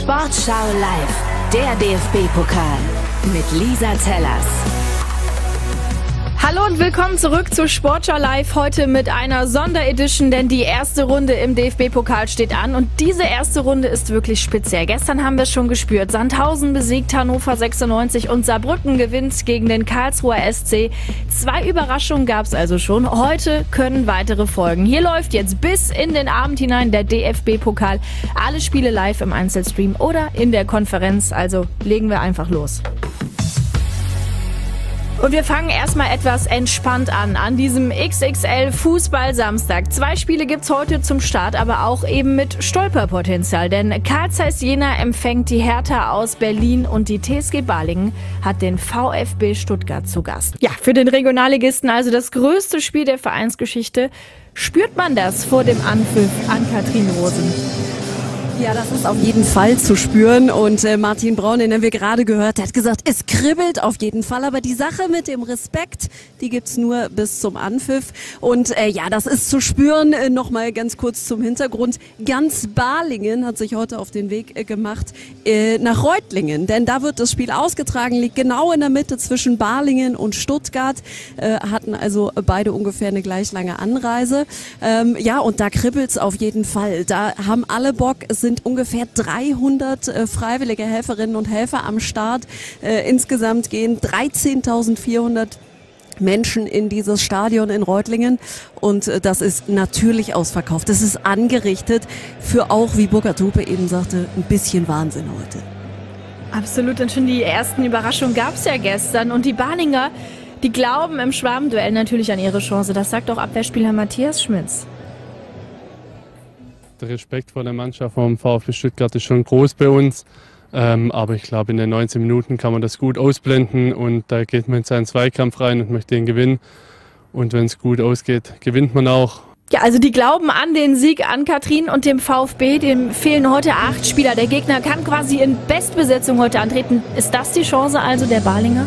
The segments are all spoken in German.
Sportschau live, der DFB-Pokal mit Lisa Tellers. Hallo und willkommen zurück zu Sportschau Live. Heute mit einer Sonderedition, denn die erste Runde im DFB-Pokal steht an. Und diese erste Runde ist wirklich speziell. Gestern haben wir es schon gespürt. Sandhausen besiegt Hannover 96 und Saarbrücken gewinnt gegen den Karlsruher SC. Zwei Überraschungen gab es also schon. Heute können weitere folgen. Hier läuft jetzt bis in den Abend hinein der DFB-Pokal. Alle Spiele live im Einzelstream oder in der Konferenz. Also legen wir einfach los. Und wir fangen erstmal etwas entspannt an, an diesem XXL Fußball Samstag. Zwei Spiele gibt's heute zum Start, aber auch eben mit Stolperpotenzial. Denn Karl Zeiss Jena empfängt die Hertha aus Berlin und die TSG Balingen hat den VfB Stuttgart zu Gast. Ja, für den Regionalligisten also das größte Spiel der Vereinsgeschichte. Spürt man das vor dem Anpfiff an Katrin Rosen? Ja, das ist auf jeden Fall zu spüren. Und äh, Martin Braun, den haben wir gerade gehört, der hat gesagt, es kribbelt auf jeden Fall. Aber die Sache mit dem Respekt, die gibt's nur bis zum Anpfiff. Und äh, ja, das ist zu spüren. Äh, Nochmal ganz kurz zum Hintergrund. Ganz Balingen hat sich heute auf den Weg äh, gemacht äh, nach Reutlingen. Denn da wird das Spiel ausgetragen, liegt genau in der Mitte zwischen Balingen und Stuttgart. Äh, hatten also beide ungefähr eine gleich lange Anreise. Ähm, ja, und da kribbelt's auf jeden Fall. Da haben alle Bock. Es sind sind ungefähr 300 äh, freiwillige Helferinnen und Helfer am Start. Äh, insgesamt gehen 13.400 Menschen in dieses Stadion in Reutlingen und äh, das ist natürlich ausverkauft. Das ist angerichtet für auch, wie Burkhard Hupe eben sagte, ein bisschen Wahnsinn heute. Absolut, und schon die ersten Überraschungen gab es ja gestern und die Balinger, die glauben im Schwabenduell natürlich an ihre Chance. Das sagt auch Abwehrspieler Matthias Schmitz der Respekt vor der Mannschaft vom VfB Stuttgart ist schon groß bei uns. Ähm, aber ich glaube, in den 19 Minuten kann man das gut ausblenden und da geht man in seinen Zweikampf rein und möchte den gewinnen. Und wenn es gut ausgeht, gewinnt man auch. Ja, also die glauben an den Sieg an Katrin und dem VfB. Dem fehlen heute acht Spieler. Der Gegner kann quasi in Bestbesetzung heute antreten. Ist das die Chance also der Balinger?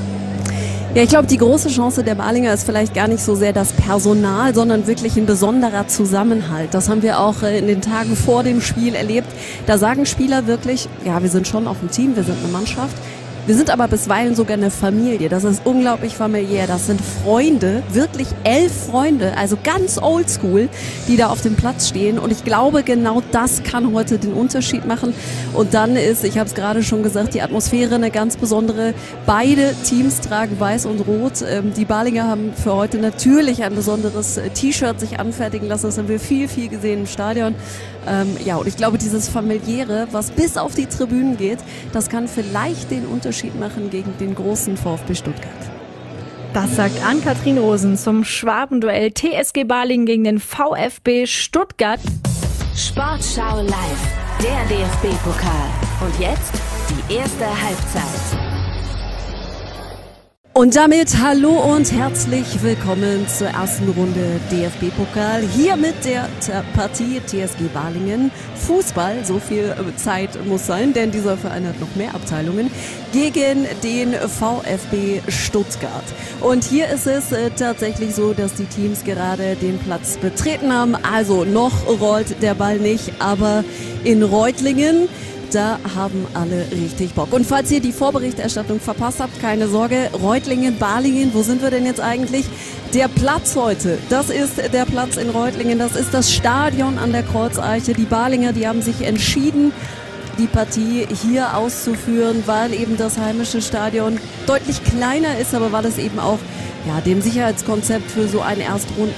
Ja, ich glaube, die große Chance der Balinger ist vielleicht gar nicht so sehr das Personal, sondern wirklich ein besonderer Zusammenhalt. Das haben wir auch äh, in den Tagen vor dem Spiel erlebt. Da sagen Spieler wirklich, ja, wir sind schon auf dem Team, wir sind eine Mannschaft. Wir sind aber bisweilen sogar eine Familie. Das ist unglaublich familiär. Das sind Freunde, wirklich elf Freunde, also ganz oldschool, die da auf dem Platz stehen. Und ich glaube, genau das kann heute den Unterschied machen. Und dann ist, ich habe es gerade schon gesagt, die Atmosphäre eine ganz besondere. Beide Teams tragen weiß und rot. Ähm, die Balinger haben für heute natürlich ein besonderes äh, T-Shirt sich anfertigen lassen. Das haben wir viel, viel gesehen im Stadion. Ähm, ja, und ich glaube, dieses familiäre, was bis auf die Tribünen geht, das kann vielleicht den Unterschied machen gegen den großen VfB Stuttgart. Das sagt Ann-Kathrin Rosen zum Schwabenduell TSG Balingen gegen den VfB Stuttgart. Sportschau live, der DFB-Pokal. Und jetzt die erste Halbzeit. Und damit hallo und herzlich willkommen zur ersten Runde DFB-Pokal. Hier mit der Partie TSG Balingen. Fußball, so viel Zeit muss sein, denn dieser Verein hat noch mehr Abteilungen, gegen den VfB Stuttgart. Und hier ist es äh, tatsächlich so, dass die Teams gerade den Platz betreten haben. Also noch rollt der Ball nicht, aber in Reutlingen da haben alle richtig Bock. Und falls ihr die Vorberichterstattung verpasst habt, keine Sorge. Reutlingen, Balingen, wo sind wir denn jetzt eigentlich? Der Platz heute, das ist der Platz in Reutlingen, das ist das Stadion an der Kreuzeiche. Die Balinger, die haben sich entschieden, die Partie hier auszuführen, weil eben das heimische Stadion deutlich kleiner ist, aber weil es eben auch ja, dem Sicherheitskonzept für so ein Erstrund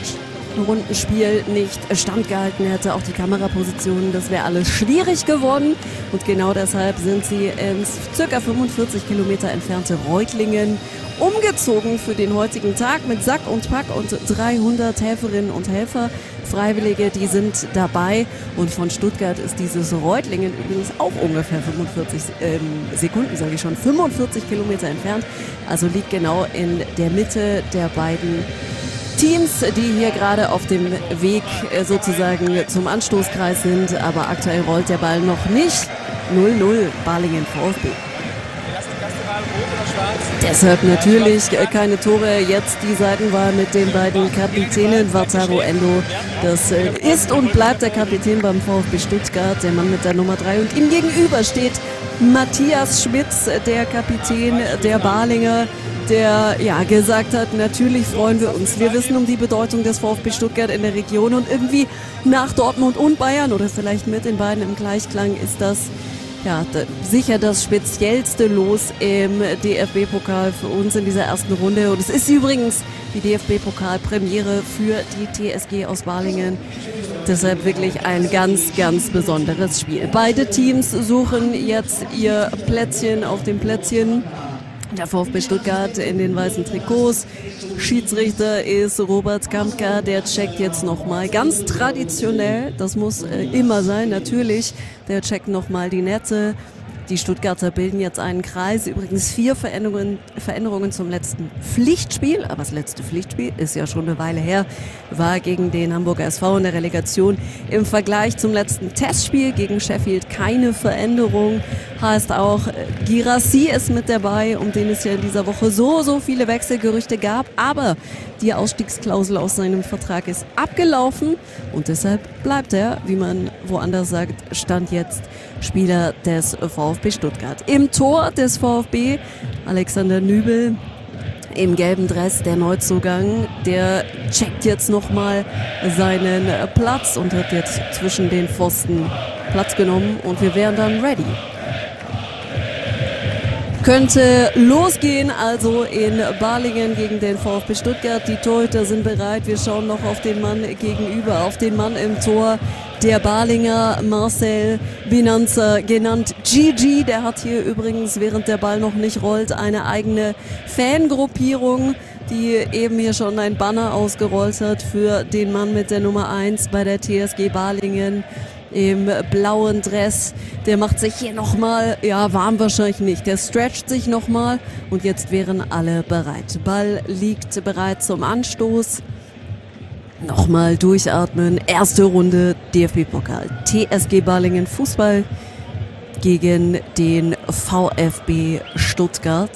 Rundenspiel nicht standgehalten hätte. Auch die Kamerapositionen, das wäre alles schwierig geworden. Und genau deshalb sind sie ins circa 45 Kilometer entfernte Reutlingen umgezogen für den heutigen Tag mit Sack und Pack und 300 Helferinnen und Helfer. Freiwillige, die sind dabei. Und von Stuttgart ist dieses Reutlingen übrigens auch ungefähr 45 ähm, Sekunden, sage ich schon, 45 Kilometer entfernt. Also liegt genau in der Mitte der beiden Teams, die hier gerade auf dem Weg äh, sozusagen zum Anstoßkreis sind. Aber aktuell rollt der Ball noch nicht. 0-0 Balingen VfB. Deshalb natürlich keine Tore. Jetzt die Seitenwahl mit den beiden Kapitänen. Vataro Endo, das äh, ist und bleibt der Kapitän beim VfB Stuttgart, der Mann mit der Nummer 3. Und ihm gegenüber steht Matthias Schmitz, der Kapitän der Balinger der ja gesagt hat, natürlich freuen wir uns. Wir wissen um die Bedeutung des VfB Stuttgart in der Region und irgendwie nach Dortmund und Bayern oder vielleicht mit den beiden im Gleichklang ist das ja, sicher das speziellste Los im DFB-Pokal für uns in dieser ersten Runde. Und es ist übrigens die DFB-Pokal-Premiere für die TSG aus Balingen. Deshalb wirklich ein ganz, ganz besonderes Spiel. Beide Teams suchen jetzt ihr Plätzchen auf dem Plätzchen. Der VfB Stuttgart in den weißen Trikots. Schiedsrichter ist Robert Kampka, der checkt jetzt nochmal ganz traditionell, das muss äh, immer sein, natürlich, der checkt nochmal die Netze. Die Stuttgarter bilden jetzt einen Kreis. Übrigens vier Veränderungen, Veränderungen zum letzten Pflichtspiel. Aber das letzte Pflichtspiel ist ja schon eine Weile her. War gegen den Hamburger SV in der Relegation. Im Vergleich zum letzten Testspiel gegen Sheffield keine Veränderung. Heißt auch, äh, Girassi ist mit dabei, um den es ja in dieser Woche so, so viele Wechselgerüchte gab. Aber die Ausstiegsklausel aus seinem Vertrag ist abgelaufen. Und deshalb bleibt er, wie man woanders sagt, Stand jetzt Spieler des VfB Stuttgart. Im Tor des VfB Alexander Nübel im gelben Dress, der Neuzugang, der checkt jetzt nochmal seinen Platz und hat jetzt zwischen den Pfosten Platz genommen und wir wären dann ready könnte losgehen, also in Balingen gegen den VfB Stuttgart. Die Torhüter sind bereit. Wir schauen noch auf den Mann gegenüber, auf den Mann im Tor. Der Balinger Marcel Binanza, genannt Gigi, der hat hier übrigens, während der Ball noch nicht rollt, eine eigene Fangruppierung die eben hier schon ein Banner ausgerollt hat für den Mann mit der Nummer 1 bei der TSG Balingen im blauen Dress. Der macht sich hier nochmal, ja, warm wahrscheinlich nicht. Der stretcht sich nochmal und jetzt wären alle bereit. Ball liegt bereit zum Anstoß. Nochmal durchatmen. Erste Runde DFB-Pokal. TSG Balingen Fußball gegen den VfB Stuttgart.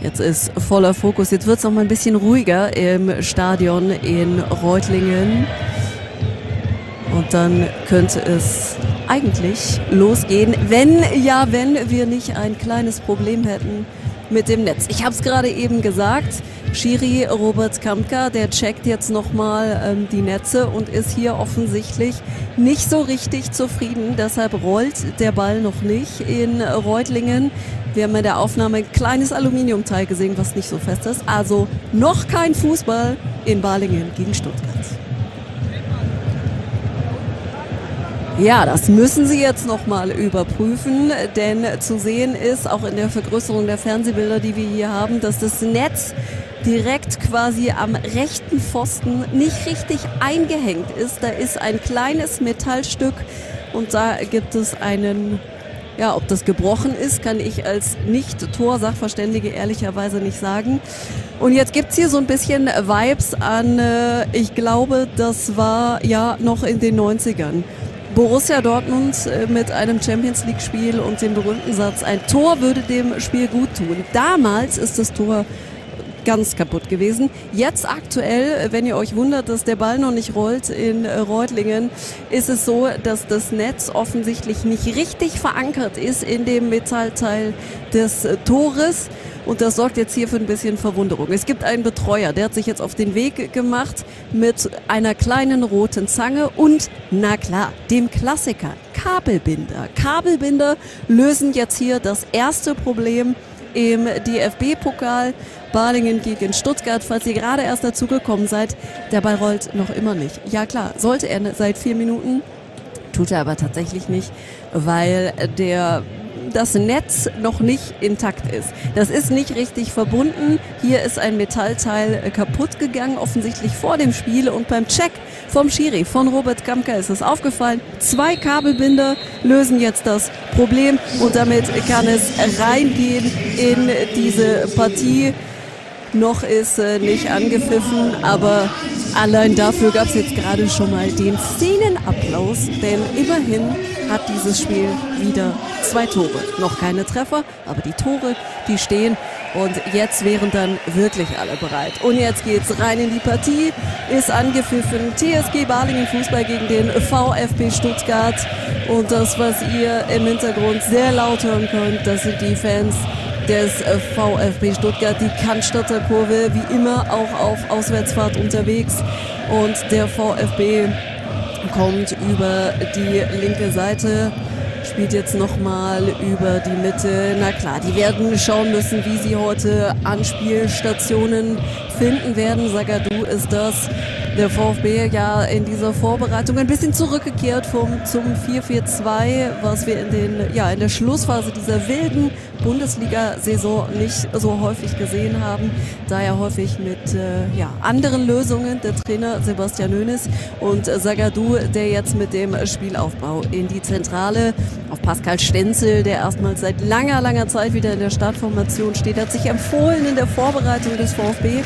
Jetzt ist voller Fokus. Jetzt wird es noch mal ein bisschen ruhiger im Stadion in Reutlingen. Und dann könnte es eigentlich losgehen, wenn ja, wenn wir nicht ein kleines Problem hätten mit dem Netz. Ich habe es gerade eben gesagt. Schiri Robert Kampka, der checkt jetzt nochmal ähm, die Netze und ist hier offensichtlich nicht so richtig zufrieden. Deshalb rollt der Ball noch nicht in Reutlingen. Wir haben in der Aufnahme ein kleines Aluminiumteil gesehen, was nicht so fest ist. Also noch kein Fußball in Balingen gegen Stuttgart. Ja, das müssen Sie jetzt nochmal überprüfen, denn zu sehen ist auch in der Vergrößerung der Fernsehbilder, die wir hier haben, dass das Netz direkt quasi am rechten Pfosten nicht richtig eingehängt ist. Da ist ein kleines Metallstück und da gibt es einen ja, ob das gebrochen ist, kann ich als Nicht-Tor-Sachverständige ehrlicherweise nicht sagen. Und jetzt gibt's hier so ein bisschen Vibes an, äh, ich glaube, das war ja noch in den 90ern. Borussia Dortmund äh, mit einem Champions League Spiel und dem berühmten Satz, ein Tor würde dem Spiel gut tun. Damals ist das Tor ganz kaputt gewesen. Jetzt aktuell, wenn ihr euch wundert, dass der Ball noch nicht rollt in Reutlingen, ist es so, dass das Netz offensichtlich nicht richtig verankert ist in dem Metallteil des Tores. Und das sorgt jetzt hier für ein bisschen Verwunderung. Es gibt einen Betreuer, der hat sich jetzt auf den Weg gemacht mit einer kleinen roten Zange und, na klar, dem Klassiker, Kabelbinder. Kabelbinder lösen jetzt hier das erste Problem im DFB-Pokal. Balingen gegen Stuttgart, falls ihr gerade erst dazugekommen seid. Der Ball rollt noch immer nicht. Ja klar, sollte er seit vier Minuten, tut er aber tatsächlich nicht, weil der das Netz noch nicht intakt ist. Das ist nicht richtig verbunden. Hier ist ein Metallteil kaputt gegangen, offensichtlich vor dem Spiel. Und beim Check vom Schiri, von Robert Kamka, ist es aufgefallen. Zwei Kabelbinder lösen jetzt das Problem und damit kann es reingehen in diese Partie. Noch ist äh, nicht angepfiffen, aber allein dafür gab es jetzt gerade schon mal den Szenenapplaus, denn immerhin hat dieses Spiel wieder zwei Tore. Noch keine Treffer, aber die Tore, die stehen. Und jetzt wären dann wirklich alle bereit. Und jetzt geht's rein in die Partie. Ist angepfiffen TSG Balingen Fußball gegen den VfB Stuttgart. Und das, was ihr im Hintergrund sehr laut hören könnt, das sind die Fans des VfB Stuttgart, die Cannstatter Kurve, wie immer auch auf Auswärtsfahrt unterwegs. Und der VfB kommt über die linke Seite spielt jetzt nochmal über die Mitte. Na klar, die werden schauen müssen, wie sie heute Anspielstationen finden werden. Sagadu ist das. Der VfB ja in dieser Vorbereitung ein bisschen zurückgekehrt vom, zum 4-4-2, was wir in, den, ja, in der Schlussphase dieser wilden Bundesliga-Saison nicht so häufig gesehen haben. Daher häufig mit äh, ja, anderen Lösungen. Der Trainer Sebastian Hoeneß und Sagadu, der jetzt mit dem Spielaufbau in die Zentrale auf Pascal Stenzel, der erstmals seit langer, langer Zeit wieder in der Startformation steht, hat sich empfohlen in der Vorbereitung des VfB.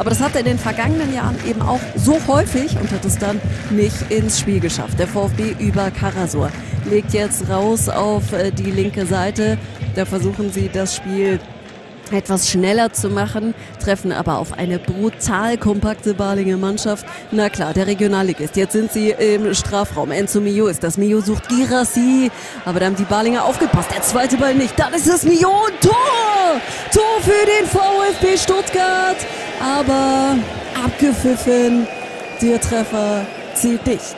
Aber das hat er in den vergangenen Jahren eben auch so häufig und hat es dann nicht ins Spiel geschafft. Der VfB über Karasor legt jetzt raus auf äh, die linke Seite. Da versuchen sie das Spiel etwas schneller zu machen, treffen aber auf eine brutal kompakte Balinger Mannschaft. Na klar, der Regionalligist. Jetzt sind sie im Strafraum. Enzo Mio ist das. Mio sucht Girassi, aber da haben die Balinger aufgepasst. Der zweite Ball nicht. Dann ist es Mio und Tor! Tor für den VfB Stuttgart. Aber abgepfiffen. Der Treffer zählt nicht.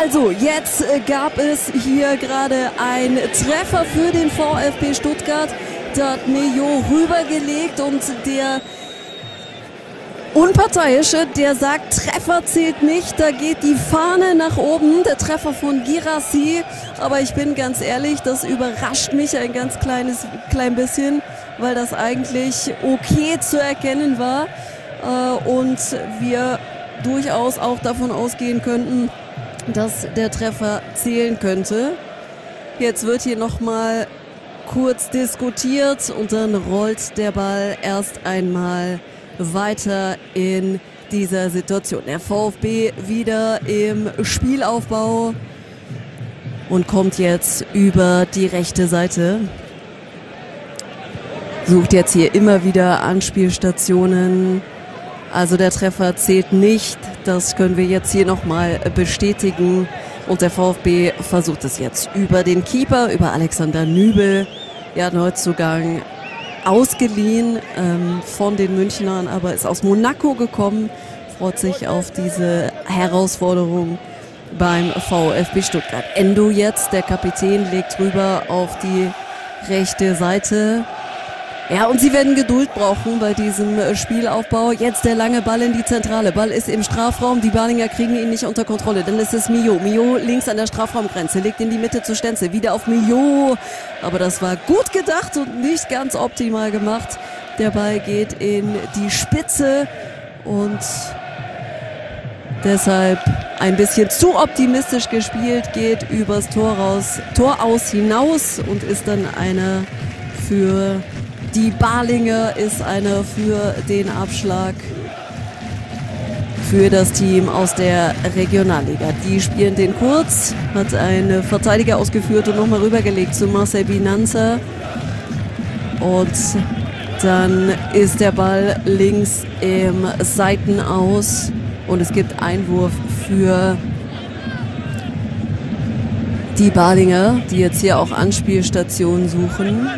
Also, jetzt gab es hier gerade ein Treffer für den VfB Stuttgart. Da hat Mejo rübergelegt und der Unparteiische, der sagt, Treffer zählt nicht, da geht die Fahne nach oben, der Treffer von Girassi. Aber ich bin ganz ehrlich, das überrascht mich ein ganz kleines, klein bisschen, weil das eigentlich okay zu erkennen war äh, und wir durchaus auch davon ausgehen könnten, dass der Treffer zählen könnte. Jetzt wird hier nochmal kurz diskutiert und dann rollt der Ball erst einmal weiter in dieser Situation. Der VfB wieder im Spielaufbau und kommt jetzt über die rechte Seite. Sucht jetzt hier immer wieder Anspielstationen. Also der Treffer zählt nicht. Das können wir jetzt hier nochmal bestätigen. Und der VfB versucht es jetzt über den Keeper, über Alexander Nübel. Ja, Neuzugang ausgeliehen ähm, von den Münchnern, aber ist aus Monaco gekommen. Freut sich auf diese Herausforderung beim VfB Stuttgart. Endo jetzt, der Kapitän, legt rüber auf die rechte Seite. Ja, und sie werden Geduld brauchen bei diesem äh, Spielaufbau. Jetzt der lange Ball in die Zentrale. Ball ist im Strafraum. Die Balinger kriegen ihn nicht unter Kontrolle. Dann ist es Mio. Mio links an der Strafraumgrenze. Legt in die Mitte zu Stenzel. Wieder auf Mio. Aber das war gut gedacht und nicht ganz optimal gemacht. Der Ball geht in die Spitze und deshalb ein bisschen zu optimistisch gespielt, geht übers Tor raus, Tor aus hinaus und ist dann einer für die Barlinge ist eine für den Abschlag für das Team aus der Regionalliga. Die spielen den kurz, hat ein Verteidiger ausgeführt und nochmal rübergelegt zu Marcel Binanza. Und dann ist der Ball links im Seitenaus und es gibt Einwurf für die Balinger, die jetzt hier auch Anspielstationen suchen.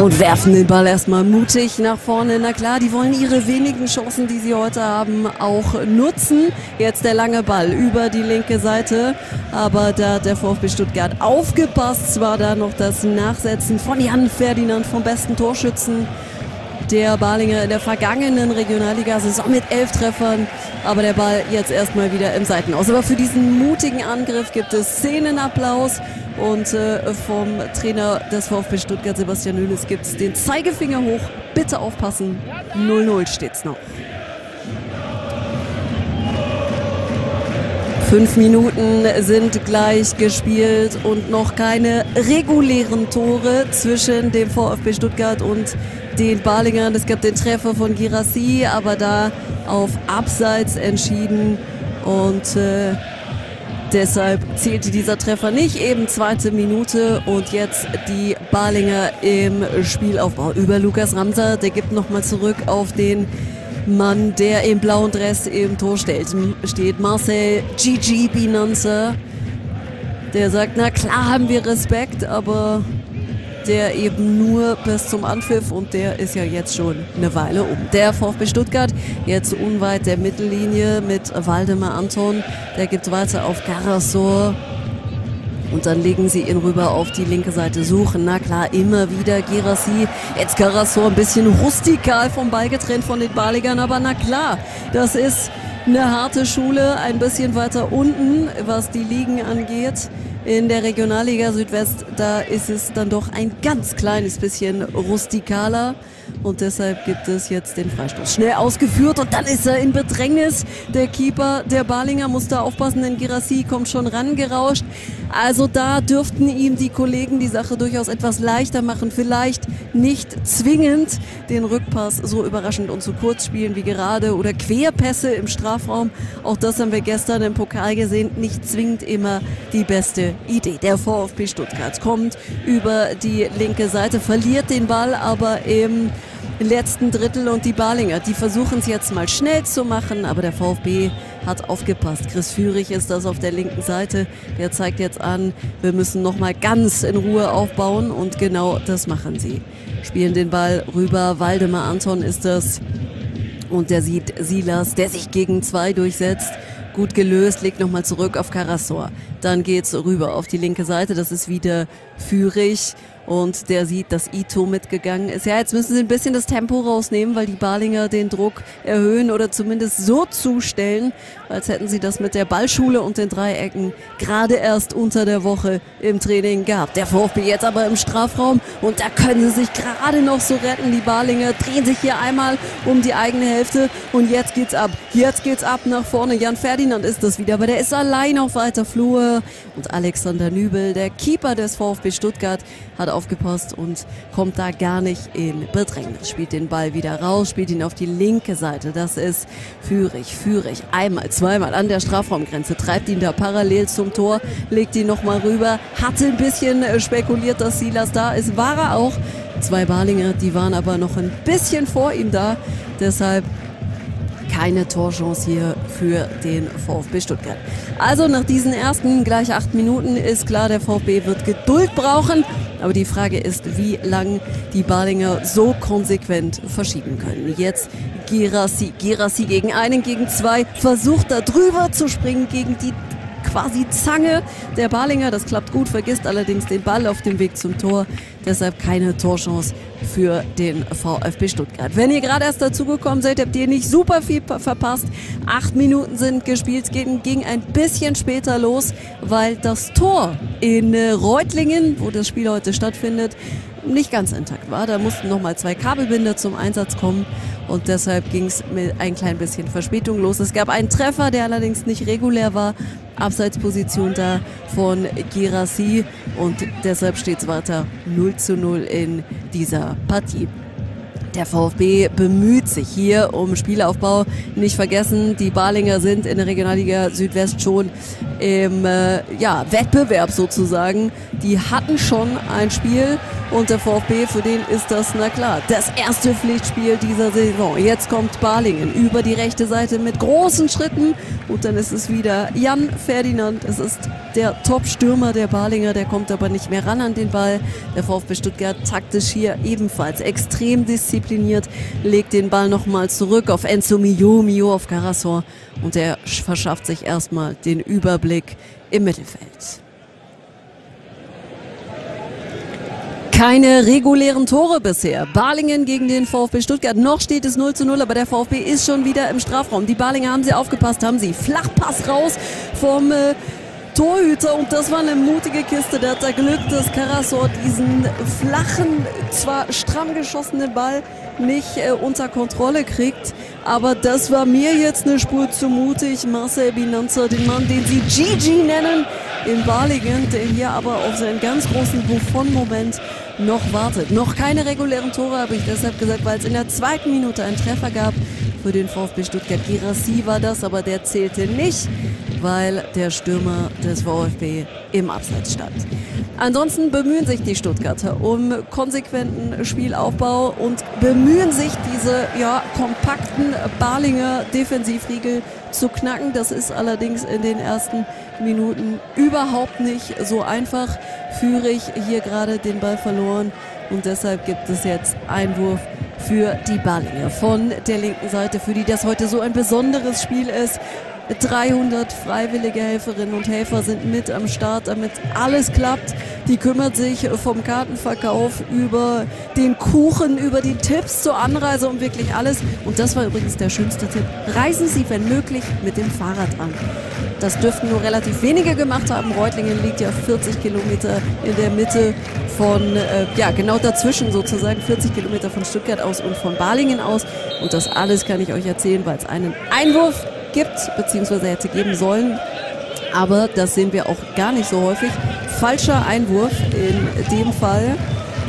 Und werfen den Ball erstmal mutig nach vorne. Na klar, die wollen ihre wenigen Chancen, die sie heute haben, auch nutzen. Jetzt der lange Ball über die linke Seite. Aber da hat der VfB Stuttgart aufgepasst. Zwar da noch das Nachsetzen von Jan Ferdinand vom besten Torschützen der Balinger in der vergangenen Regionalliga-Saison mit elf Treffern. Aber der Ball jetzt erstmal wieder im Seitenaus. Aber für diesen mutigen Angriff gibt es Szenenapplaus. Und äh, vom Trainer des VfB Stuttgart, Sebastian Nünes, gibt es den Zeigefinger hoch. Bitte aufpassen. 0-0 steht's noch. Fünf Minuten sind gleich gespielt und noch keine regulären Tore zwischen dem VfB Stuttgart und den Balingern. Es gab den Treffer von Girassi, aber da auf Abseits entschieden Und äh, deshalb zählte dieser Treffer nicht. Eben zweite Minute und jetzt die Balinger im Spielaufbau über Lukas Ramser. Der gibt nochmal zurück auf den Mann, der im blauen Dress im Tor steht. steht Marcel Gigi Binanza. Der sagt, na klar haben wir Respekt, aber der eben nur bis zum Anpfiff und der ist ja jetzt schon eine Weile um. Der VfB Stuttgart jetzt unweit der Mittellinie mit Waldemar Anton. Der gibt weiter auf Karasor. Und dann legen sie ihn rüber auf die linke Seite suchen. Na klar, immer wieder Girassi. Jetzt Karasor ein bisschen rustikal vom Ball getrennt von den Baligern. Aber na klar, das ist eine harte Schule. Ein bisschen weiter unten, was die Ligen angeht. In der Regionalliga Südwest, da ist es dann doch ein ganz kleines bisschen rustikaler. Und deshalb gibt es jetzt den Freistoß. Schnell ausgeführt und dann ist er in Bedrängnis. Der Keeper der Balinger muss da aufpassen, denn Girassi kommt schon rangerauscht. Also da dürften ihm die Kollegen die Sache durchaus etwas leichter machen. Vielleicht nicht zwingend den Rückpass so überraschend und zu kurz spielen wie gerade oder Querpässe im Strafraum. Auch das haben wir gestern im Pokal gesehen. Nicht zwingend immer die beste Idee. Der VfB Stuttgart kommt über die linke Seite, verliert den Ball aber im letzten Drittel und die Balinger, die versuchen es jetzt mal schnell zu machen, aber der VfB hat aufgepasst. Chris Führig ist das auf der linken Seite. Der zeigt jetzt an, wir müssen noch mal ganz in Ruhe aufbauen und genau das machen sie. Spielen den Ball rüber. Waldemar Anton ist das und der sieht Silas, der sich gegen zwei durchsetzt. Gut gelöst, legt nochmal zurück auf Karasor. Dann geht's rüber auf die linke Seite. Das ist wieder Führig und der sieht, dass Ito mitgegangen ist. Ja, jetzt müssen sie ein bisschen das Tempo rausnehmen, weil die Balinger den Druck erhöhen oder zumindest so zustellen, als hätten sie das mit der Ballschule und den Dreiecken gerade erst unter der Woche im Training gehabt. Der VfB jetzt aber im Strafraum und da können sie sich gerade noch so retten. Die Balinger drehen sich hier einmal um die eigene Hälfte und jetzt geht's ab. Jetzt geht's ab nach vorne. Jan Ferdinand ist das wieder, aber der ist allein auf weiter Flur und Alexander Nübel, der Keeper des VfB Stuttgart, hat auch aufgepasst und kommt da gar nicht in Bedrängnis. Spielt den Ball wieder raus, spielt ihn auf die linke Seite. Das ist Führig, Führig. Einmal, zweimal an der Strafraumgrenze, treibt ihn da parallel zum Tor, legt ihn nochmal rüber, hatte ein bisschen äh, spekuliert, dass Silas da ist. War er auch. Zwei Barlinger, die waren aber noch ein bisschen vor ihm da. Deshalb keine Torchance hier für den VfB Stuttgart. Also nach diesen ersten gleich acht Minuten ist klar, der VfB wird Geduld brauchen. Aber die Frage ist, wie lang die Balinger so konsequent verschieben können. Jetzt Girassi, Girassi gegen einen, gegen zwei, versucht da drüber zu springen gegen die quasi Zange der Balinger. Das klappt gut, vergisst allerdings den Ball auf dem Weg zum Tor. Deshalb keine Torchance für den VfB Stuttgart. Wenn ihr gerade erst dazugekommen seid, habt ihr nicht super viel verpasst. Acht Minuten sind gespielt, es ging ein bisschen später los, weil das Tor in äh, Reutlingen, wo das Spiel heute stattfindet, nicht ganz intakt war. Da mussten nochmal zwei Kabelbinder zum Einsatz kommen und deshalb ging es mit ein klein bisschen Verspätung los. Es gab einen Treffer, der allerdings nicht regulär war. Abseitsposition da von Girassi und deshalb steht es weiter 0 zu 0 in dieser Partie. Der VfB bemüht sich hier um Spielaufbau. Nicht vergessen, die Balinger sind in der Regionalliga Südwest schon im äh, ja, Wettbewerb sozusagen. Die hatten schon ein Spiel und der VfB, für den ist das, na klar, das erste Pflichtspiel dieser Saison. Jetzt kommt Balingen über die rechte Seite mit großen Schritten. Und dann ist es wieder Jan Ferdinand. Es ist der Top-Stürmer der Balinger. Der kommt aber nicht mehr ran an den Ball. Der VfB Stuttgart taktisch hier ebenfalls extrem diszipliniert. Legt den Ball nochmal zurück auf Enzo Mio, Mio auf Carasor. Und er verschafft sich erstmal den Überblick im Mittelfeld. Keine regulären Tore bisher. Balingen gegen den VfB Stuttgart. Noch steht es 0 zu 0, aber der VfB ist schon wieder im Strafraum. Die Balinger haben sie aufgepasst, haben sie. Flachpass raus vom äh, Torhüter und das war eine mutige Kiste. Der hat da Glück, dass Karasor diesen flachen, zwar stramm geschossenen Ball nicht äh, unter Kontrolle kriegt. Aber das war mir jetzt eine Spur zu mutig. Marcel Binanza, den Mann, den sie Gigi nennen, in Balingen, der hier aber auf seinen ganz großen Buffon-Moment noch wartet. Noch keine regulären Tore, habe ich deshalb gesagt, weil es in der zweiten Minute einen Treffer gab für den VfB Stuttgart. Girassi war das, aber der zählte nicht, weil der Stürmer des VfB im Abseits stand. Ansonsten bemühen sich die Stuttgarter um konsequenten Spielaufbau und bemühen sich, diese ja, kompakten Barlinger Defensivriegel zu knacken. Das ist allerdings in den ersten Minuten überhaupt nicht so einfach. Führig hier gerade den Ball verloren und deshalb gibt es jetzt Einwurf für die Ballinger von der linken Seite, für die das heute so ein besonderes Spiel ist. 300 freiwillige Helferinnen und Helfer sind mit am Start, damit alles klappt. Die kümmert sich vom Kartenverkauf über den Kuchen, über die Tipps zur Anreise und wirklich alles. Und das war übrigens der schönste Tipp. Reisen Sie, wenn möglich, mit dem Fahrrad an. Das dürften nur relativ wenige gemacht haben. Reutlingen liegt ja 40 Kilometer in der Mitte von, äh, ja, genau dazwischen sozusagen, 40 Kilometer von Stuttgart aus und von Balingen aus. Und das alles kann ich euch erzählen, weil es einen Einwurf gibt, beziehungsweise hätte geben sollen. Aber das sehen wir auch gar nicht so häufig. Falscher Einwurf in dem Fall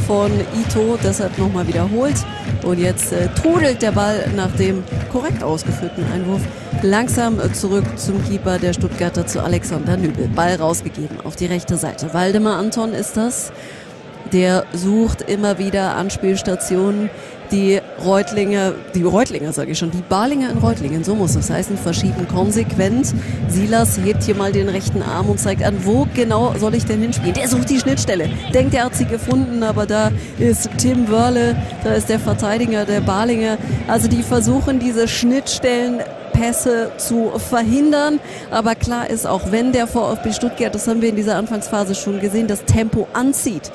von Ito, deshalb nochmal wiederholt. Und jetzt äh, trudelt der Ball nach dem korrekt ausgeführten Einwurf langsam äh, zurück zum Keeper der Stuttgarter zu Alexander Nübel. Ball rausgegeben auf die rechte Seite. Waldemar Anton ist das. Der sucht immer wieder Anspielstationen die Reutlinger, die Reutlinger sage ich schon, die Balinger in Reutlingen, so muss es heißen, verschieben konsequent. Silas hebt hier mal den rechten Arm und zeigt an, wo genau soll ich denn hinspielen? Der sucht die Schnittstelle. Denkt, er hat sie gefunden, aber da ist Tim Wörle, da ist der Verteidiger der Balinger. Also die versuchen diese Schnittstellen Pässe zu verhindern. Aber klar ist auch, wenn der VfB Stuttgart, das haben wir in dieser Anfangsphase schon gesehen, das Tempo anzieht,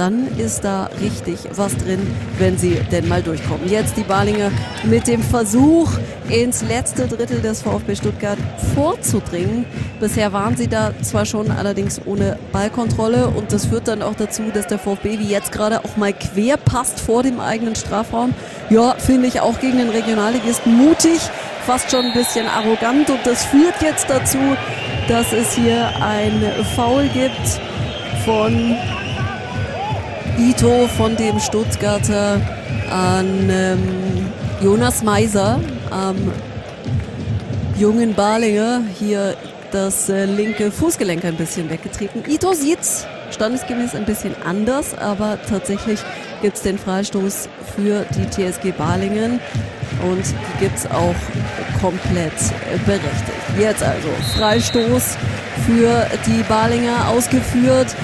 dann ist da richtig was drin, wenn sie denn mal durchkommen. Jetzt die Balinger mit dem Versuch, ins letzte Drittel des VfB Stuttgart vorzudringen. Bisher waren sie da zwar schon allerdings ohne Ballkontrolle und das führt dann auch dazu, dass der VfB wie jetzt gerade auch mal quer passt vor dem eigenen Strafraum. Ja, finde ich auch gegen den Regionalligisten mutig, fast schon ein bisschen arrogant und das führt jetzt dazu, dass es hier ein Foul gibt von Ito von dem Stuttgarter an ähm, Jonas Meiser am jungen Balinger. Hier das äh, linke Fußgelenk ein bisschen weggetreten. Ito sieht's standesgemäß ein bisschen anders, aber tatsächlich gibt es den Freistoß für die TSG Balingen und die gibt es auch komplett äh, berechtigt. Jetzt also Freistoß für die Balinger ausgeführt.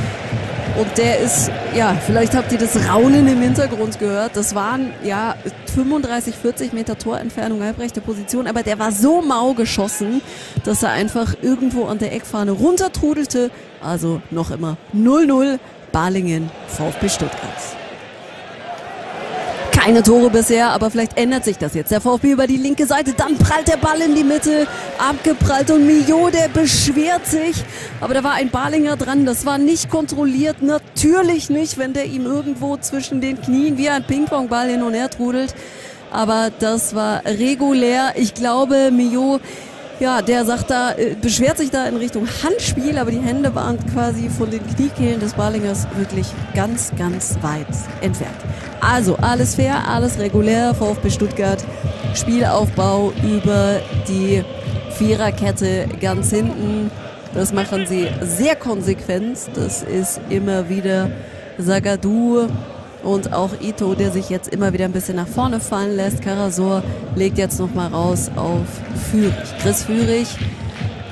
Und der ist, ja, vielleicht habt ihr das Raunen im Hintergrund gehört. Das waren ja 35, 40 Meter Torentfernung, halbrechte Position. Aber der war so mau geschossen, dass er einfach irgendwo an der Eckfahne runtertrudelte. Also noch immer 0-0 Balingen VfB Stuttgart keine Tore bisher, aber vielleicht ändert sich das jetzt. Der VfB über die linke Seite, dann prallt der Ball in die Mitte, abgeprallt und Mio, der beschwert sich. Aber da war ein Balinger dran, das war nicht kontrolliert, natürlich nicht, wenn der ihm irgendwo zwischen den Knien wie ein Pingpongball hin und her trudelt. Aber das war regulär. Ich glaube, Mio ja, der sagt da, äh, beschwert sich da in Richtung Handspiel, aber die Hände waren quasi von den Kniekehlen des Balingers wirklich ganz, ganz weit entfernt. Also alles fair, alles regulär, VfB Stuttgart, Spielaufbau über die Viererkette ganz hinten. Das machen sie sehr konsequent. Das ist immer wieder Sagadu und auch Ito, der sich jetzt immer wieder ein bisschen nach vorne fallen lässt. Karasor legt jetzt nochmal raus auf Führig. Chris Führig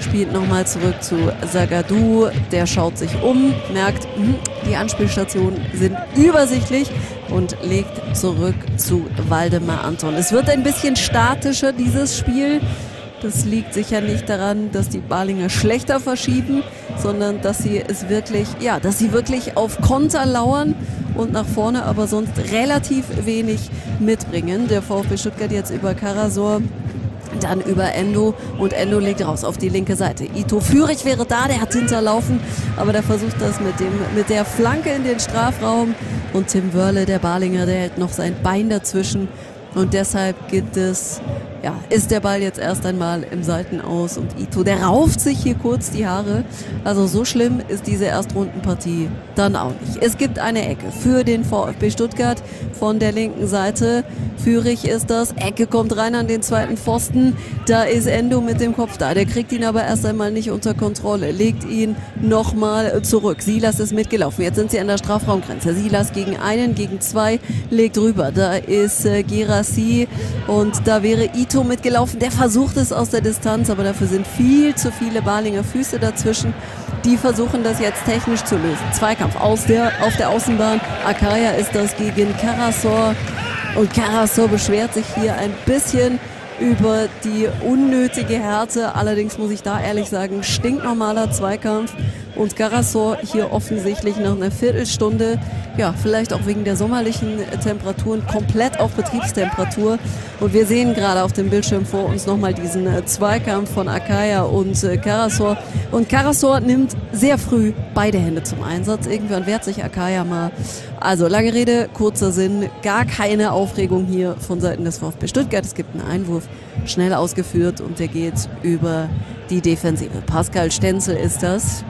spielt nochmal zurück zu Sagadu. Der schaut sich um, merkt, hm, die Anspielstationen sind übersichtlich und legt zurück zu Waldemar Anton. Es wird ein bisschen statischer, dieses Spiel. Das liegt sicher nicht daran, dass die Balinger schlechter verschieben, sondern dass sie es wirklich, ja, dass sie wirklich auf Konter lauern und nach vorne aber sonst relativ wenig mitbringen. Der VfB Stuttgart jetzt über Karasor dann über Endo und Endo legt raus auf die linke Seite. Ito Führig wäre da, der hat hinterlaufen, aber der versucht das mit, dem, mit der Flanke in den Strafraum und Tim Wörle, der Balinger, der hält noch sein Bein dazwischen und deshalb gibt es ja, ist der Ball jetzt erst einmal im Seitenaus und Ito, der rauft sich hier kurz die Haare. Also so schlimm ist diese Erstrundenpartie dann auch nicht. Es gibt eine Ecke für den VfB Stuttgart von der linken Seite. Führig ist das. Ecke kommt rein an den zweiten Pfosten. Da ist Endo mit dem Kopf da. Der kriegt ihn aber erst einmal nicht unter Kontrolle. Legt ihn nochmal zurück. Silas ist mitgelaufen. Jetzt sind sie an der Strafraumgrenze. Silas gegen einen, gegen zwei, legt rüber. Da ist äh, Gerassi und da wäre Ito mitgelaufen. Der versucht es aus der Distanz, aber dafür sind viel zu viele Balinger Füße dazwischen. Die versuchen das jetzt technisch zu lösen. Zweikampf aus der, auf der Außenbahn. Akaya ist das gegen Karasor. Und Karasor beschwert sich hier ein bisschen über die unnötige Härte. Allerdings muss ich da ehrlich sagen, stinknormaler Zweikampf. Und Karasor hier offensichtlich nach einer Viertelstunde, ja, vielleicht auch wegen der sommerlichen Temperaturen, komplett auf Betriebstemperatur. Und wir sehen gerade auf dem Bildschirm vor uns nochmal diesen äh, Zweikampf von Akaya und äh, Karasor. Und Karasor nimmt sehr früh beide Hände zum Einsatz. Irgendwann wehrt sich Akaya mal. Also lange Rede, kurzer Sinn, gar keine Aufregung hier von Seiten des VfB Stuttgart. Es gibt einen Einwurf, schnell ausgeführt und der geht über die Defensive. Pascal Stenzel ist das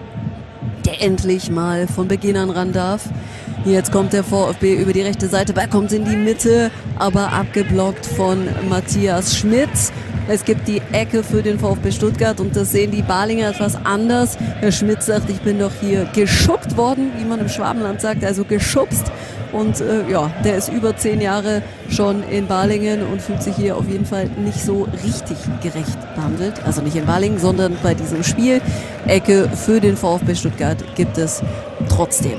der endlich mal von Beginn an ran darf. Jetzt kommt der VfB über die rechte Seite, Ball kommt in die Mitte, aber abgeblockt von Matthias Schmidt. Es gibt die Ecke für den VfB Stuttgart und das sehen die Balinger etwas anders. Herr Schmidt sagt, ich bin doch hier geschubbt worden, wie man im Schwabenland sagt, also geschubst. Und äh, ja, der ist über zehn Jahre schon in Balingen und fühlt sich hier auf jeden Fall nicht so richtig gerecht behandelt. Also nicht in Balingen, sondern bei diesem Spiel. Ecke für den VfB Stuttgart gibt es trotzdem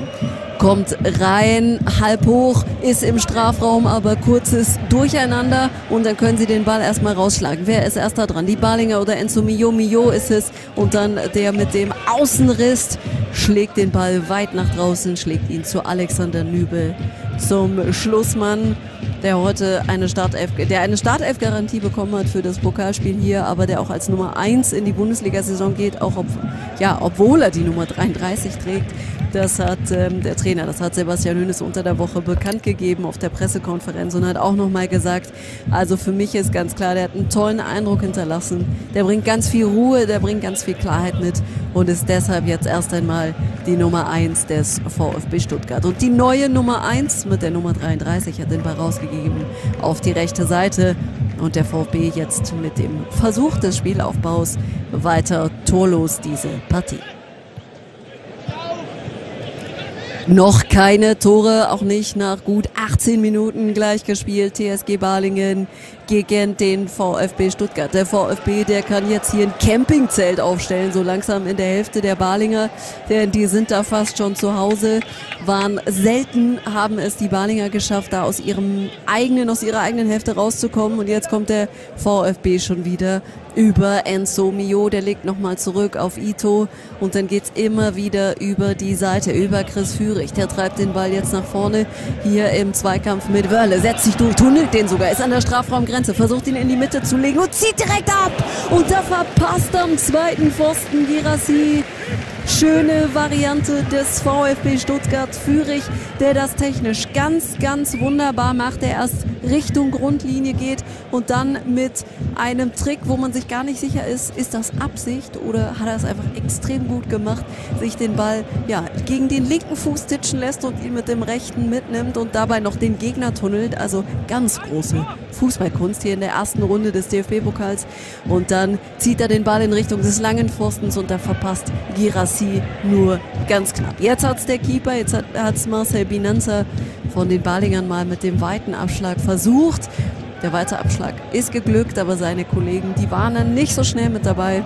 kommt rein, halb hoch, ist im Strafraum, aber kurzes Durcheinander und dann können sie den Ball erstmal rausschlagen. Wer ist erst da dran? Die Balinger oder Enzo Mio? Mio ist es und dann der mit dem Außenriss schlägt den Ball weit nach draußen, schlägt ihn zu Alexander Nübel zum Schlussmann, der heute eine Startelf, der eine Startelf-Garantie bekommen hat für das Pokalspiel hier, aber der auch als Nummer 1 in die Bundesliga-Saison geht, auch ob, ja, obwohl er die Nummer 33 trägt. Das hat ähm, der Trainer, das hat Sebastian Hönes unter der Woche bekannt gegeben auf der Pressekonferenz und hat auch nochmal gesagt, also für mich ist ganz klar, der hat einen tollen Eindruck hinterlassen. Der bringt ganz viel Ruhe, der bringt ganz viel Klarheit mit und ist deshalb jetzt erst einmal die Nummer 1 des VfB Stuttgart. Und die neue Nummer 1 mit der Nummer 33 hat den Ball rausgegeben auf die rechte Seite. Und der VfB jetzt mit dem Versuch des Spielaufbaus weiter torlos diese Partie. Noch keine Tore, auch nicht nach gut 18 Minuten gleich gespielt. TSG Balingen gegen den VfB Stuttgart. Der VfB, der kann jetzt hier ein Campingzelt aufstellen, so langsam in der Hälfte der Balinger, denn die sind da fast schon zu Hause, waren selten, haben es die Balinger geschafft, da aus ihrem eigenen, aus ihrer eigenen Hälfte rauszukommen. Und jetzt kommt der VfB schon wieder über Enzo Mio, der legt nochmal zurück auf Ito. Und dann geht's immer wieder über die Seite, über Chris Führig. Der treibt den Ball jetzt nach vorne hier im Zweikampf mit Wörle, setzt sich durch, tunnelt den sogar, ist an der Strafraumgrenze, versucht ihn in die Mitte zu legen und zieht direkt ab. Und da verpasst am zweiten Pfosten Girassi schöne Variante des VfB Stuttgart Führig, der das technisch ganz, ganz wunderbar macht, der erst Richtung Grundlinie geht und dann mit einem Trick, wo man sich gar nicht sicher ist, ist das Absicht oder hat er es einfach extrem gut gemacht, sich den Ball ja, gegen den linken Fuß titschen lässt und ihn mit dem rechten mitnimmt und dabei noch den Gegner tunnelt. Also ganz große Fußballkunst hier in der ersten Runde des DFB-Pokals. Und dann zieht er den Ball in Richtung des langen Pfostens und da verpasst Girassi nur ganz knapp. Jetzt hat es der Keeper, jetzt hat es Marcel Binanza von den Balingern mal mit dem weiten Abschlag versucht. Der weite Abschlag ist geglückt, aber seine Kollegen, die waren dann nicht so schnell mit dabei.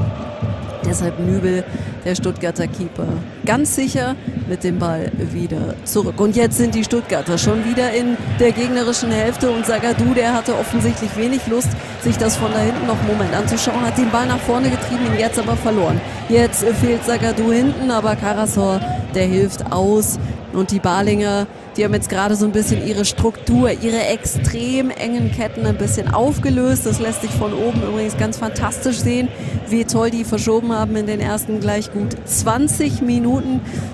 Deshalb Nübel, der Stuttgarter Keeper, ganz sicher mit dem Ball wieder zurück. Und jetzt sind die Stuttgarter schon wieder in der gegnerischen Hälfte und Sagadu, der hatte offensichtlich wenig Lust, sich das von da hinten noch einen Moment anzuschauen, hat den Ball nach vorne getrieben, ihn jetzt aber verloren. Jetzt fehlt Sagadu hinten, aber Karasor der hilft aus. Und die Balinger, die haben jetzt gerade so ein bisschen ihre Struktur, ihre extrem engen Ketten ein bisschen aufgelöst. Das lässt sich von oben übrigens ganz fantastisch sehen, wie toll die verschoben haben in den ersten gleich gut 20 Minuten,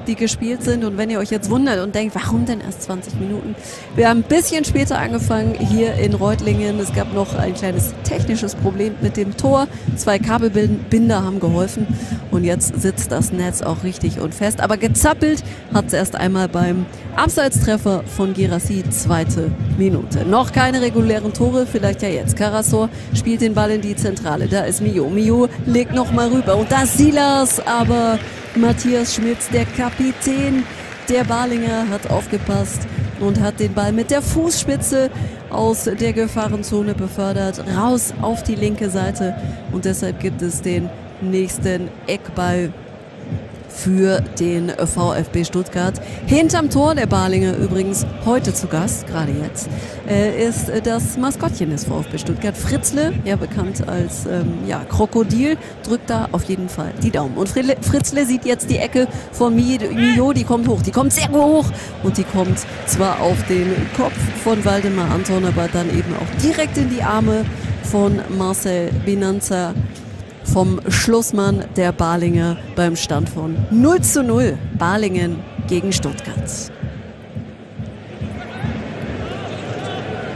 die gespielt sind. Und wenn ihr euch jetzt wundert und denkt, warum denn erst 20 Minuten? Wir haben ein bisschen später angefangen hier in Reutlingen. Es gab noch ein kleines technisches Problem mit dem Tor. Zwei Kabelbinder haben geholfen und jetzt sitzt das Netz auch richtig und fest. Aber gezappelt hat es erst einmal beim Abseitstreffer von Girassi, zweite Minute. Noch keine regulären Tore, vielleicht ja jetzt. Karasor spielt den Ball in die Zentrale. Da ist Mio. Mio legt nochmal rüber. Und da Silas, aber Matthias Schmitz, der Kapitän. Der Balinger, hat aufgepasst und hat den Ball mit der Fußspitze aus der Gefahrenzone befördert, raus auf die linke Seite. Und deshalb gibt es den nächsten Eckball für den VfB Stuttgart. Hinterm Tor der Barlinge übrigens heute zu Gast, gerade jetzt, äh, ist das Maskottchen des VfB Stuttgart. Fritzle, ja bekannt als ähm, ja, Krokodil, drückt da auf jeden Fall die Daumen. Und Fritzle sieht jetzt die Ecke von Mio, die kommt hoch, die kommt sehr hoch und die kommt zwar auf den Kopf von Waldemar Anton, aber dann eben auch direkt in die Arme von Marcel Binanza vom Schlussmann der Balinger beim Stand von 0 zu 0. Balingen gegen Stuttgart.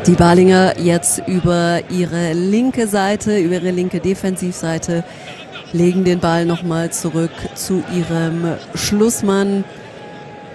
Die Balinger jetzt über ihre linke Seite, über ihre linke Defensivseite, legen den Ball nochmal zurück zu ihrem Schlussmann.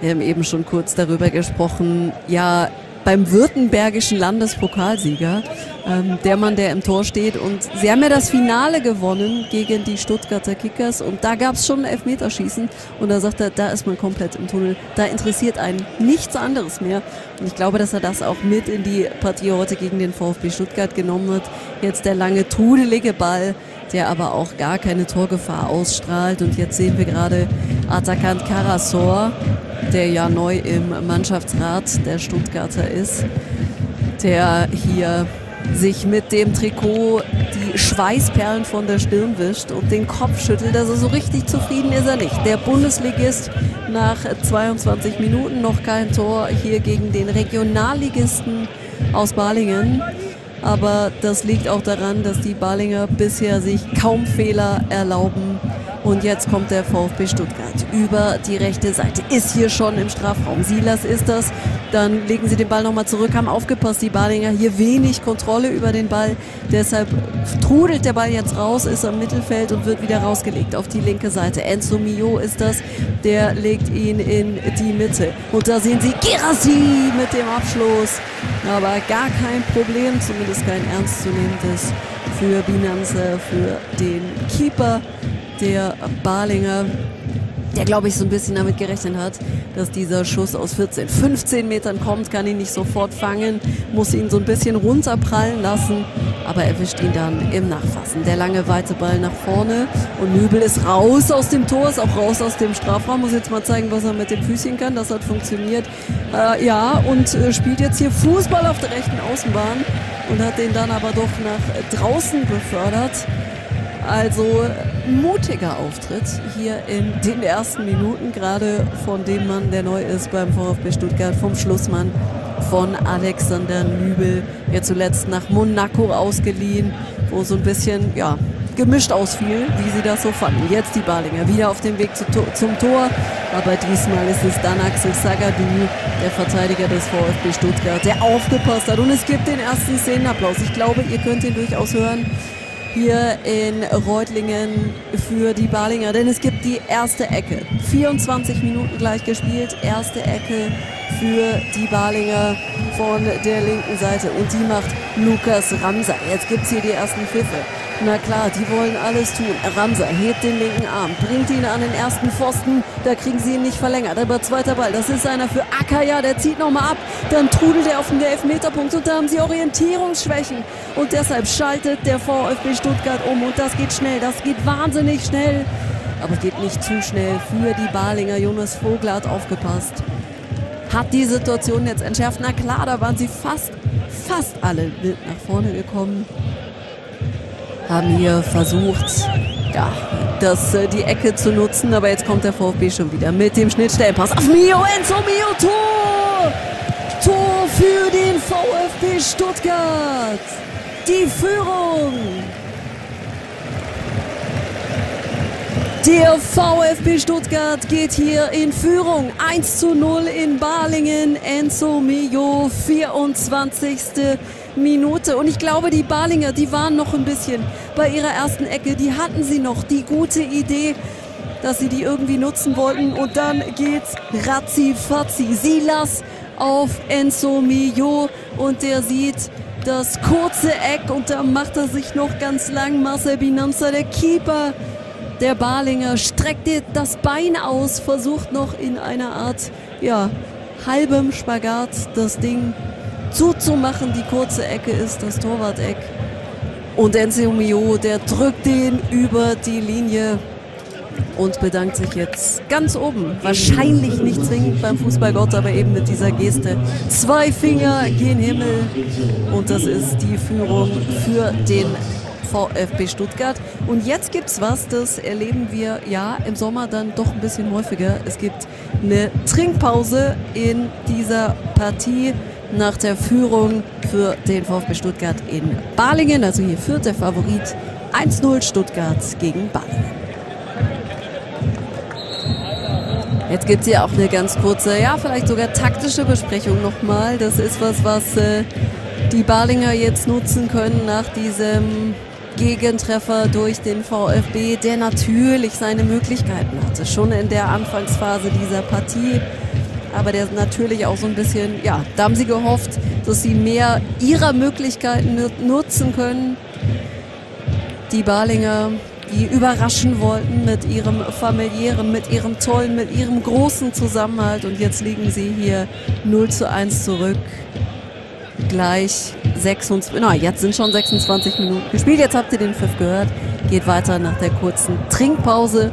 Wir haben eben schon kurz darüber gesprochen. Ja, beim württembergischen Landespokalsieger, ähm, der Mann, der im Tor steht. Und sie haben ja das Finale gewonnen gegen die Stuttgarter Kickers und da gab es schon ein Elfmeterschießen und da sagt er, da ist man komplett im Tunnel. Da interessiert einen nichts anderes mehr. Und ich glaube, dass er das auch mit in die Partie heute gegen den VfB Stuttgart genommen hat. Jetzt der lange, trudelige Ball der aber auch gar keine Torgefahr ausstrahlt. Und jetzt sehen wir gerade Atakant Karasor, der ja neu im Mannschaftsrat der Stuttgarter ist, der hier sich mit dem Trikot die Schweißperlen von der Stirn wischt und den Kopf schüttelt. Also so richtig zufrieden ist er nicht. Der Bundesligist nach 22 Minuten noch kein Tor hier gegen den Regionalligisten aus Balingen. Aber das liegt auch daran, dass die Balinger bisher sich kaum Fehler erlauben. Und jetzt kommt der VfB Stuttgart über die rechte Seite. Ist hier schon im Strafraum. Silas ist das. Dann legen sie den Ball nochmal zurück, haben aufgepasst. Die Balinger hier wenig Kontrolle über den Ball. Deshalb trudelt der Ball jetzt raus, ist am Mittelfeld und wird wieder rausgelegt auf die linke Seite. Enzo Mio ist das. Der legt ihn in die Mitte. Und da sehen sie Girassi mit dem Abschluss. Aber gar kein Problem, zumindest kein ernstzunehmendes für Binanze, für den Keeper der Balinger, der glaube ich so ein bisschen damit gerechnet hat, dass dieser Schuss aus 14, 15 Metern kommt, kann ihn nicht sofort fangen, muss ihn so ein bisschen runterprallen lassen, aber erwischt ihn dann im Nachfassen. Der lange weite Ball nach vorne und Nübel ist raus aus dem Tor, ist auch raus aus dem Strafraum, muss jetzt mal zeigen, was er mit dem Füßchen kann, das hat funktioniert. Äh, ja, und äh, spielt jetzt hier Fußball auf der rechten Außenbahn und hat den dann aber doch nach draußen befördert. Also mutiger Auftritt hier in den ersten Minuten, gerade von dem Mann, der neu ist beim VfB Stuttgart, vom Schlussmann von Alexander Nübel, der zuletzt nach Monaco ausgeliehen, wo so ein bisschen, ja, gemischt ausfiel, wie sie das so fanden. Jetzt die Balinger wieder auf dem Weg zu, zum Tor, aber diesmal ist es dann Axel Sagadou, der Verteidiger des VfB Stuttgart, der aufgepasst hat und es gibt den ersten Szenenapplaus. Ich glaube, ihr könnt ihn durchaus hören hier in Reutlingen für die Balinger, denn es gibt die erste Ecke. 24 Minuten gleich gespielt, erste Ecke für die Balinger von der linken Seite und die macht Lukas Ramser. Jetzt gibt es hier die ersten Pfiffe. Na klar, die wollen alles tun. Ramser hebt den linken Arm, bringt ihn an den ersten Pfosten. Da kriegen sie ihn nicht verlängert. Aber zweiter Ball, das ist einer für Akaya, der zieht nochmal ab. Dann trudelt er auf den Elfmeterpunkt und da haben sie Orientierungsschwächen. Und deshalb schaltet der VfB Stuttgart um. Und das geht schnell, das geht wahnsinnig schnell. Aber geht nicht zu schnell für die Balinger. Jonas Vogler hat aufgepasst. Hat die Situation jetzt entschärft. Na klar, da waren sie fast, fast alle nach vorne gekommen haben hier versucht, ja, das, äh, die Ecke zu nutzen. Aber jetzt kommt der VfB schon wieder mit dem Schnittstellenpass auf Mio, Enzo Mio, Tor! Tor für den VfB Stuttgart. Die Führung. Der VfB Stuttgart geht hier in Führung. 1 zu 0 in Balingen. Enzo Mio, 24. Minute. Und ich glaube, die Balinger, die waren noch ein bisschen bei ihrer ersten Ecke. Die hatten sie noch die gute Idee, dass sie die irgendwie nutzen wollten. Und dann geht's ratzi fatzi. Silas auf Enzo Mio und der sieht das kurze Eck und da macht er sich noch ganz lang. Marcel Binanza, der Keeper der Balinger streckt das Bein aus, versucht noch in einer Art, ja, halbem Spagat das Ding zuzumachen. Die kurze Ecke ist das Torwart-Eck. Und Enzio Mio, der drückt den über die Linie und bedankt sich jetzt ganz oben. Wahrscheinlich nicht zwingend beim Fußballgott, aber eben mit dieser Geste. Zwei Finger gen Himmel und das ist die Führung für den VfB Stuttgart. Und jetzt gibt es was, das erleben wir ja im Sommer dann doch ein bisschen häufiger. Es gibt eine Trinkpause in dieser Partie nach der Führung für den VfB Stuttgart in Balingen. Also hier führt der Favorit 1-0 Stuttgart gegen Balingen. Jetzt gibt es hier auch eine ganz kurze, ja, vielleicht sogar taktische Besprechung nochmal. Das ist was, was äh, die Balinger jetzt nutzen können nach diesem Gegentreffer durch den VfB, der natürlich seine Möglichkeiten hatte, schon in der Anfangsphase dieser Partie. Aber der natürlich auch so ein bisschen, ja, da haben sie gehofft, dass sie mehr ihrer Möglichkeiten nutzen können. Die Balinger, die überraschen wollten mit ihrem familiären, mit ihrem tollen, mit ihrem großen Zusammenhalt. Und jetzt liegen sie hier 0 zu 1 zurück. Gleich 26, na, jetzt sind schon 26 Minuten gespielt. Jetzt habt ihr den Pfiff gehört. Geht weiter nach der kurzen Trinkpause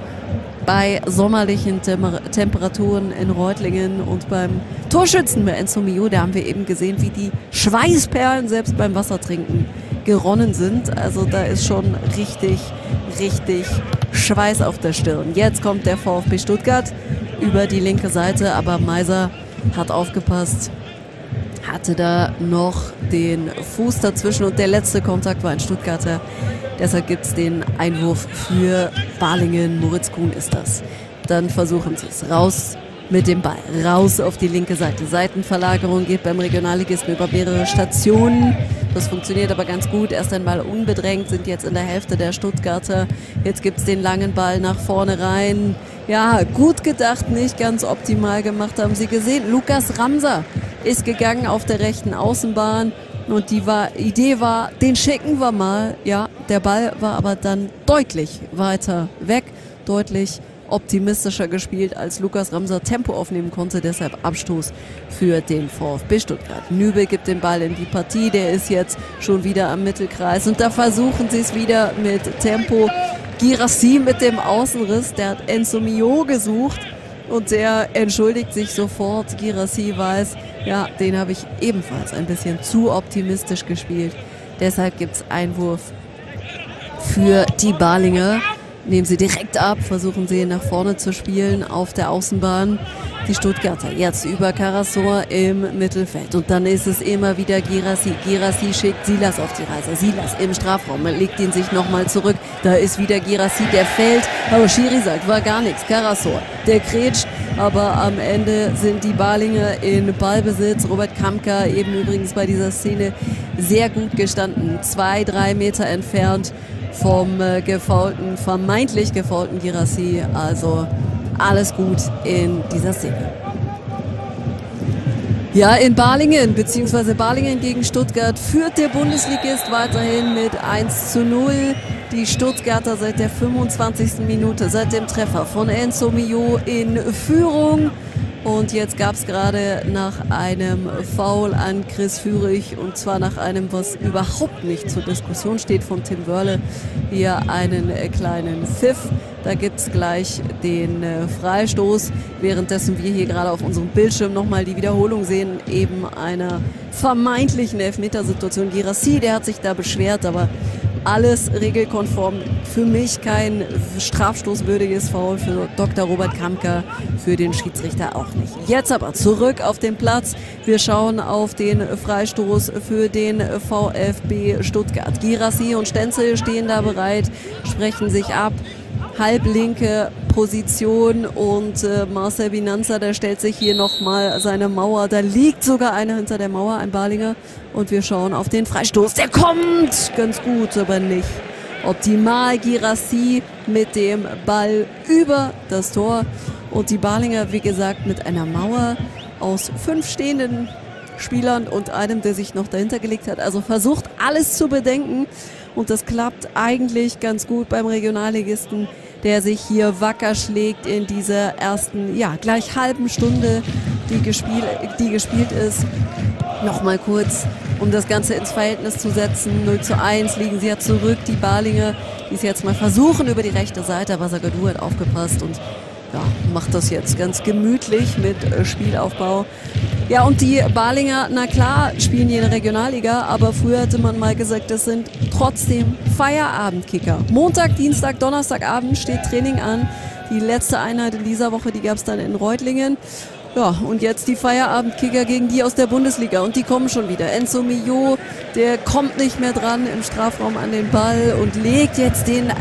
bei sommerlichen Tem Temperaturen in Reutlingen und beim Torschützen bei Enzo Mio. Da haben wir eben gesehen, wie die Schweißperlen selbst beim Wassertrinken geronnen sind. Also da ist schon richtig, richtig Schweiß auf der Stirn. Jetzt kommt der VfB Stuttgart über die linke Seite, aber Meiser hat aufgepasst hatte da noch den Fuß dazwischen und der letzte Kontakt war ein Stuttgarter. Deshalb gibt es den Einwurf für Balingen. Moritz Kuhn ist das. Dann versuchen sie es raus mit dem Ball. Raus auf die linke Seite. Seitenverlagerung geht beim Regionalligisten über mehrere Stationen. Das funktioniert aber ganz gut. Erst einmal unbedrängt, sind jetzt in der Hälfte der Stuttgarter. Jetzt gibt es den langen Ball nach vorne rein. Ja, gut gedacht, nicht ganz optimal gemacht, haben sie gesehen. Lukas Ramser ist gegangen auf der rechten Außenbahn und die war, Idee war, den schicken wir mal. Ja, der Ball war aber dann deutlich weiter weg, deutlich optimistischer gespielt, als Lukas Ramser Tempo aufnehmen konnte. Deshalb Abstoß für den VfB Stuttgart. Nübel gibt den Ball in die Partie. Der ist jetzt schon wieder am Mittelkreis. Und da versuchen sie es wieder mit Tempo. Girassi mit dem Außenriss. Der hat Enzo Mio gesucht. Und der entschuldigt sich sofort. Girassi weiß, ja, den habe ich ebenfalls ein bisschen zu optimistisch gespielt. Deshalb gibt es Einwurf für die Balinger nehmen sie direkt ab, versuchen sie nach vorne zu spielen auf der Außenbahn. Die Stuttgarter jetzt über Karasor im Mittelfeld. Und dann ist es immer wieder Girassi. Girassi schickt Silas auf die Reise. Silas im Strafraum. Legt ihn sich nochmal zurück. Da ist wieder Girassi, der fällt. Aber Schiri sagt, war gar nichts. Karasor, der kretscht. Aber am Ende sind die Balinger in Ballbesitz. Robert Kamka eben übrigens bei dieser Szene sehr gut gestanden. Zwei, drei Meter entfernt vom äh, gefaulten, vermeintlich gefaulten Girassi. Also alles gut in dieser Szene. Ja, in Balingen, beziehungsweise Balingen gegen Stuttgart führt der Bundesligist weiterhin mit 1 zu 0. Die Stuttgarter seit der 25. Minute, seit dem Treffer von Enzo Mio in Führung. Und jetzt gab es gerade nach einem Foul an Chris Führig und zwar nach einem, was überhaupt nicht zur Diskussion steht von Tim Wörle, hier einen äh, kleinen Pfiff. Da gibt es gleich den äh, Freistoß, währenddessen wir hier gerade auf unserem Bildschirm nochmal die Wiederholung sehen, eben einer vermeintlichen Elfmetersituation. Girassi, der hat sich da beschwert, aber alles regelkonform. Für mich kein strafstoßwürdiges Foul, für Dr. Robert Kamker, für den Schiedsrichter auch nicht. Jetzt aber zurück auf den Platz. Wir schauen auf den Freistoß für den VfB Stuttgart. Girassi und Stenzel stehen da bereit, sprechen sich ab halblinke Position und äh, Marcel Binanza, der stellt sich hier nochmal seine Mauer. Da liegt sogar einer hinter der Mauer, ein Balinger. Und wir schauen auf den Freistoß. Der kommt ganz gut, aber nicht optimal. Girassi mit dem Ball über das Tor. Und die Balinger, wie gesagt, mit einer Mauer aus fünf stehenden Spielern und einem, der sich noch dahinter gelegt hat. Also versucht alles zu bedenken. Und das klappt eigentlich ganz gut beim Regionalligisten, der sich hier wacker schlägt in dieser ersten, ja, gleich halben Stunde, die, gespiel die gespielt ist. Nochmal kurz, um das Ganze ins Verhältnis zu setzen. 0 zu 1 liegen sie ja zurück, die Barlinge, die es jetzt mal versuchen über die rechte Seite, aber Sagadu hat aufgepasst und ja, macht das jetzt ganz gemütlich mit äh, Spielaufbau. Ja, und die Balinger, na klar, spielen die in der Regionalliga, aber früher hatte man mal gesagt, das sind trotzdem Feierabendkicker. Montag, Dienstag, Donnerstagabend steht Training an. Die letzte Einheit in dieser Woche, die gab es dann in Reutlingen. Ja, und jetzt die Feierabendkicker gegen die aus der Bundesliga. Und die kommen schon wieder. Enzo Mio, der kommt nicht mehr dran im Strafraum an den Ball und legt jetzt den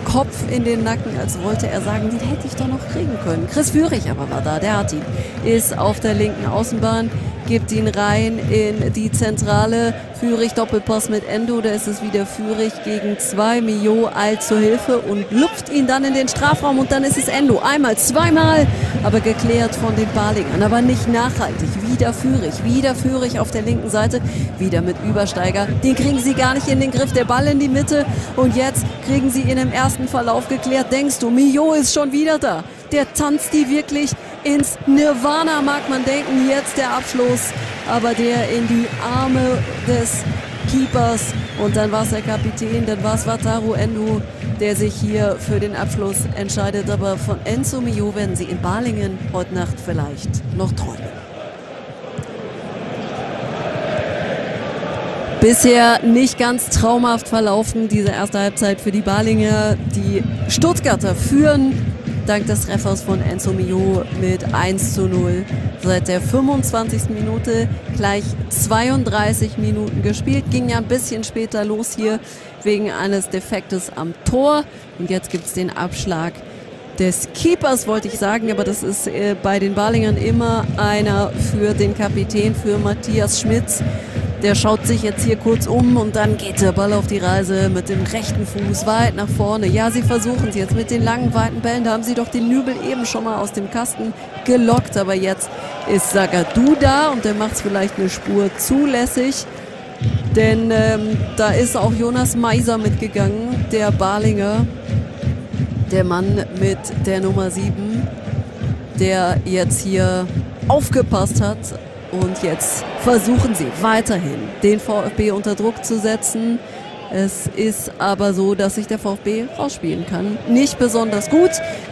Kopf in den Nacken, als wollte er sagen, den hätte ich doch noch kriegen können. Chris Führig aber war da, der hat ihn. Ist auf der linken Außenbahn, gibt ihn rein in die Zentrale. Führig Doppelpass mit Endo, da ist es wieder Führig gegen zwei. Mio eilt zur Hilfe und lupft ihn dann in den Strafraum und dann ist es Endo. Einmal, zweimal, aber geklärt von den Balingern, aber nicht nachhaltig. Wieder Führig, wieder Führig auf der linken Seite, wieder mit Übersteiger. Den kriegen sie gar nicht in den Griff, der Ball in die Mitte und jetzt kriegen sie ihn im ersten Verlauf geklärt. Denkst du, Mio ist schon wieder da? Der tanzt die wirklich ins Nirvana, mag man denken. Jetzt der Abschluss, aber der in die Arme des Keepers. Und dann war es der Kapitän, dann war es Wataru Endo, der sich hier für den Abschluss entscheidet. Aber von Enzo Mio werden sie in Balingen heute Nacht vielleicht noch träumen. Bisher nicht ganz traumhaft verlaufen, diese erste Halbzeit für die Balinger. Die Stuttgarter führen dank des Treffers von Enzo Mio mit 1 zu 0. Seit der 25. Minute gleich 32 Minuten gespielt. Ging ja ein bisschen später los hier wegen eines Defektes am Tor. Und jetzt gibt es den Abschlag des Keepers, wollte ich sagen, aber das ist äh, bei den Balingern immer einer für den Kapitän, für Matthias Schmitz. Der schaut sich jetzt hier kurz um und dann geht der Ball auf die Reise mit dem rechten Fuß weit nach vorne. Ja, sie versuchen es jetzt mit den langen, weiten Bällen. Da haben sie doch den Nübel eben schon mal aus dem Kasten gelockt. Aber jetzt ist Sagadu da und der macht es vielleicht eine Spur zulässig. Denn ähm, da ist auch Jonas Meiser mitgegangen, der Barlinger, der Mann mit der Nummer 7, der jetzt hier aufgepasst hat und jetzt versuchen sie weiterhin, den VfB unter Druck zu setzen. Es ist aber so, dass sich der VfB rausspielen kann. Nicht besonders gut,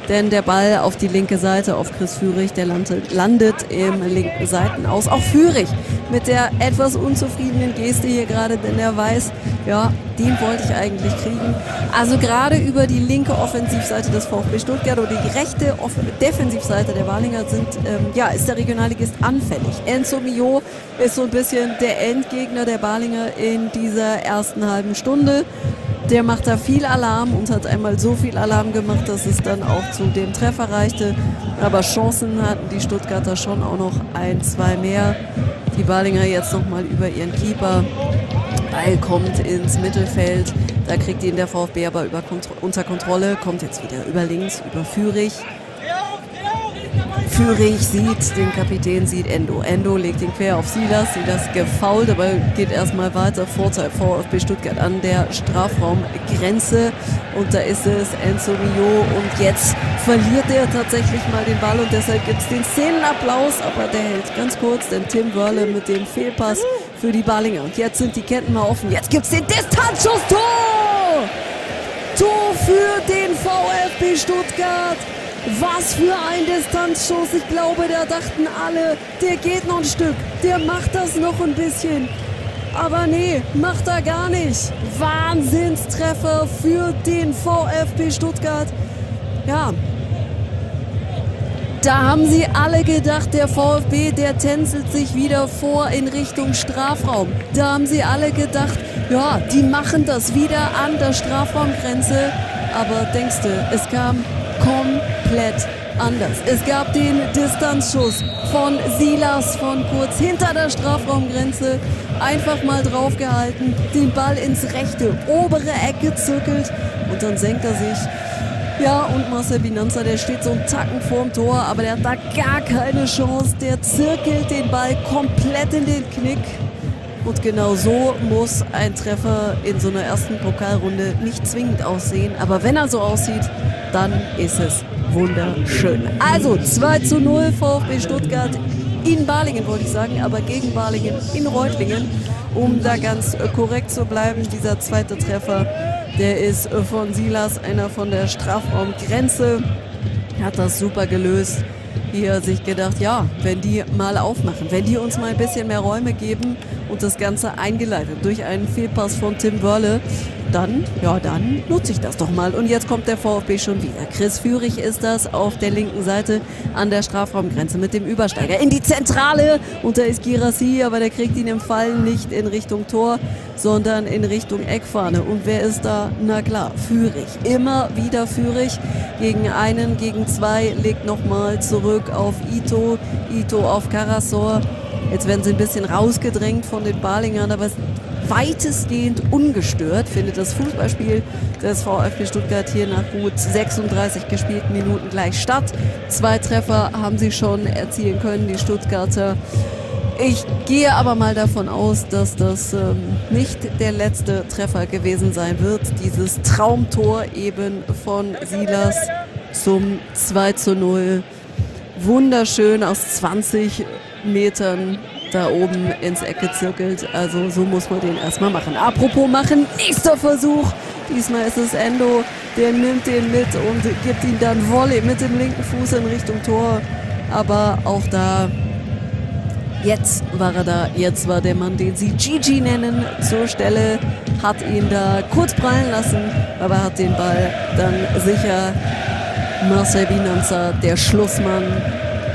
denn der Ball auf die linke Seite auf Chris Führig, der landet, im linken Seitenaus. Auch Führig mit der etwas unzufriedenen Geste hier gerade, denn er weiß, ja, den wollte ich eigentlich kriegen. Also gerade über die linke Offensivseite des VfB Stuttgart oder die rechte Off Defensivseite der Walinger sind, ähm, ja, ist der Regionalligist anfällig. Enzo Mio ist so ein bisschen der Endgegner der Balinger in dieser ersten halben Stunde. Der macht da viel Alarm und hat einmal so viel Alarm gemacht, dass es dann auch zu dem Treffer reichte. Aber Chancen hatten die Stuttgarter schon auch noch ein, zwei mehr. Die Balinger jetzt nochmal über ihren Keeper. Ball kommt ins Mittelfeld. Da kriegt ihn der VfB aber über, unter Kontrolle. Kommt jetzt wieder über links, über Führig. Führig sieht den Kapitän, sieht Endo. Endo legt ihn quer auf Silas. Silas gefault, aber geht erstmal weiter. Vorteil VfB Stuttgart an der Strafraumgrenze. Und da ist es Enzo Mio. Und jetzt verliert er tatsächlich mal den Ball. Und deshalb gibt es den Szenenapplaus. Aber der hält ganz kurz, denn Tim Wörle mit dem Fehlpass für die Ballinger. Und jetzt sind die Ketten mal offen. Jetzt gibt es den Distanzschuss. Tor! Tor für den VfB Stuttgart. Was für ein Distanzschuss. Ich glaube, da dachten alle, der geht noch ein Stück. Der macht das noch ein bisschen. Aber nee, macht er gar nicht. Wahnsinnstreffer für den VfB Stuttgart. Ja, da haben sie alle gedacht, der VfB, der tänzelt sich wieder vor in Richtung Strafraum. Da haben sie alle gedacht, ja, die machen das wieder an der Strafraumgrenze. Aber denkst du, es kam komplett anders. Es gab den Distanzschuss von Silas von kurz hinter der Strafraumgrenze. Einfach mal draufgehalten, den Ball ins rechte obere Ecke zirkelt und dann senkt er sich ja, und Marcel Binanza, der steht so einen Tacken vorm Tor, aber der hat da gar keine Chance. Der zirkelt den Ball komplett in den Knick. Und genau so muss ein Treffer in so einer ersten Pokalrunde nicht zwingend aussehen. Aber wenn er so aussieht, dann ist es wunderschön. Also 2 zu 0 VfB Stuttgart in Balingen, wollte ich sagen, aber gegen Balingen in Reutlingen. Um da ganz korrekt zu bleiben, dieser zweite Treffer der ist von Silas, einer von der Strafraumgrenze. Hat das super gelöst. Hier sich gedacht, ja, wenn die mal aufmachen, wenn die uns mal ein bisschen mehr Räume geben und das Ganze eingeleitet durch einen Fehlpass von Tim Wörle, dann, ja, dann nutze ich das doch mal. Und jetzt kommt der VfB schon wieder. Chris Führig ist das auf der linken Seite an der Strafraumgrenze mit dem Übersteiger in die Zentrale. Und da ist Girassi, aber der kriegt ihn im Fall nicht in Richtung Tor, sondern in Richtung Eckfahne. Und wer ist da? Na klar, Führig. Immer wieder Führig. Gegen einen, gegen zwei, legt nochmal zurück auf Ito. Ito auf Karasor. Jetzt werden sie ein bisschen rausgedrängt von den Balingern, aber es weitestgehend ungestört findet das Fußballspiel des VfB Stuttgart hier nach gut 36 gespielten Minuten gleich statt. Zwei Treffer haben sie schon erzielen können, die Stuttgarter. Ich gehe aber mal davon aus, dass das ähm, nicht der letzte Treffer gewesen sein wird. Dieses Traumtor eben von Silas zum 2 zu 0. Wunderschön aus 20 Metern da oben ins Eck gezirkelt. Also so muss man den erstmal machen. Apropos machen, nächster Versuch. Diesmal ist es Endo, der nimmt den mit und gibt ihn dann Volley mit dem linken Fuß in Richtung Tor. Aber auch da, jetzt war er da, jetzt war der Mann, den sie Gigi nennen, zur Stelle, hat ihn da kurz prallen lassen, aber hat den Ball dann sicher Marcel Binanza, der Schlussmann,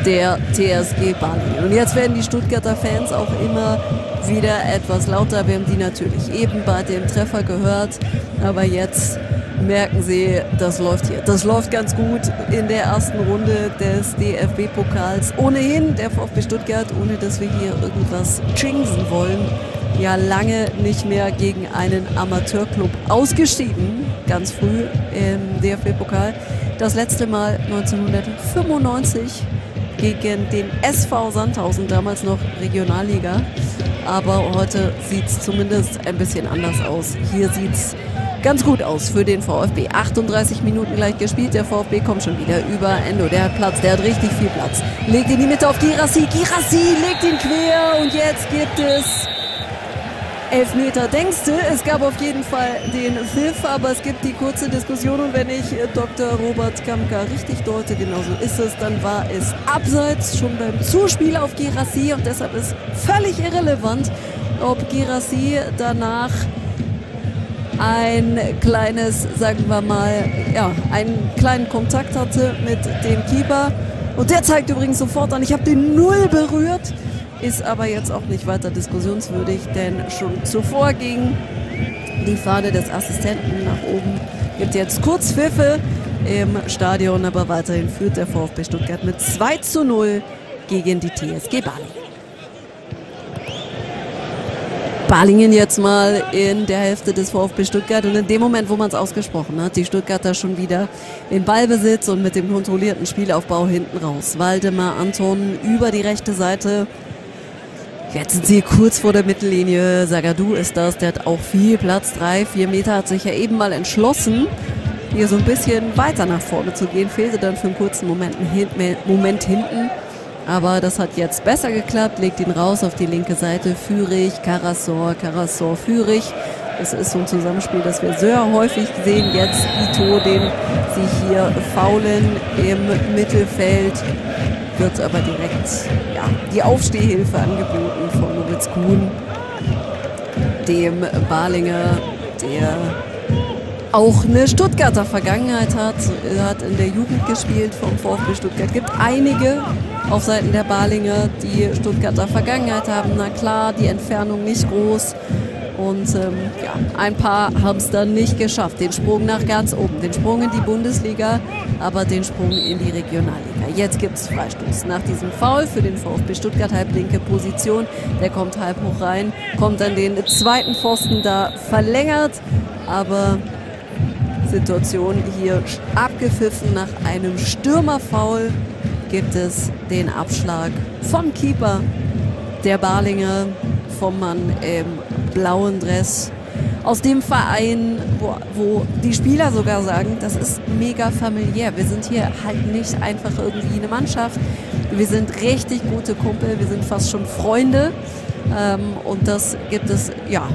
der TSG Balingen. Und jetzt werden die Stuttgarter Fans auch immer wieder etwas lauter. Wir haben die natürlich eben bei dem Treffer gehört, aber jetzt merken sie, das läuft hier. Das läuft ganz gut in der ersten Runde des DFB-Pokals. Ohnehin der VfB Stuttgart, ohne dass wir hier irgendwas chingsen wollen, ja lange nicht mehr gegen einen Amateurclub ausgeschieden, ganz früh im DFB-Pokal. Das letzte Mal 1995 gegen den SV Sandhausen, damals noch Regionalliga. Aber heute sieht es zumindest ein bisschen anders aus. Hier sieht es ganz gut aus für den VfB. 38 Minuten gleich gespielt. Der VfB kommt schon wieder über Endo. Der hat Platz, der hat richtig viel Platz. Legt in die Mitte auf Girassi. Girassi legt ihn quer und jetzt gibt es Elfmeter. Denkst du, es gab auf jeden Fall den Pfiff, aber es gibt die kurze Diskussion und wenn ich äh, Dr. Robert Kamka richtig deute, genauso ist es, dann war es abseits schon beim Zuspiel auf Girassi und deshalb ist völlig irrelevant, ob Girassi danach ein kleines, sagen wir mal, ja, einen kleinen Kontakt hatte mit dem Keeper. Und der zeigt übrigens sofort an, ich habe den Null berührt ist aber jetzt auch nicht weiter diskussionswürdig, denn schon zuvor ging die Fahne des Assistenten nach oben. Gibt jetzt kurz Pfiffe im Stadion, aber weiterhin führt der VfB Stuttgart mit 2 zu 0 gegen die TSG Balingen. Balingen jetzt mal in der Hälfte des VfB Stuttgart und in dem Moment, wo man es ausgesprochen hat, die Stuttgarter schon wieder im Ballbesitz und mit dem kontrollierten Spielaufbau hinten raus. Waldemar Anton über die rechte Seite Jetzt sind sie kurz vor der Mittellinie. Sagadu ist das, der hat auch viel Platz. Drei, vier Meter hat sich ja eben mal entschlossen, hier so ein bisschen weiter nach vorne zu gehen. Fehlte dann für einen kurzen Moment, Moment hinten. Aber das hat jetzt besser geklappt. Legt ihn raus auf die linke Seite. Führig, Karasor, Karasor, Führig. Es ist so ein Zusammenspiel, das wir sehr häufig sehen. Jetzt Ito, den sie hier faulen im Mittelfeld wird aber direkt ja, die Aufstehhilfe angeboten von Moritz Kuhn. dem Balinger, der auch eine Stuttgarter Vergangenheit hat, Er hat in der Jugend gespielt vom VfB Stuttgart. Es gibt einige auf Seiten der Balinger, die Stuttgarter Vergangenheit haben. Na klar, die Entfernung nicht groß. Und ähm, ja, ein paar haben es dann nicht geschafft. Den Sprung nach ganz oben, den Sprung in die Bundesliga, aber den Sprung in die Regionalliga. Jetzt gibt es Freistoß. Nach diesem Foul für den VfB Stuttgart, halb linke Position. Der kommt halb hoch rein, kommt an den zweiten Pfosten da verlängert. Aber Situation hier abgepfiffen nach einem Stürmerfoul gibt es den Abschlag vom Keeper der Barlinger, vom Mann im blauen Dress. Aus dem Verein, wo, wo die Spieler sogar sagen, das ist mega familiär. Wir sind hier halt nicht einfach irgendwie eine Mannschaft. Wir sind richtig gute Kumpel, wir sind fast schon Freunde. Ähm, und das gibt es, ja,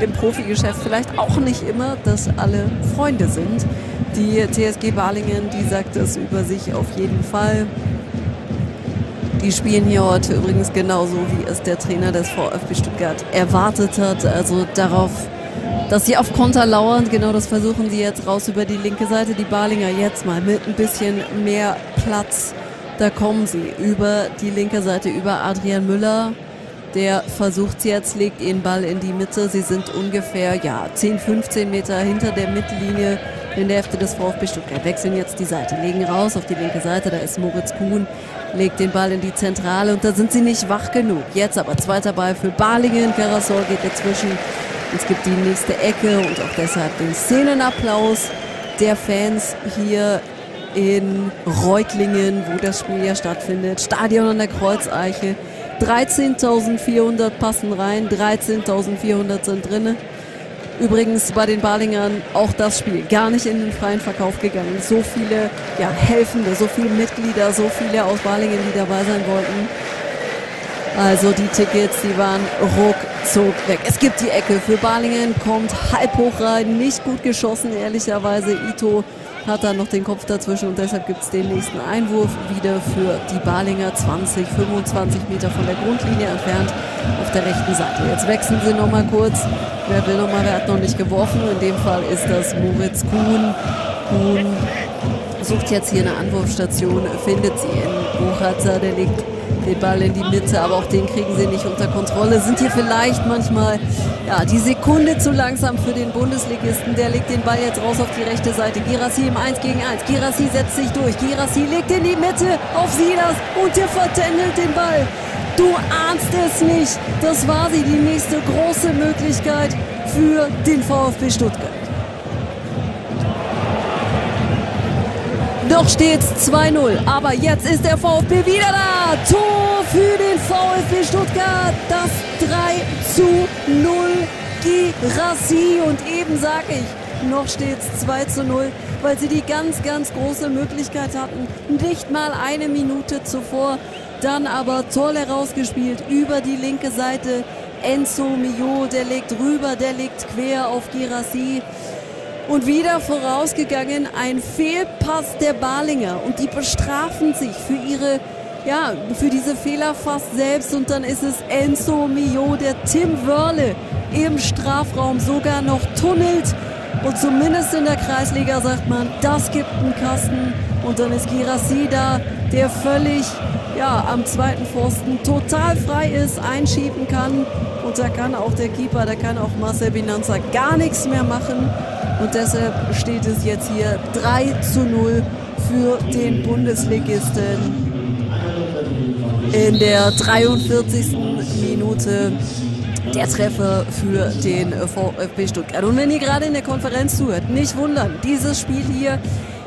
im Profigeschäft vielleicht auch nicht immer, dass alle Freunde sind. Die TSG Balingen, die sagt das über sich auf jeden Fall. Die spielen hier heute übrigens genauso, wie es der Trainer des VfB Stuttgart erwartet hat. Also darauf, dass sie auf Konter lauern. Genau das versuchen sie jetzt raus über die linke Seite. Die Balinger jetzt mal mit ein bisschen mehr Platz. Da kommen sie über die linke Seite, über Adrian Müller. Der versucht jetzt, legt den Ball in die Mitte. Sie sind ungefähr ja, 10, 15 Meter hinter der Mittellinie in der Hälfte des VfB Stuttgart. Wechseln jetzt die Seite, legen raus auf die linke Seite. Da ist Moritz Kuhn, legt den Ball in die Zentrale und da sind sie nicht wach genug. Jetzt aber zweiter Ball für Balingen. Karasor geht dazwischen. Es gibt die nächste Ecke und auch deshalb den Szenenapplaus der Fans hier in Reutlingen, wo das Spiel ja stattfindet. Stadion an der Kreuzeiche. 13.400 passen rein, 13.400 sind drinne. Übrigens bei den Balingern auch das Spiel gar nicht in den freien Verkauf gegangen. So viele ja, Helfende, so viele Mitglieder, so viele aus Balingen, die dabei sein wollten. Also die Tickets, die waren ruckzuck weg. Es gibt die Ecke für Balingen, kommt halb hoch rein, nicht gut geschossen, ehrlicherweise. Ito hat dann noch den Kopf dazwischen und deshalb gibt es den nächsten Einwurf wieder für die Balinger 20, 25 Meter von der Grundlinie entfernt auf der rechten Seite. Jetzt wechseln sie nochmal kurz. Wer will nochmal, wer hat noch nicht geworfen? In dem Fall ist das Moritz Kuhn. Kuhn sucht jetzt hier eine Anwurfstation, findet sie in Buchatzer, der legt den Ball in die Mitte, aber auch den kriegen sie nicht unter Kontrolle. Sind hier vielleicht manchmal ja, die Sekunde zu langsam für den Bundesligisten. Der legt den Ball jetzt raus auf die rechte Seite. Girassi im 1 gegen 1. Girassi setzt sich durch. Girassi legt in die Mitte auf Silas und der vertändelt den Ball. Du ahnst es nicht. Das war sie, die nächste große Möglichkeit für den VfB Stuttgart. Noch steht's 2-0. Aber jetzt ist der VfB wieder da. Tor für den VfB Stuttgart. Das 3 zu 0. Girassi. Und eben sag ich, noch steht's 2 zu 0, weil sie die ganz, ganz große Möglichkeit hatten. Nicht mal eine Minute zuvor. Dann aber toll herausgespielt über die linke Seite. Enzo Mio, der legt rüber, der legt quer auf Girassi. Und wieder vorausgegangen ein Fehlpass der Balinger. Und die bestrafen sich für ihre, ja, für diese Fehler fast selbst. Und dann ist es Enzo Mio, der Tim Wörle im Strafraum sogar noch tunnelt. Und zumindest in der Kreisliga sagt man, das gibt einen Kasten. Und dann ist Girassi da, der völlig ja, am zweiten Pfosten total frei ist, einschieben kann. Da kann auch der Keeper, da kann auch Marcel Binanza gar nichts mehr machen. Und deshalb steht es jetzt hier 3 zu 0 für den Bundesligisten. In der 43. Minute der Treffer für den VfB Stuttgart. Und wenn ihr gerade in der Konferenz zuhört, nicht wundern, dieses Spiel hier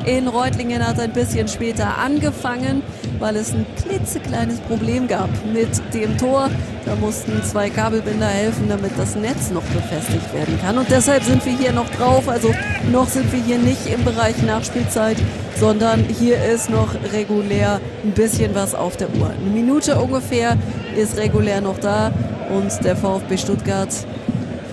in Reutlingen hat ein bisschen später angefangen, weil es ein klitzekleines Problem gab mit dem Tor. Da mussten zwei Kabelbinder helfen, damit das Netz noch befestigt werden kann. Und deshalb sind wir hier noch drauf. Also noch sind wir hier nicht im Bereich Nachspielzeit, sondern hier ist noch regulär ein bisschen was auf der Uhr. Eine Minute ungefähr ist regulär noch da und der VfB Stuttgart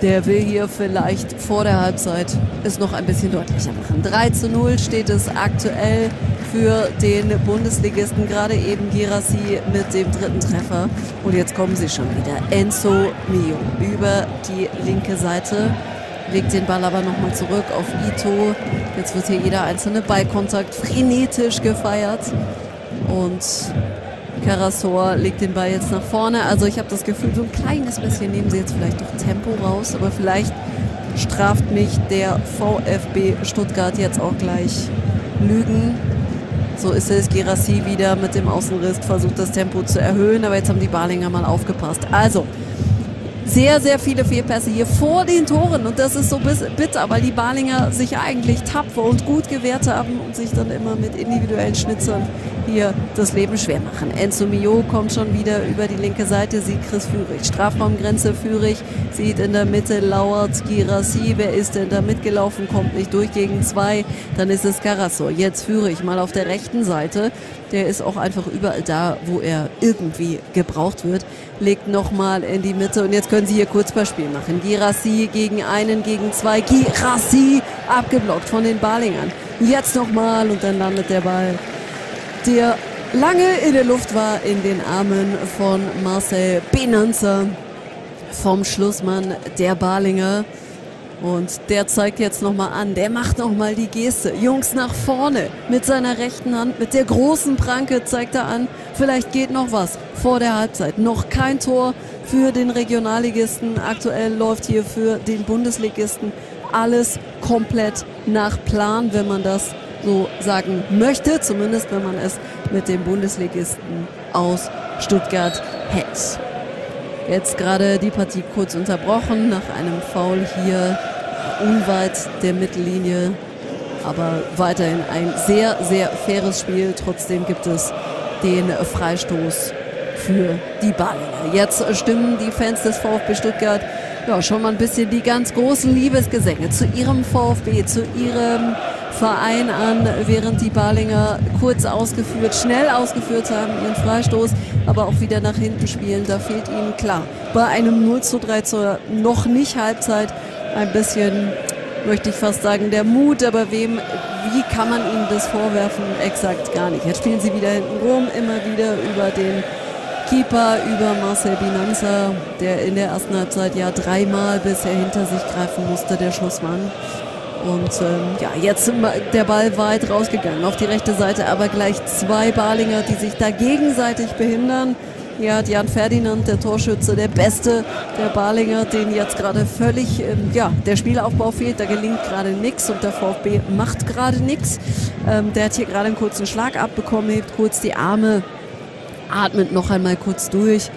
der will hier vielleicht vor der Halbzeit es noch ein bisschen deutlicher machen. 3 zu 0 steht es aktuell für den Bundesligisten. Gerade eben Girassi mit dem dritten Treffer. Und jetzt kommen sie schon wieder. Enzo Mio über die linke Seite. Legt den Ball aber nochmal zurück auf Ito. Jetzt wird hier jeder einzelne Ballkontakt frenetisch gefeiert. Und Karasor legt den Ball jetzt nach vorne. Also ich habe das Gefühl, so ein kleines bisschen nehmen sie jetzt vielleicht doch Tempo raus. Aber vielleicht straft mich der VfB Stuttgart jetzt auch gleich Lügen. So ist es. Gerassi wieder mit dem Außenriss versucht das Tempo zu erhöhen, aber jetzt haben die Barlinger mal aufgepasst. Also, sehr, sehr viele Fehlpässe hier vor den Toren. Und das ist so bitter, weil die Balinger sich eigentlich tapfer und gut gewehrt haben und sich dann immer mit individuellen Schnitzern hier das Leben schwer machen. Enzo Mio kommt schon wieder über die linke Seite, sieht Chris Führig. Strafraumgrenze Führig, sieht in der Mitte lauert Girassi. Wer ist denn da mitgelaufen? Kommt nicht durch gegen zwei. Dann ist es Carasso. Jetzt Führig mal auf der rechten Seite. Der ist auch einfach überall da, wo er irgendwie gebraucht wird. Legt nochmal in die Mitte und jetzt können sie hier Kurzballspiel machen. Girassi gegen einen, gegen zwei. Girassi abgeblockt von den Balingern. Jetzt nochmal und dann landet der Ball der lange in der Luft war in den Armen von Marcel Benanza vom Schlussmann der Balinger. Und der zeigt jetzt nochmal an, der macht nochmal die Geste. Jungs nach vorne mit seiner rechten Hand, mit der großen Pranke zeigt er an, vielleicht geht noch was vor der Halbzeit. Noch kein Tor für den Regionalligisten. Aktuell läuft hier für den Bundesligisten alles komplett nach Plan, wenn man das so sagen möchte, zumindest wenn man es mit dem Bundesligisten aus Stuttgart hält. Jetzt gerade die Partie kurz unterbrochen nach einem Foul hier unweit der Mittellinie. Aber weiterhin ein sehr, sehr faires Spiel. Trotzdem gibt es den Freistoß für die Ballinger. Jetzt stimmen die Fans des VfB Stuttgart ja schon mal ein bisschen die ganz großen Liebesgesänge zu ihrem VfB, zu ihrem Verein an, während die Balinger kurz ausgeführt, schnell ausgeführt haben, ihren Freistoß, aber auch wieder nach hinten spielen. Da fehlt ihnen klar bei einem 0 zu 3 zur noch nicht Halbzeit ein bisschen, möchte ich fast sagen, der Mut, aber wem, wie kann man ihnen das vorwerfen? Exakt gar nicht. Jetzt spielen sie wieder hinten rum, immer wieder über den Keeper, über Marcel Binanza, der in der ersten Halbzeit ja dreimal bisher hinter sich greifen musste, der Schlussmann. Und ähm, ja, jetzt der Ball weit rausgegangen auf die rechte Seite, aber gleich zwei Balinger, die sich da gegenseitig behindern. Hier hat Jan Ferdinand, der Torschütze, der Beste der Balinger, den jetzt gerade völlig, ähm, ja, der Spielaufbau fehlt, da gelingt gerade nichts und der VfB macht gerade nichts. Ähm, der hat hier gerade einen kurzen Schlag abbekommen, hebt kurz die Arme, atmet noch einmal kurz durch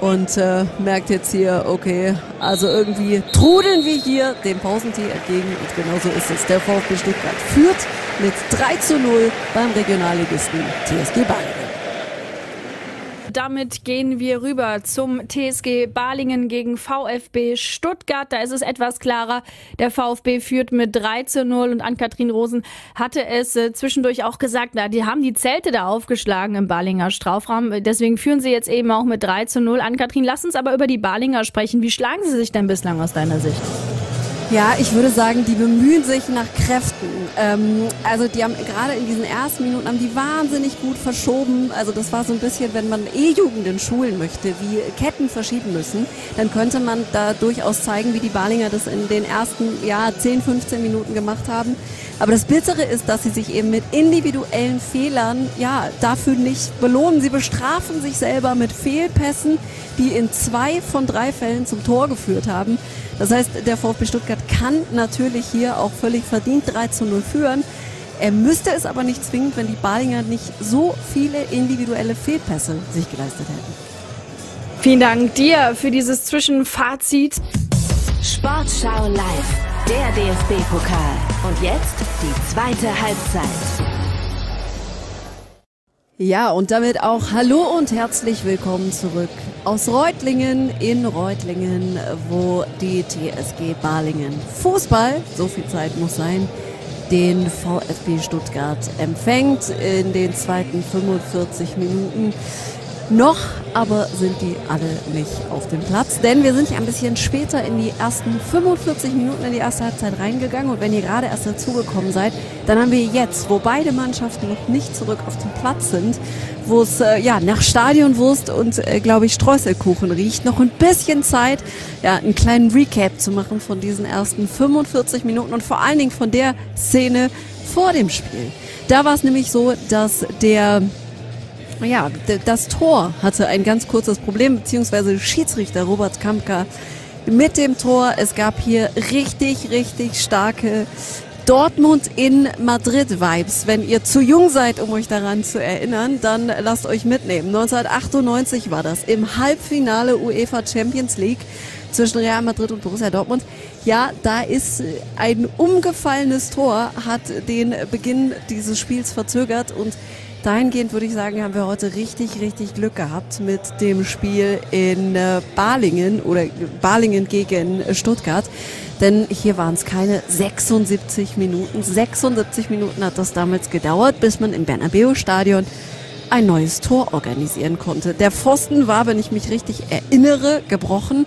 und äh, merkt jetzt hier, okay, also irgendwie trudeln wir hier dem Pausentee entgegen und genauso ist es. Der VfB Stuttgart führt mit 3 zu 0 beim Regionalligisten TSG Bayern. Damit gehen wir rüber zum TSG Balingen gegen VfB Stuttgart. Da ist es etwas klarer. Der VfB führt mit 3 zu 0 und Ann-Kathrin Rosen hatte es äh, zwischendurch auch gesagt, na, die haben die Zelte da aufgeschlagen im Balinger Strafraum. Deswegen führen sie jetzt eben auch mit 3 zu 0. Ann-Kathrin, lass uns aber über die Balinger sprechen. Wie schlagen sie sich denn bislang aus deiner Sicht? Ja, ich würde sagen, die bemühen sich nach Kräften. Ähm, also die haben gerade in diesen ersten Minuten haben die wahnsinnig gut verschoben. Also das war so ein bisschen, wenn man E-Jugenden schulen möchte, wie Ketten verschieben müssen, dann könnte man da durchaus zeigen, wie die Balinger das in den ersten ja, 10, 15 Minuten gemacht haben. Aber das Bittere ist, dass sie sich eben mit individuellen Fehlern ja dafür nicht belohnen. Sie bestrafen sich selber mit Fehlpässen, die in zwei von drei Fällen zum Tor geführt haben. Das heißt, der VfB Stuttgart kann natürlich hier auch völlig verdient 3 zu 0 führen. Er müsste es aber nicht zwingend, wenn die Balinger nicht so viele individuelle Fehlpässe sich geleistet hätten. Vielen Dank dir für dieses Zwischenfazit. Sportschau live, der DFB-Pokal. Und jetzt die zweite Halbzeit. Ja, und damit auch Hallo und herzlich willkommen zurück aus Reutlingen in Reutlingen, wo die TSG Balingen Fußball, so viel Zeit muss sein, den VfB Stuttgart empfängt in den zweiten 45 Minuten. Noch aber sind die alle nicht auf dem Platz, denn wir sind ja ein bisschen später in die ersten 45 Minuten in die erste Halbzeit reingegangen und wenn ihr gerade erst dazugekommen seid, dann haben wir jetzt, wo beide Mannschaften noch nicht zurück auf dem Platz sind, wo es äh, ja nach Stadionwurst und äh, glaube ich Streuselkuchen riecht, noch ein bisschen Zeit, ja einen kleinen Recap zu machen von diesen ersten 45 Minuten und vor allen Dingen von der Szene vor dem Spiel. Da war es nämlich so, dass der ja, das Tor hatte ein ganz kurzes Problem, beziehungsweise Schiedsrichter Robert Kampka mit dem Tor. Es gab hier richtig, richtig starke Dortmund in Madrid Vibes. Wenn ihr zu jung seid, um euch daran zu erinnern, dann lasst euch mitnehmen. 1998 war das im Halbfinale UEFA Champions League zwischen Real Madrid und Borussia Dortmund. Ja, da ist ein umgefallenes Tor, hat den Beginn dieses Spiels verzögert und Dahingehend würde ich sagen, haben wir heute richtig, richtig Glück gehabt mit dem Spiel in äh, Balingen oder Balingen gegen Stuttgart. Denn hier waren es keine 76 Minuten. 76 Minuten hat das damals gedauert, bis man im Bernabeu-Stadion ein neues Tor organisieren konnte. Der Pfosten war, wenn ich mich richtig erinnere, gebrochen.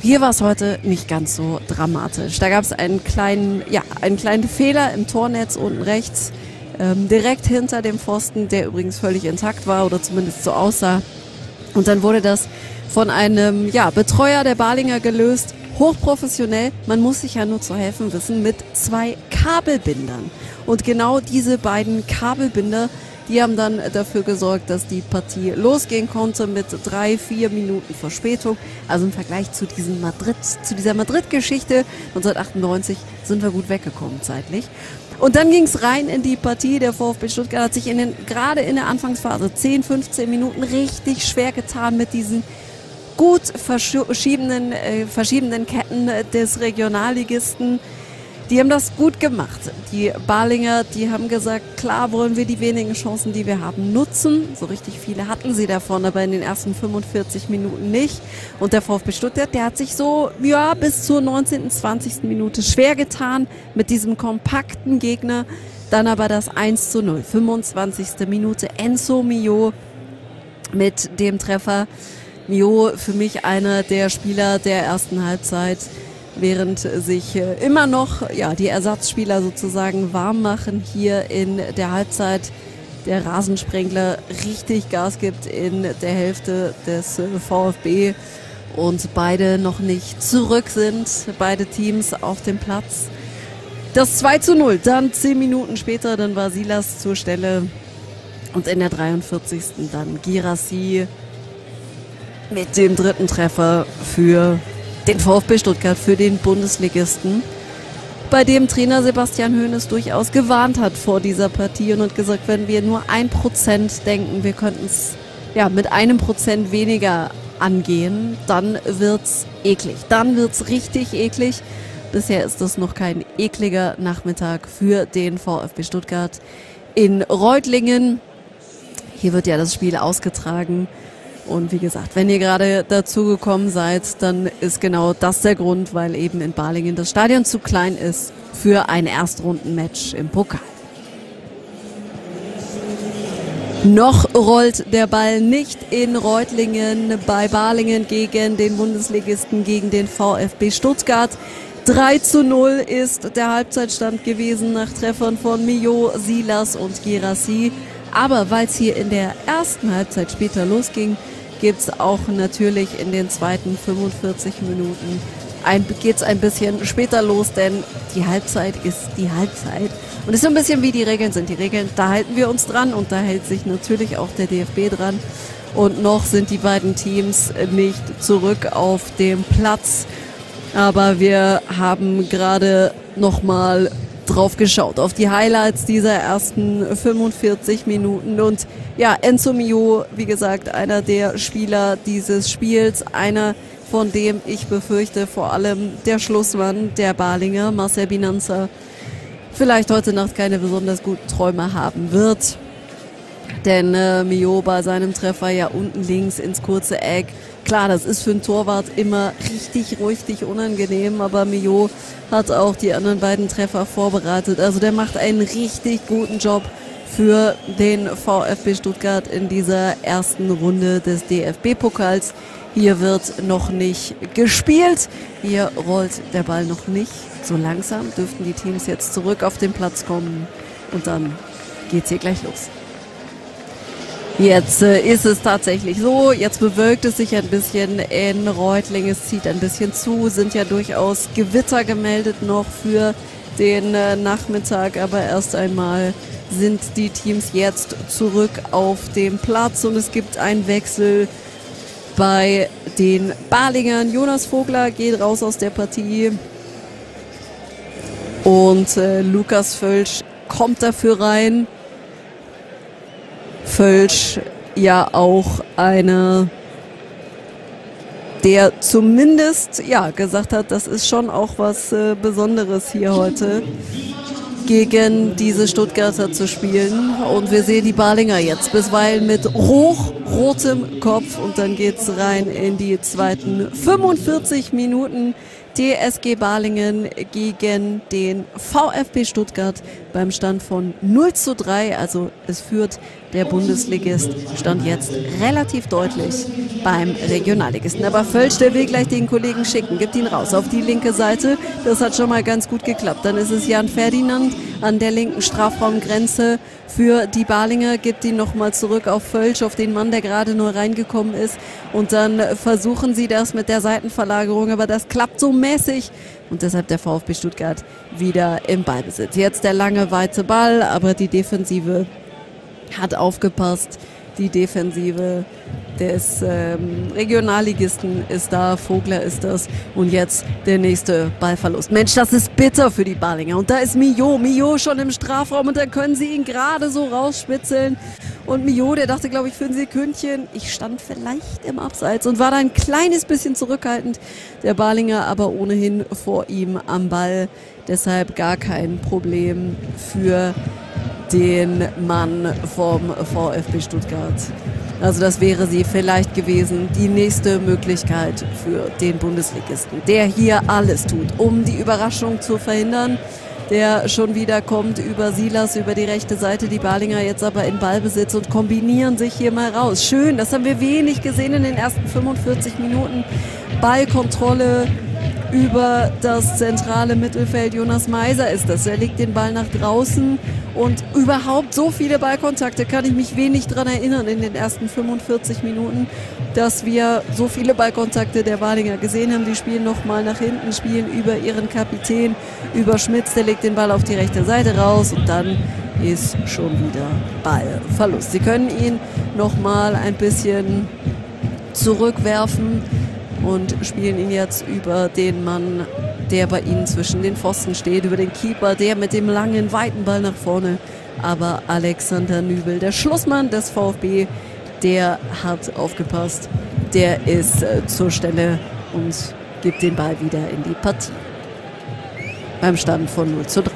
Hier war es heute nicht ganz so dramatisch. Da gab es einen kleinen, ja, einen kleinen Fehler im Tornetz unten rechts ähm, direkt hinter dem Pfosten, der übrigens völlig intakt war oder zumindest so aussah. Und dann wurde das von einem ja, Betreuer der Balinger gelöst, hochprofessionell. Man muss sich ja nur zu helfen wissen mit zwei Kabelbindern. Und genau diese beiden Kabelbinder, die haben dann dafür gesorgt, dass die Partie losgehen konnte mit drei, vier Minuten Verspätung. Also im Vergleich zu diesem Madrid, zu dieser Madrid-Geschichte 1998 sind wir gut weggekommen zeitlich. Und dann ging es rein in die Partie. Der VfB Stuttgart hat sich in den, gerade in der Anfangsphase 10, 15 Minuten richtig schwer getan mit diesen gut verschiebenden, äh, verschiebenden Ketten des Regionalligisten. Die haben das gut gemacht. Die Balinger, die haben gesagt, klar wollen wir die wenigen Chancen, die wir haben, nutzen. So richtig viele hatten sie davon, aber in den ersten 45 Minuten nicht. Und der VfB Stuttgart, der hat sich so, ja, bis zur 19., 20. Minute schwer getan mit diesem kompakten Gegner. Dann aber das 1 zu 0. 25. Minute Enzo Mio mit dem Treffer. Mio für mich einer der Spieler der ersten Halbzeit während sich äh, immer noch ja, die Ersatzspieler sozusagen warm machen hier in der Halbzeit. Der Rasensprengler richtig Gas gibt in der Hälfte des äh, VfB und beide noch nicht zurück sind, beide Teams auf dem Platz. Das 2 zu 0, dann 10 Minuten später, dann war Silas zur Stelle und in der 43. dann Girassi mit dem dritten Treffer für den VfB Stuttgart für den Bundesligisten, bei dem Trainer Sebastian Hoeneß durchaus gewarnt hat vor dieser Partie und hat gesagt, wenn wir nur ein Prozent denken, wir könnten es ja mit einem Prozent weniger angehen, dann wird's eklig. Dann wird's richtig eklig. Bisher ist das noch kein ekliger Nachmittag für den VfB Stuttgart in Reutlingen. Hier wird ja das Spiel ausgetragen und wie gesagt, wenn ihr gerade dazu gekommen seid, dann ist genau das der Grund, weil eben in Balingen das Stadion zu klein ist für ein Erstrundenmatch im Pokal. Noch rollt der Ball nicht in Reutlingen bei Balingen gegen den Bundesligisten, gegen den VfB Stuttgart. 3 zu 0 ist der Halbzeitstand gewesen nach Treffern von Mio, Silas und Girassi. Aber weil es hier in der ersten Halbzeit später losging, gibt es auch natürlich in den zweiten 45 Minuten ein, geht's ein bisschen später los, denn die Halbzeit ist die Halbzeit. Und es ist so ein bisschen wie die Regeln sind. Die Regeln, da halten wir uns dran und da hält sich natürlich auch der DFB dran. Und noch sind die beiden Teams nicht zurück auf dem Platz. Aber wir haben gerade nochmal drauf geschaut, auf die Highlights dieser ersten 45 Minuten. Und ja, Enzo Mio, wie gesagt, einer der Spieler dieses Spiels, einer von dem ich befürchte vor allem der Schlussmann der Balinger, Marcel Binanza, vielleicht heute Nacht keine besonders guten Träume haben wird. Denn äh, Mio bei seinem Treffer ja unten links ins kurze Eck Klar, das ist für einen Torwart immer richtig, richtig unangenehm, aber Mio hat auch die anderen beiden Treffer vorbereitet. Also der macht einen richtig guten Job für den VfB Stuttgart in dieser ersten Runde des DFB-Pokals. Hier wird noch nicht gespielt. Hier rollt der Ball noch nicht. So langsam dürften die Teams jetzt zurück auf den Platz kommen. Und dann geht's hier gleich los. Jetzt äh, ist es tatsächlich so, jetzt bewölkt es sich ein bisschen in Reutling, es zieht ein bisschen zu, sind ja durchaus Gewitter gemeldet noch für den äh, Nachmittag, aber erst einmal sind die Teams jetzt zurück auf dem Platz. Und es gibt einen Wechsel bei den Balingern. Jonas Vogler geht raus aus der Partie. Und äh, Lukas Völsch kommt dafür rein. Völsch ja auch eine, der zumindest ja gesagt hat, das ist schon auch was äh, Besonderes hier heute gegen diese Stuttgarter zu spielen. Und wir sehen die Balinger jetzt bisweilen mit hochrotem Kopf und dann geht's rein in die zweiten 45 Minuten. TSG Balingen gegen den VfB Stuttgart beim Stand von 0 zu 3. Also es führt der Bundesligist, stand jetzt relativ deutlich beim Regionalligisten. Aber Völsch, der will gleich den Kollegen schicken, gibt ihn raus auf die linke Seite. Das hat schon mal ganz gut geklappt. Dann ist es Jan Ferdinand an der linken Strafraumgrenze für die Balinger, gibt ihn nochmal zurück auf Völsch, auf den Mann, der gerade nur reingekommen ist. Und dann versuchen sie das mit der Seitenverlagerung, aber das klappt so mäßig. Und deshalb der VfB Stuttgart wieder im Ballbesitz. Jetzt der lange, weite Ball, aber die Defensive hat aufgepasst. Die Defensive des ähm, Regionalligisten ist da, Vogler ist das. Und jetzt der nächste Ballverlust. Mensch, das ist bitter für die Ballinger. Und da ist Mio, Mio schon im Strafraum und da können sie ihn gerade so rausspitzeln. Und Mio, der dachte, glaube ich, für ein Sekündchen, ich stand vielleicht im Abseits und war da ein kleines bisschen zurückhaltend. Der Balinger aber ohnehin vor ihm am Ball. Deshalb gar kein Problem für den Mann vom VfB Stuttgart. Also das wäre sie vielleicht gewesen, die nächste Möglichkeit für den Bundesligisten, der hier alles tut, um die Überraschung zu verhindern der schon wieder kommt über Silas, über die rechte Seite. Die Balinger jetzt aber in Ballbesitz und kombinieren sich hier mal raus. Schön, das haben wir wenig gesehen in den ersten 45 Minuten. Ballkontrolle über das zentrale Mittelfeld. Jonas Meiser ist das. Er legt den Ball nach draußen und überhaupt so viele Ballkontakte kann ich mich wenig daran erinnern in den ersten 45 Minuten, dass wir so viele Ballkontakte der Balinger gesehen haben. Die spielen nochmal nach hinten, spielen über ihren Kapitän, über Schmitz, der legt den Ball auf die rechte Seite raus und dann ist schon wieder Ballverlust. Sie können ihn nochmal ein bisschen zurückwerfen und spielen ihn jetzt über den Mann, der bei ihnen zwischen den Pfosten steht, über den Keeper, der mit dem langen, weiten Ball nach vorne. Aber Alexander Nübel, der Schlussmann des VfB, der hat aufgepasst. Der ist äh, zur Stelle und gibt den Ball wieder in die Partie. Beim Stand von 0 zu 3.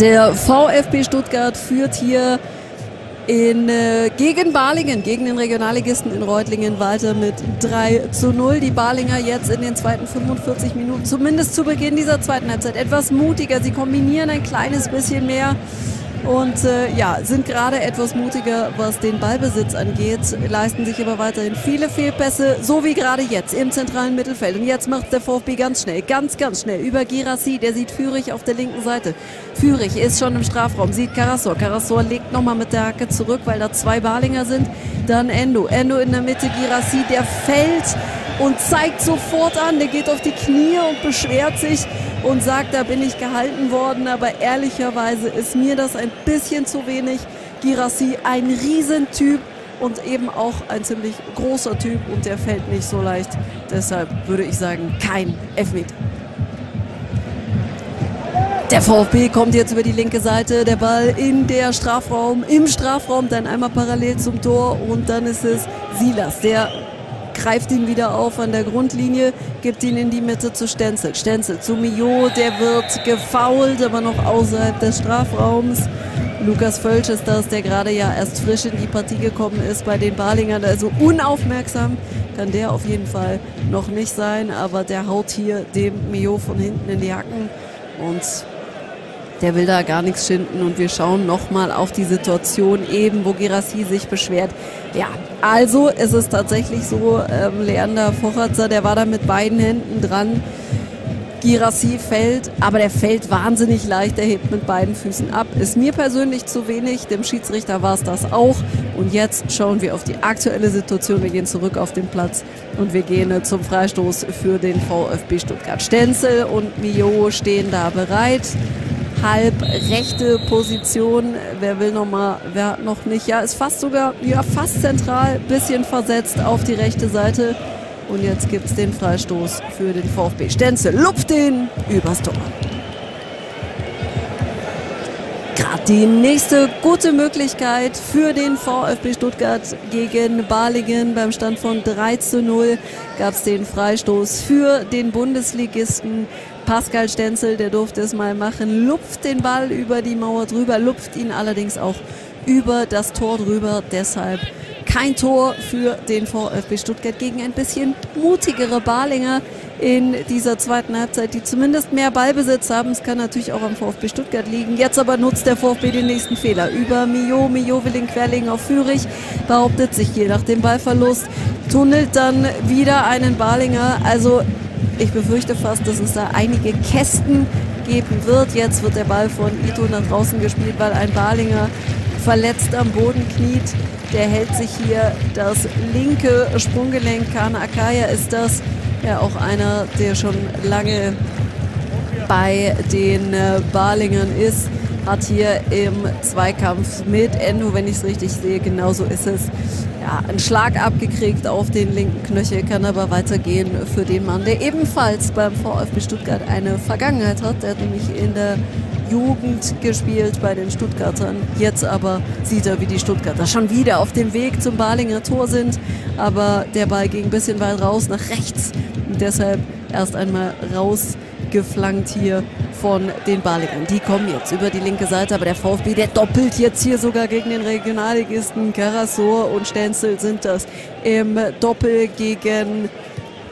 Der VfB Stuttgart führt hier in, äh, gegen Balingen, gegen den Regionalligisten in Reutlingen weiter mit 3 zu 0. Die Balinger jetzt in den zweiten 45 Minuten, zumindest zu Beginn dieser zweiten Halbzeit, etwas mutiger. Sie kombinieren ein kleines bisschen mehr und äh, ja, sind gerade etwas mutiger, was den Ballbesitz angeht, leisten sich aber weiterhin viele Fehlpässe, so wie gerade jetzt im zentralen Mittelfeld. Und jetzt macht der VfB ganz schnell, ganz, ganz schnell über Girassi, der sieht Führig auf der linken Seite. Führig ist schon im Strafraum, sieht Karasor. Karasor legt nochmal mit der Hacke zurück, weil da zwei Balinger sind. Dann Endo. Endo in der Mitte, Girassi, der fällt und zeigt sofort an, der geht auf die Knie und beschwert sich und sagt, da bin ich gehalten worden, aber ehrlicherweise ist mir das ein bisschen zu wenig. Girassi, ein Riesentyp und eben auch ein ziemlich großer Typ und der fällt nicht so leicht. Deshalb würde ich sagen, kein Elfmeter. Der VfB kommt jetzt über die linke Seite, der Ball in der Strafraum, im Strafraum, dann einmal parallel zum Tor und dann ist es Silas, der greift ihn wieder auf an der Grundlinie, gibt ihn in die Mitte zu Stenzel. Stenzel zu Mio, der wird gefault, aber noch außerhalb des Strafraums. Lukas Völsch ist das, der gerade ja erst frisch in die Partie gekommen ist bei den Balingern. Also unaufmerksam kann der auf jeden Fall noch nicht sein, aber der haut hier dem Mio von hinten in die Hacken und der will da gar nichts schinden und wir schauen nochmal auf die Situation eben, wo Gerassi sich beschwert. Ja, also es ist tatsächlich so, ähm, Leander Vorratzer, der war da mit beiden Händen dran. Girassi fällt, aber der fällt wahnsinnig leicht, der hebt mit beiden Füßen ab. Ist mir persönlich zu wenig, dem Schiedsrichter war es das auch. Und jetzt schauen wir auf die aktuelle Situation. Wir gehen zurück auf den Platz und wir gehen äh, zum Freistoß für den VfB Stuttgart. Stenzel und Mio stehen da bereit halb rechte Position. Wer will noch mal, wer noch nicht? Ja, ist fast sogar, ja, fast zentral, bisschen versetzt auf die rechte Seite. Und jetzt gibt es den Freistoß für den VfB. Stenzel lupft den übers Tor. Gerade die nächste gute Möglichkeit für den VfB Stuttgart gegen Balingen. Beim Stand von 3 zu 0 gab es den Freistoß für den Bundesligisten Pascal Stenzel. Der durfte es mal machen, lupft den Ball über die Mauer drüber, lupft ihn allerdings auch über das Tor drüber. Deshalb kein Tor für den VfB Stuttgart gegen ein bisschen mutigere Balinger in dieser zweiten Halbzeit, die zumindest mehr Ballbesitz haben. Es kann natürlich auch am VfB Stuttgart liegen. Jetzt aber nutzt der VfB den nächsten Fehler. Über Mio, Mio will den querlegen auf Fürich, behauptet sich je nach dem Ballverlust, tunnelt dann wieder einen Balinger. Also ich befürchte fast, dass es da einige Kästen geben wird. Jetzt wird der Ball von Ito nach draußen gespielt, weil ein Balinger verletzt am Boden kniet. Der hält sich hier das linke Sprunggelenk. Kana Akaya ist das. Ja, auch einer, der schon lange bei den äh, Balingern ist, hat hier im Zweikampf mit Endo, wenn ich es richtig sehe, genauso ist es, ja, einen Schlag abgekriegt auf den linken Knöchel, kann aber weitergehen für den Mann, der ebenfalls beim VfB Stuttgart eine Vergangenheit hat. Der hat nämlich in der Jugend gespielt bei den Stuttgartern. Jetzt aber sieht er, wie die Stuttgarter schon wieder auf dem Weg zum Balinger Tor sind. Aber der Ball ging ein bisschen weit raus nach rechts. Und deshalb erst einmal rausgeflankt hier von den Baligern. Die kommen jetzt über die linke Seite, aber der VfB, der doppelt jetzt hier sogar gegen den Regionalligisten. Karasor und Stenzel sind das im Doppel gegen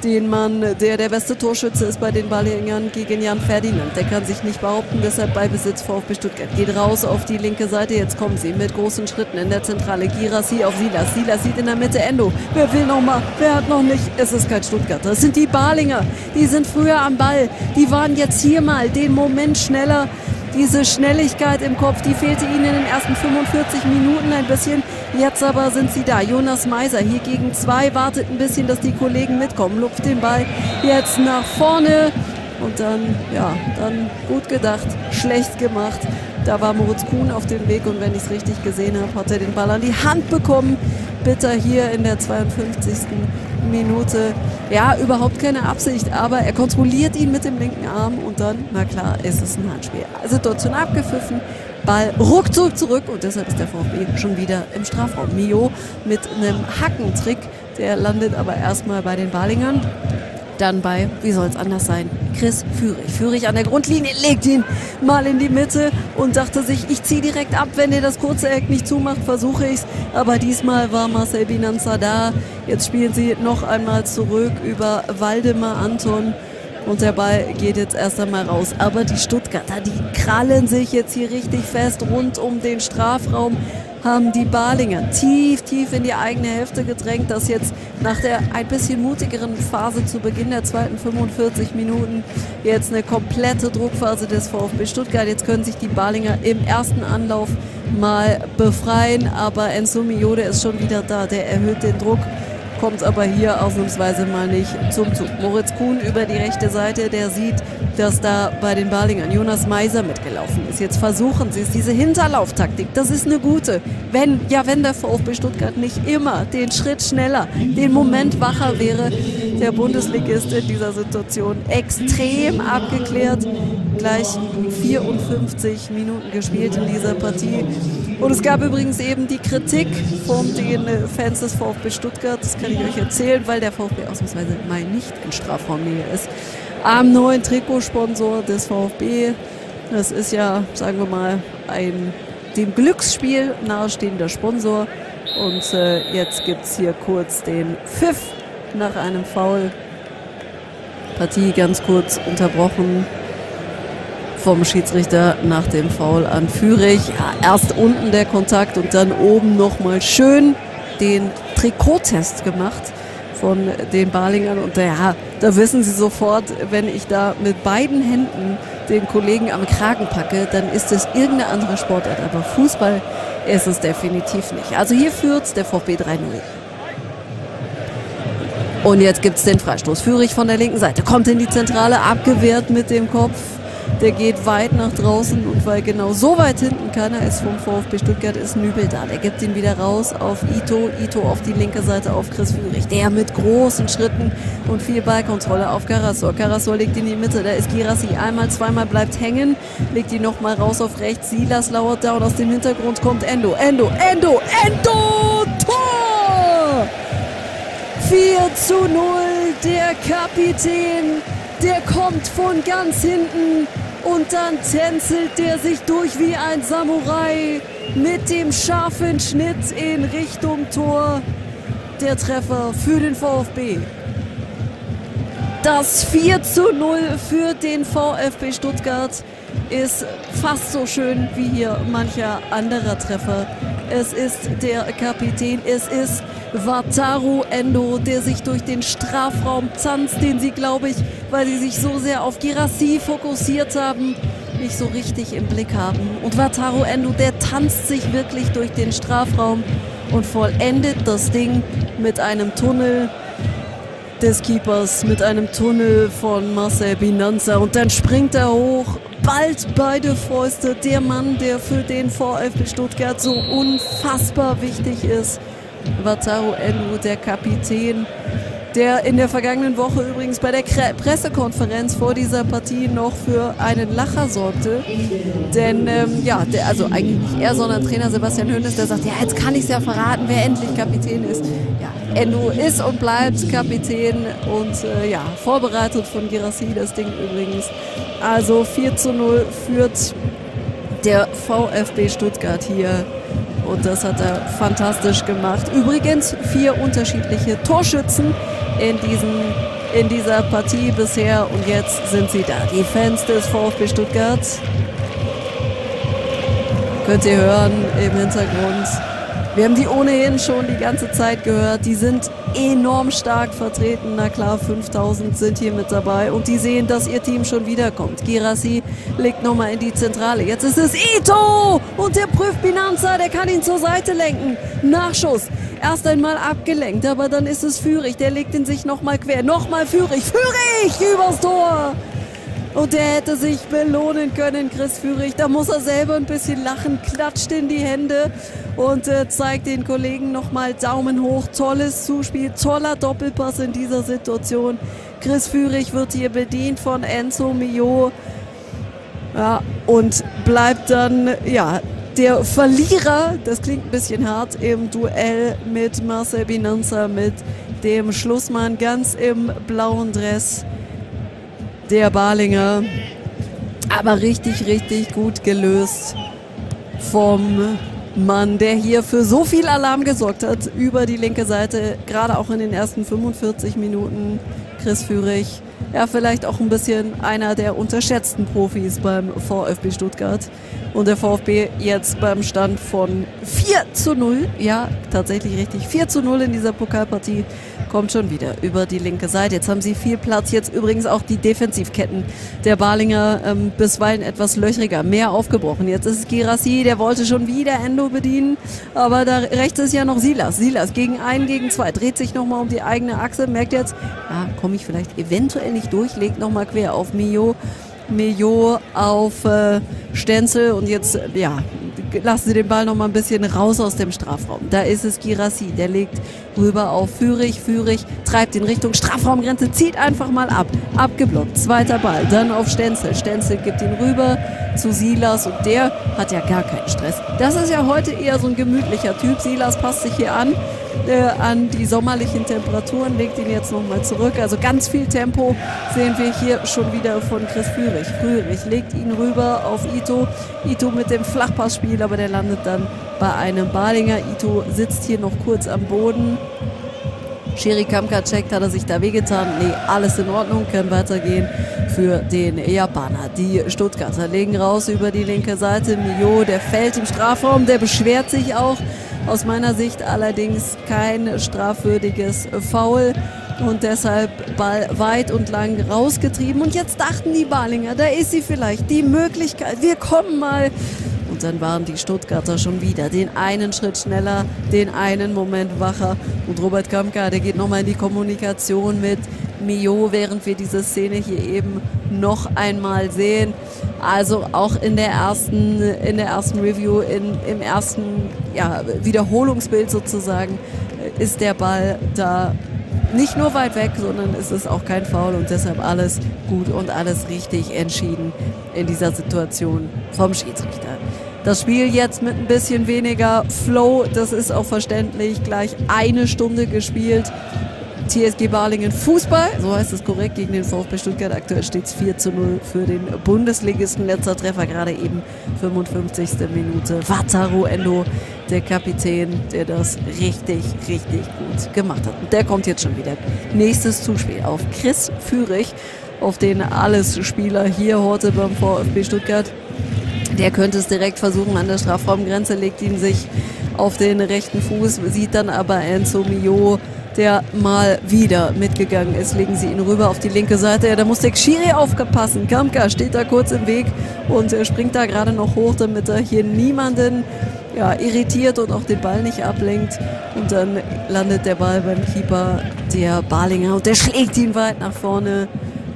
den Mann, der der beste Torschütze ist bei den Ballingern gegen Jan Ferdinand. Der kann sich nicht behaupten, deshalb bei Besitz VfB Stuttgart. Geht raus auf die linke Seite, jetzt kommen sie mit großen Schritten in der Zentrale. Girassi auf Silas. Silas sieht in der Mitte Endo. Wer will noch mal? Wer hat noch nicht? Es ist kein Stuttgarter. Es sind die Balinger. Die sind früher am Ball. Die waren jetzt hier mal den Moment schneller. Diese Schnelligkeit im Kopf, die fehlte ihnen in den ersten 45 Minuten ein bisschen. Jetzt aber sind sie da. Jonas Meiser hier gegen zwei, wartet ein bisschen, dass die Kollegen mitkommen, lupft den Ball jetzt nach vorne. Und dann, ja, dann gut gedacht, schlecht gemacht. Da war Moritz Kuhn auf dem Weg und wenn ich es richtig gesehen habe, hat er den Ball an die Hand bekommen. Bitter hier in der 52. Minute. Ja, überhaupt keine Absicht, aber er kontrolliert ihn mit dem linken Arm und dann, na klar, ist es ein Handspiel. Situation abgepfiffen, Ball ruckzuck zurück und deshalb ist der VfB schon wieder im Strafraum. Mio mit einem Hackentrick, der landet aber erstmal bei den Balingern dann bei, wie soll es anders sein, Chris Führig. Führig an der Grundlinie, legt ihn mal in die Mitte und dachte sich, ich ziehe direkt ab, wenn ihr das kurze Eck nicht zumacht, versuche ich es. Aber diesmal war Marcel Binanza da. Jetzt spielen sie noch einmal zurück über Waldemar Anton. Und der Ball geht jetzt erst einmal raus. Aber die Stuttgarter, die krallen sich jetzt hier richtig fest rund um den Strafraum haben die Balinger tief, tief in die eigene Hälfte gedrängt. Das jetzt nach der ein bisschen mutigeren Phase zu Beginn der zweiten 45 Minuten jetzt eine komplette Druckphase des VfB Stuttgart. Jetzt können sich die Balinger im ersten Anlauf mal befreien, aber Enzo Miode ist schon wieder da. Der erhöht den Druck kommt aber hier ausnahmsweise mal nicht zum Zug. Moritz Kuhn über die rechte Seite, der sieht, dass da bei den Balingern Jonas Meiser mitgelaufen ist. Jetzt versuchen sie es, diese Hinterlauftaktik, das ist eine gute. Wenn, ja, wenn der VfB Stuttgart nicht immer den Schritt schneller, den Moment wacher wäre, der Bundesligist in dieser Situation extrem abgeklärt. Gleich 54 Minuten gespielt in dieser Partie. Und es gab übrigens eben die Kritik von den Fans des VfB Stuttgart, das kann ich euch erzählen, weil der VfB ausnahmsweise mal nicht in Strafraumnähe ist am neuen Trikotsponsor des VfB. Das ist ja, sagen wir mal, ein dem Glücksspiel nahestehender Sponsor. Und äh, jetzt gibt es hier kurz den Pfiff nach einem Foul. Partie ganz kurz unterbrochen vom Schiedsrichter nach dem Foul an Fürich. Ja, erst unten der Kontakt und dann oben nochmal schön den Trikottest gemacht von den Balingern. Und ja, da wissen sie sofort, wenn ich da mit beiden Händen den Kollegen am Kragen packe, dann ist es irgendeine andere Sportart. Aber Fußball ist es definitiv nicht. Also hier führt der VfB 3-0. Und jetzt gibt es den Freistoß. Führig von der linken Seite. Kommt in die Zentrale, abgewehrt mit dem Kopf. Der geht weit nach draußen und weil genau so weit hinten keiner ist vom VfB Stuttgart, ist Nübel da. Der gibt ihn wieder raus auf Ito. Ito auf die linke Seite auf Chris Führig. Der mit großen Schritten und viel Ballkontrolle auf Karasor. Karasor legt ihn in die Mitte. Da ist Girassi einmal, zweimal bleibt hängen. Legt ihn nochmal raus auf rechts. Silas lauert da und aus dem Hintergrund kommt Endo. Endo, Endo, Endo! Tor! 4 zu 0. Der Kapitän, der kommt von ganz hinten und dann tänzelt der sich durch wie ein Samurai mit dem scharfen Schnitt in Richtung Tor. Der Treffer für den VfB. Das 4 zu 0 für den VfB Stuttgart ist fast so schön wie hier mancher anderer Treffer. Es ist der Kapitän, es ist Wataru Endo, der sich durch den Strafraum tanzt, den sie, glaube ich, weil sie sich so sehr auf Girassi fokussiert haben, nicht so richtig im Blick haben. Und Wataru Endo, der tanzt sich wirklich durch den Strafraum und vollendet das Ding mit einem Tunnel des Keepers, mit einem Tunnel von Marcel Binanza und dann springt er hoch, bald beide Fäuste, der Mann, der für den VfB Stuttgart so unfassbar wichtig ist. Wataru Endo, der Kapitän, der in der vergangenen Woche übrigens bei der Pressekonferenz vor dieser Partie noch für einen Lacher sorgte. Denn ähm, ja, der, also eigentlich nicht er, sondern Trainer Sebastian Hönes, der sagt, ja, jetzt kann ich es ja verraten, wer endlich Kapitän ist. Ja, Endo ist und bleibt Kapitän und äh, ja, vorbereitet von Girassi das Ding übrigens. Also 4 zu 0 führt der VfB Stuttgart hier und das hat er fantastisch gemacht. Übrigens vier unterschiedliche Torschützen in, diesen, in dieser Partie bisher. Und jetzt sind sie da. Die Fans des VfB Stuttgart. Könnt ihr hören im Hintergrund. Wir haben die ohnehin schon die ganze Zeit gehört. Die sind enorm stark vertreten. Na klar, 5000 sind hier mit dabei und die sehen, dass ihr Team schon wiederkommt. Girassi legt nochmal in die Zentrale. Jetzt ist es Ito und der prüft Binanza, der kann ihn zur Seite lenken. Nachschuss. Erst einmal abgelenkt, aber dann ist es Führig. Der legt ihn sich nochmal quer. Nochmal Führig. Führig übers Tor. Und der hätte sich belohnen können, Chris Führig. Da muss er selber ein bisschen lachen, klatscht in die Hände und äh, zeigt den Kollegen nochmal Daumen hoch. Tolles Zuspiel, toller Doppelpass in dieser Situation. Chris Führig wird hier bedient von Enzo Mio. Ja, und bleibt dann, ja, der Verlierer, das klingt ein bisschen hart, im Duell mit Marcel Binanza, mit dem Schlussmann ganz im blauen Dress der Balinger. Aber richtig, richtig gut gelöst vom Mann, der hier für so viel Alarm gesorgt hat über die linke Seite, gerade auch in den ersten 45 Minuten. Chris Führig, ja, vielleicht auch ein bisschen einer der unterschätzten Profis beim VfB Stuttgart. Und der VfB jetzt beim Stand von 4 zu 0, ja, tatsächlich richtig, 4 zu 0 in dieser Pokalpartie kommt schon wieder über die linke Seite. Jetzt haben sie viel Platz. Jetzt übrigens auch die Defensivketten der Balinger ähm, bisweilen etwas löchriger, mehr aufgebrochen. Jetzt ist es Girassi, der wollte schon wieder Endo bedienen, aber da rechts ist ja noch Silas. Silas gegen einen, gegen zwei, dreht sich nochmal um die eigene Achse, merkt jetzt, ja, komme ich vielleicht eventuell nicht durch, legt nochmal quer auf Mio. Mio auf äh, Stenzel und jetzt, ja, lassen Sie den Ball noch mal ein bisschen raus aus dem Strafraum. Da ist es Girassi, der legt rüber auf Führig, Führig treibt in Richtung Strafraumgrenze, zieht einfach mal ab, abgeblockt, zweiter Ball, dann auf Stenzel, Stenzel gibt ihn rüber zu Silas und der hat ja gar keinen Stress. Das ist ja heute eher so ein gemütlicher Typ, Silas passt sich hier an, äh, an die sommerlichen Temperaturen, legt ihn jetzt nochmal zurück. Also ganz viel Tempo sehen wir hier schon wieder von Chris Führig. Führig legt ihn rüber auf Ito. Ito mit dem Flachpassspiel, aber der landet dann bei einem Balinger. Ito sitzt hier noch kurz am Boden Schiri Kamka checkt, hat er sich da wehgetan? Nee, alles in Ordnung, kann weitergehen für den Japaner. Die Stuttgarter legen raus über die linke Seite. Mio, der fällt im Strafraum, der beschwert sich auch. Aus meiner Sicht allerdings kein strafwürdiges Foul und deshalb Ball weit und lang rausgetrieben. Und jetzt dachten die Balinger, da ist sie vielleicht die Möglichkeit. Wir kommen mal und dann waren die Stuttgarter schon wieder den einen Schritt schneller, den einen Moment wacher. Und Robert Kamka, der geht nochmal in die Kommunikation mit Mio, während wir diese Szene hier eben noch einmal sehen. Also auch in der ersten, in der ersten Review, in, im ersten ja, Wiederholungsbild sozusagen, ist der Ball da nicht nur weit weg, sondern es ist auch kein Foul und deshalb alles gut und alles richtig entschieden in dieser Situation vom Schiedsrichter. Das Spiel jetzt mit ein bisschen weniger Flow, das ist auch verständlich. Gleich eine Stunde gespielt. TSG Balingen Fußball, so heißt es korrekt, gegen den VfB Stuttgart. Aktuell steht es 4 zu 0 für den Bundesligisten. Letzter Treffer gerade eben 55. Minute. Wataru Endo, der Kapitän, der das richtig, richtig gut gemacht hat. Und der kommt jetzt schon wieder. Nächstes Zuspiel auf Chris Führig, auf den alles Spieler hier heute beim VfB Stuttgart der könnte es direkt versuchen an der Strafraumgrenze, legt ihn sich auf den rechten Fuß, sieht dann aber Enzo Mio, der mal wieder mitgegangen ist. Legen sie ihn rüber auf die linke Seite. Ja, da muss der Schiri aufpassen. Kamka steht da kurz im Weg und er springt da gerade noch hoch, damit er hier niemanden ja, irritiert und auch den Ball nicht ablenkt. Und dann landet der Ball beim Keeper der Balinger und der schlägt ihn weit nach vorne.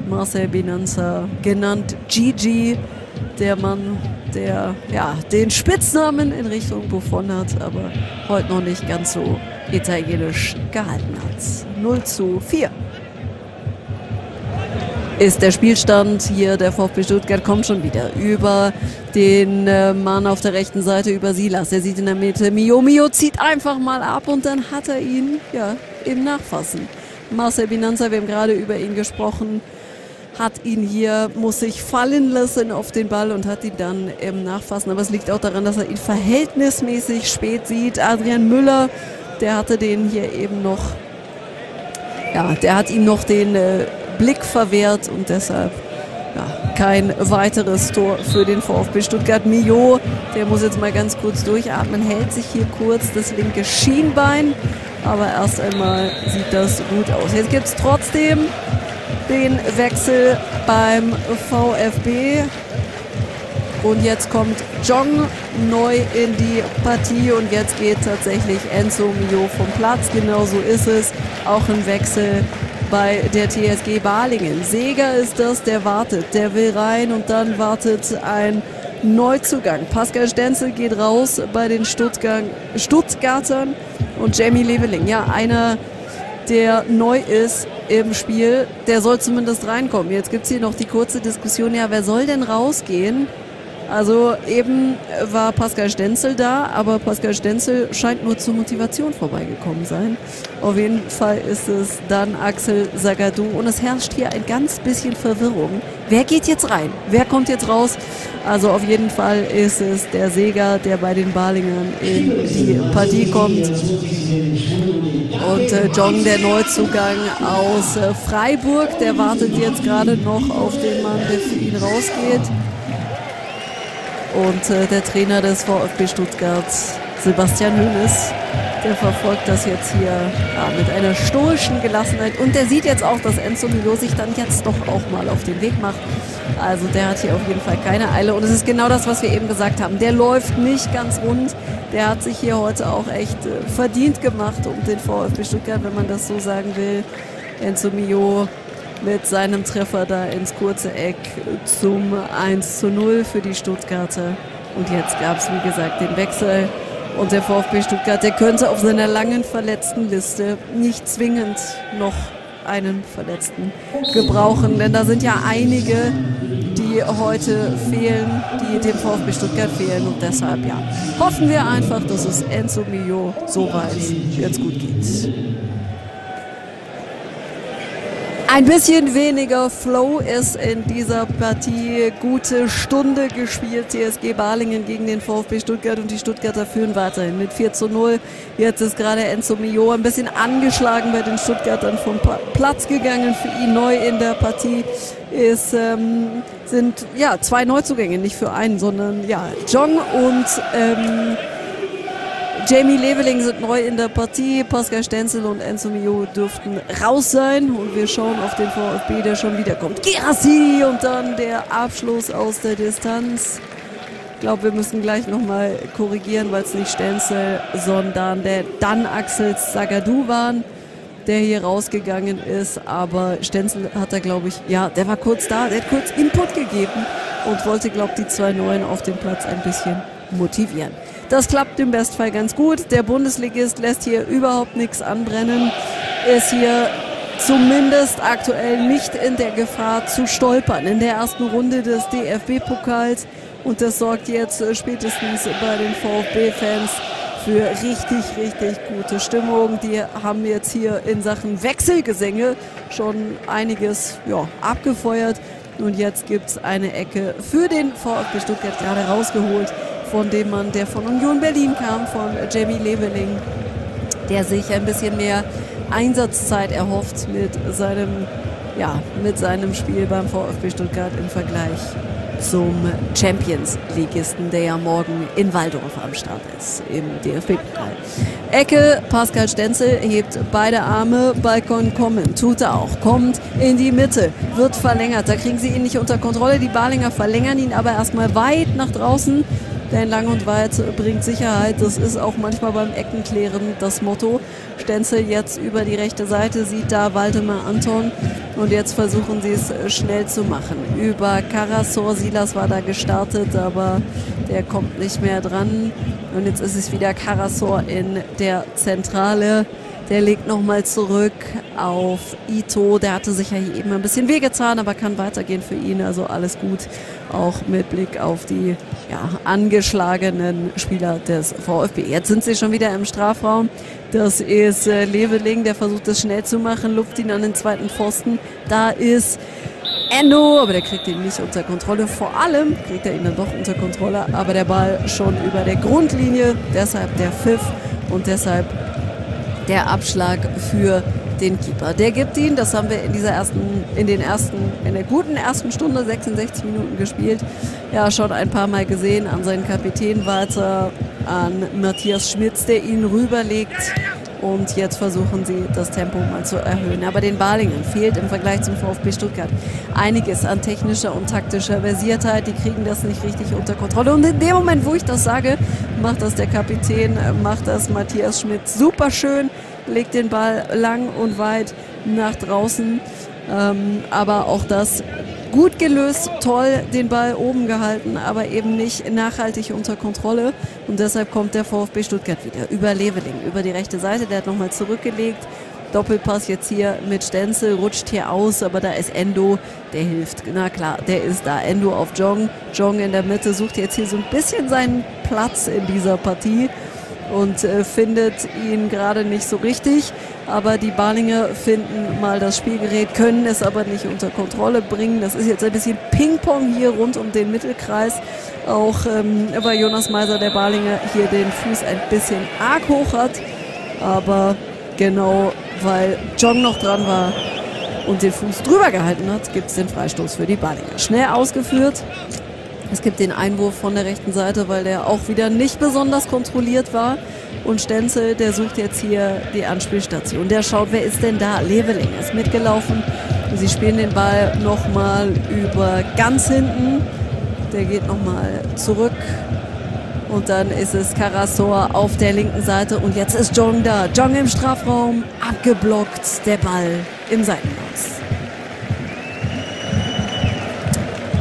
Marcel Binanza, genannt Gigi, der Mann der ja, den Spitznamen in Richtung Buffon hat, aber heute noch nicht ganz so italienisch gehalten hat. 0 zu 4 ist der Spielstand hier. Der VfB Stuttgart kommt schon wieder über den äh, Mann auf der rechten Seite, über Silas. Er sieht in der Mitte Mio. Mio zieht einfach mal ab und dann hat er ihn ja im Nachfassen. Marcel Binanza, wir haben gerade über ihn gesprochen, hat ihn hier, muss sich fallen lassen auf den Ball und hat ihn dann im Nachfassen. Aber es liegt auch daran, dass er ihn verhältnismäßig spät sieht. Adrian Müller, der hatte den hier eben noch, ja, der hat ihm noch den äh, Blick verwehrt und deshalb ja, kein weiteres Tor für den VfB Stuttgart. Mio, der muss jetzt mal ganz kurz durchatmen, hält sich hier kurz das linke Schienbein, aber erst einmal sieht das gut aus. Jetzt gibt es trotzdem den Wechsel beim VfB. Und jetzt kommt Jong neu in die Partie und jetzt geht tatsächlich Enzo Mio vom Platz. Genau so ist es. Auch ein Wechsel bei der TSG Balingen. Seger ist das, der wartet, der will rein und dann wartet ein Neuzugang. Pascal Stenzel geht raus bei den Stuttgart Stuttgartern und Jamie Leveling, ja, einer der neu ist im Spiel, der soll zumindest reinkommen. Jetzt gibt es hier noch die kurze Diskussion, ja, wer soll denn rausgehen? Also eben war Pascal Stenzel da, aber Pascal Stenzel scheint nur zur Motivation vorbeigekommen sein. Auf jeden Fall ist es dann Axel Sagadou und es herrscht hier ein ganz bisschen Verwirrung. Wer geht jetzt rein? Wer kommt jetzt raus? Also auf jeden Fall ist es der Seger, der bei den Balingern in die Partie kommt. Und äh, John, der Neuzugang aus äh, Freiburg, der wartet jetzt gerade noch auf den Mann, der für ihn rausgeht. Und äh, der Trainer des VfB Stuttgart, Sebastian Hönes, der verfolgt das jetzt hier ja, mit einer stoischen Gelassenheit. Und der sieht jetzt auch, dass Enzo Milo sich dann jetzt doch auch mal auf den Weg macht. Also der hat hier auf jeden Fall keine Eile. Und es ist genau das, was wir eben gesagt haben. Der läuft nicht ganz rund. Der hat sich hier heute auch echt äh, verdient gemacht um den VfB Stuttgart, wenn man das so sagen will. Enzo Mio mit seinem Treffer da ins kurze Eck zum 1 zu 0 für die Stuttgarter. Und jetzt gab es, wie gesagt, den Wechsel. Und der VfB Stuttgart, der könnte auf seiner langen verletzten Liste nicht zwingend noch einen Verletzten gebrauchen. Denn da sind ja einige, die heute fehlen, die dem VfB Stuttgart fehlen. Und deshalb, ja, hoffen wir einfach, dass es Enzo Mio soweit jetzt gut geht. Ein bisschen weniger Flow ist in dieser Partie. Gute Stunde gespielt. TSG Balingen gegen den VfB Stuttgart und die Stuttgarter führen weiterhin mit 4 zu 0. Jetzt ist gerade Enzo Mio ein bisschen angeschlagen bei den Stuttgartern vom Platz gegangen. Für ihn neu in der Partie ist, ähm, sind ja zwei Neuzugänge, nicht für einen, sondern ja, Jong und ähm, Jamie Leveling sind neu in der Partie. Pascal Stenzel und Enzo Mio dürften raus sein. Und wir schauen auf den VfB, der schon wiederkommt. Gerassi und dann der Abschluss aus der Distanz. Ich glaube, wir müssen gleich nochmal korrigieren, weil es nicht Stenzel, sondern der dann Axel Zagadou waren, der hier rausgegangen ist. Aber Stenzel hat da, glaube ich, ja, der war kurz da, der hat kurz Input gegeben und wollte, glaube ich, die zwei Neuen auf dem Platz ein bisschen motivieren. Das klappt im Bestfall ganz gut. Der Bundesligist lässt hier überhaupt nichts anbrennen, ist hier zumindest aktuell nicht in der Gefahr zu stolpern in der ersten Runde des DFB-Pokals. Und das sorgt jetzt spätestens bei den VfB-Fans für richtig, richtig gute Stimmung. Die haben jetzt hier in Sachen Wechselgesänge schon einiges ja, abgefeuert. Und jetzt gibt es eine Ecke für den VfB Stuttgart gerade rausgeholt von dem Mann, der von Union Berlin kam, von Jamie Leveling, der sich ein bisschen mehr Einsatzzeit erhofft mit seinem, ja, mit seinem Spiel beim VfB Stuttgart im Vergleich zum Champions-Ligisten, der ja morgen in Waldorf am Start ist, im DFB-Pokal. Ecke, Pascal Stenzel hebt beide Arme, Balkon kommen, tut er auch, kommt in die Mitte, wird verlängert, da kriegen sie ihn nicht unter Kontrolle, die Balinger verlängern ihn aber erstmal weit nach draußen, denn lang und weit bringt Sicherheit. Das ist auch manchmal beim Eckenklären das Motto. Stenzel jetzt über die rechte Seite, sieht da Waldemar Anton und jetzt versuchen sie es schnell zu machen. Über Karasor, Silas war da gestartet, aber der kommt nicht mehr dran. Und jetzt ist es wieder Karasor in der Zentrale. Der legt nochmal zurück auf Ito. Der hatte sich ja hier eben ein bisschen wehgetan, aber kann weitergehen für ihn. Also alles gut, auch mit Blick auf die ja, angeschlagenen Spieler des VfB. Jetzt sind sie schon wieder im Strafraum. Das ist äh, Leveling, der versucht das schnell zu machen, luft ihn an den zweiten Pfosten. Da ist Endo, aber der kriegt ihn nicht unter Kontrolle. Vor allem kriegt er ihn dann doch unter Kontrolle, aber der Ball schon über der Grundlinie. Deshalb der Pfiff und deshalb der Abschlag für den Keeper. Der gibt ihn, das haben wir in dieser ersten, in den ersten, in der guten ersten Stunde, 66 Minuten gespielt, ja schon ein paar Mal gesehen an seinen Kapitän weiter, an Matthias Schmitz, der ihn rüberlegt. Und jetzt versuchen sie, das Tempo mal zu erhöhen. Aber den Balingen fehlt im Vergleich zum VfB Stuttgart einiges an technischer und taktischer Versiertheit. Die kriegen das nicht richtig unter Kontrolle. Und in dem Moment, wo ich das sage, macht das der Kapitän, macht das Matthias Schmidt super schön, legt den Ball lang und weit nach draußen. Ähm, aber auch das gut gelöst, toll den Ball oben gehalten, aber eben nicht nachhaltig unter Kontrolle. Und deshalb kommt der VfB Stuttgart wieder über Leveling, über die rechte Seite. Der hat nochmal zurückgelegt. Doppelpass jetzt hier mit Stenzel, rutscht hier aus, aber da ist Endo, der hilft. Na klar, der ist da. Endo auf Jong. Jong in der Mitte sucht jetzt hier so ein bisschen seinen Platz in dieser Partie und äh, findet ihn gerade nicht so richtig. Aber die Balinger finden mal das Spielgerät, können es aber nicht unter Kontrolle bringen. Das ist jetzt ein bisschen Ping-Pong hier rund um den Mittelkreis. Auch ähm, weil Jonas Meiser, der Balinger, hier den Fuß ein bisschen arg hoch hat. Aber genau weil Jong noch dran war und den Fuß drüber gehalten hat, gibt es den Freistoß für die Balinger. Schnell ausgeführt. Es gibt den Einwurf von der rechten Seite, weil der auch wieder nicht besonders kontrolliert war. Und Stenzel, der sucht jetzt hier die Anspielstation. Der schaut, wer ist denn da? Leveling ist mitgelaufen. Sie spielen den Ball nochmal über ganz hinten. Der geht nochmal zurück. Und dann ist es Karasor auf der linken Seite. Und jetzt ist Jong da. Jong im Strafraum. Abgeblockt. Der Ball im Seitenhaus.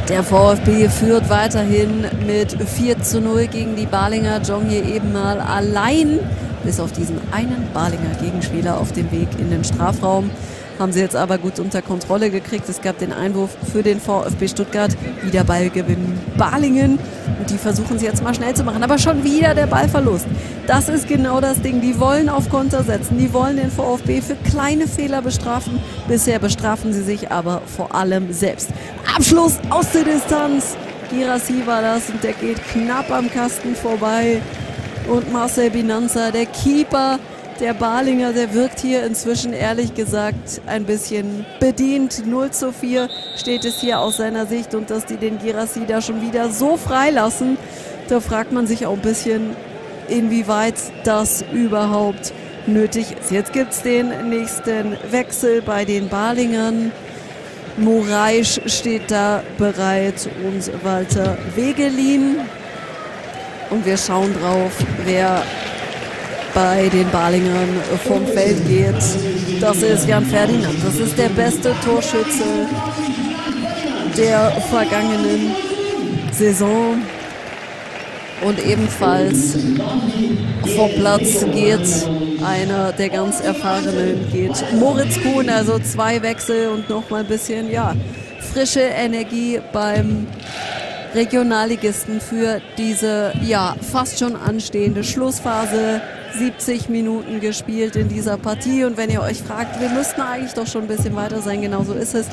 Der VfB führt weiterhin mit 4 zu 0 gegen die Balinger. Hier eben mal allein bis auf diesen einen Balinger Gegenspieler auf dem Weg in den Strafraum. Haben sie jetzt aber gut unter Kontrolle gekriegt. Es gab den Einwurf für den VfB Stuttgart. Wieder Ballgewinn Balingen. Und die versuchen sie jetzt mal schnell zu machen. Aber schon wieder der Ballverlust. Das ist genau das Ding. Die wollen auf Konter setzen. Die wollen den VfB für kleine Fehler bestrafen. Bisher bestrafen sie sich aber vor allem selbst. Abschluss aus der Distanz. Girassi war das und der geht knapp am Kasten vorbei. Und Marcel Binanza, der Keeper, der Balinger, der wirkt hier inzwischen ehrlich gesagt ein bisschen bedient. 0 zu 4 steht es hier aus seiner Sicht und dass die den Girassi da schon wieder so freilassen, da fragt man sich auch ein bisschen, inwieweit das überhaupt nötig ist. Jetzt gibt es den nächsten Wechsel bei den Balingern. Moraes steht da bereit und Walter Wegelin. Und wir schauen drauf, wer bei den Balingern vom Feld geht. Das ist Jan Ferdinand. Das ist der beste Torschütze der vergangenen Saison. Und ebenfalls vom Platz geht einer der ganz Erfahrenen, geht Moritz Kuhn. Also zwei Wechsel und nochmal ein bisschen, ja, frische Energie beim Regionalligisten für diese, ja, fast schon anstehende Schlussphase 70 Minuten gespielt in dieser Partie. Und wenn ihr euch fragt, wir müssten eigentlich doch schon ein bisschen weiter sein, genau so ist es.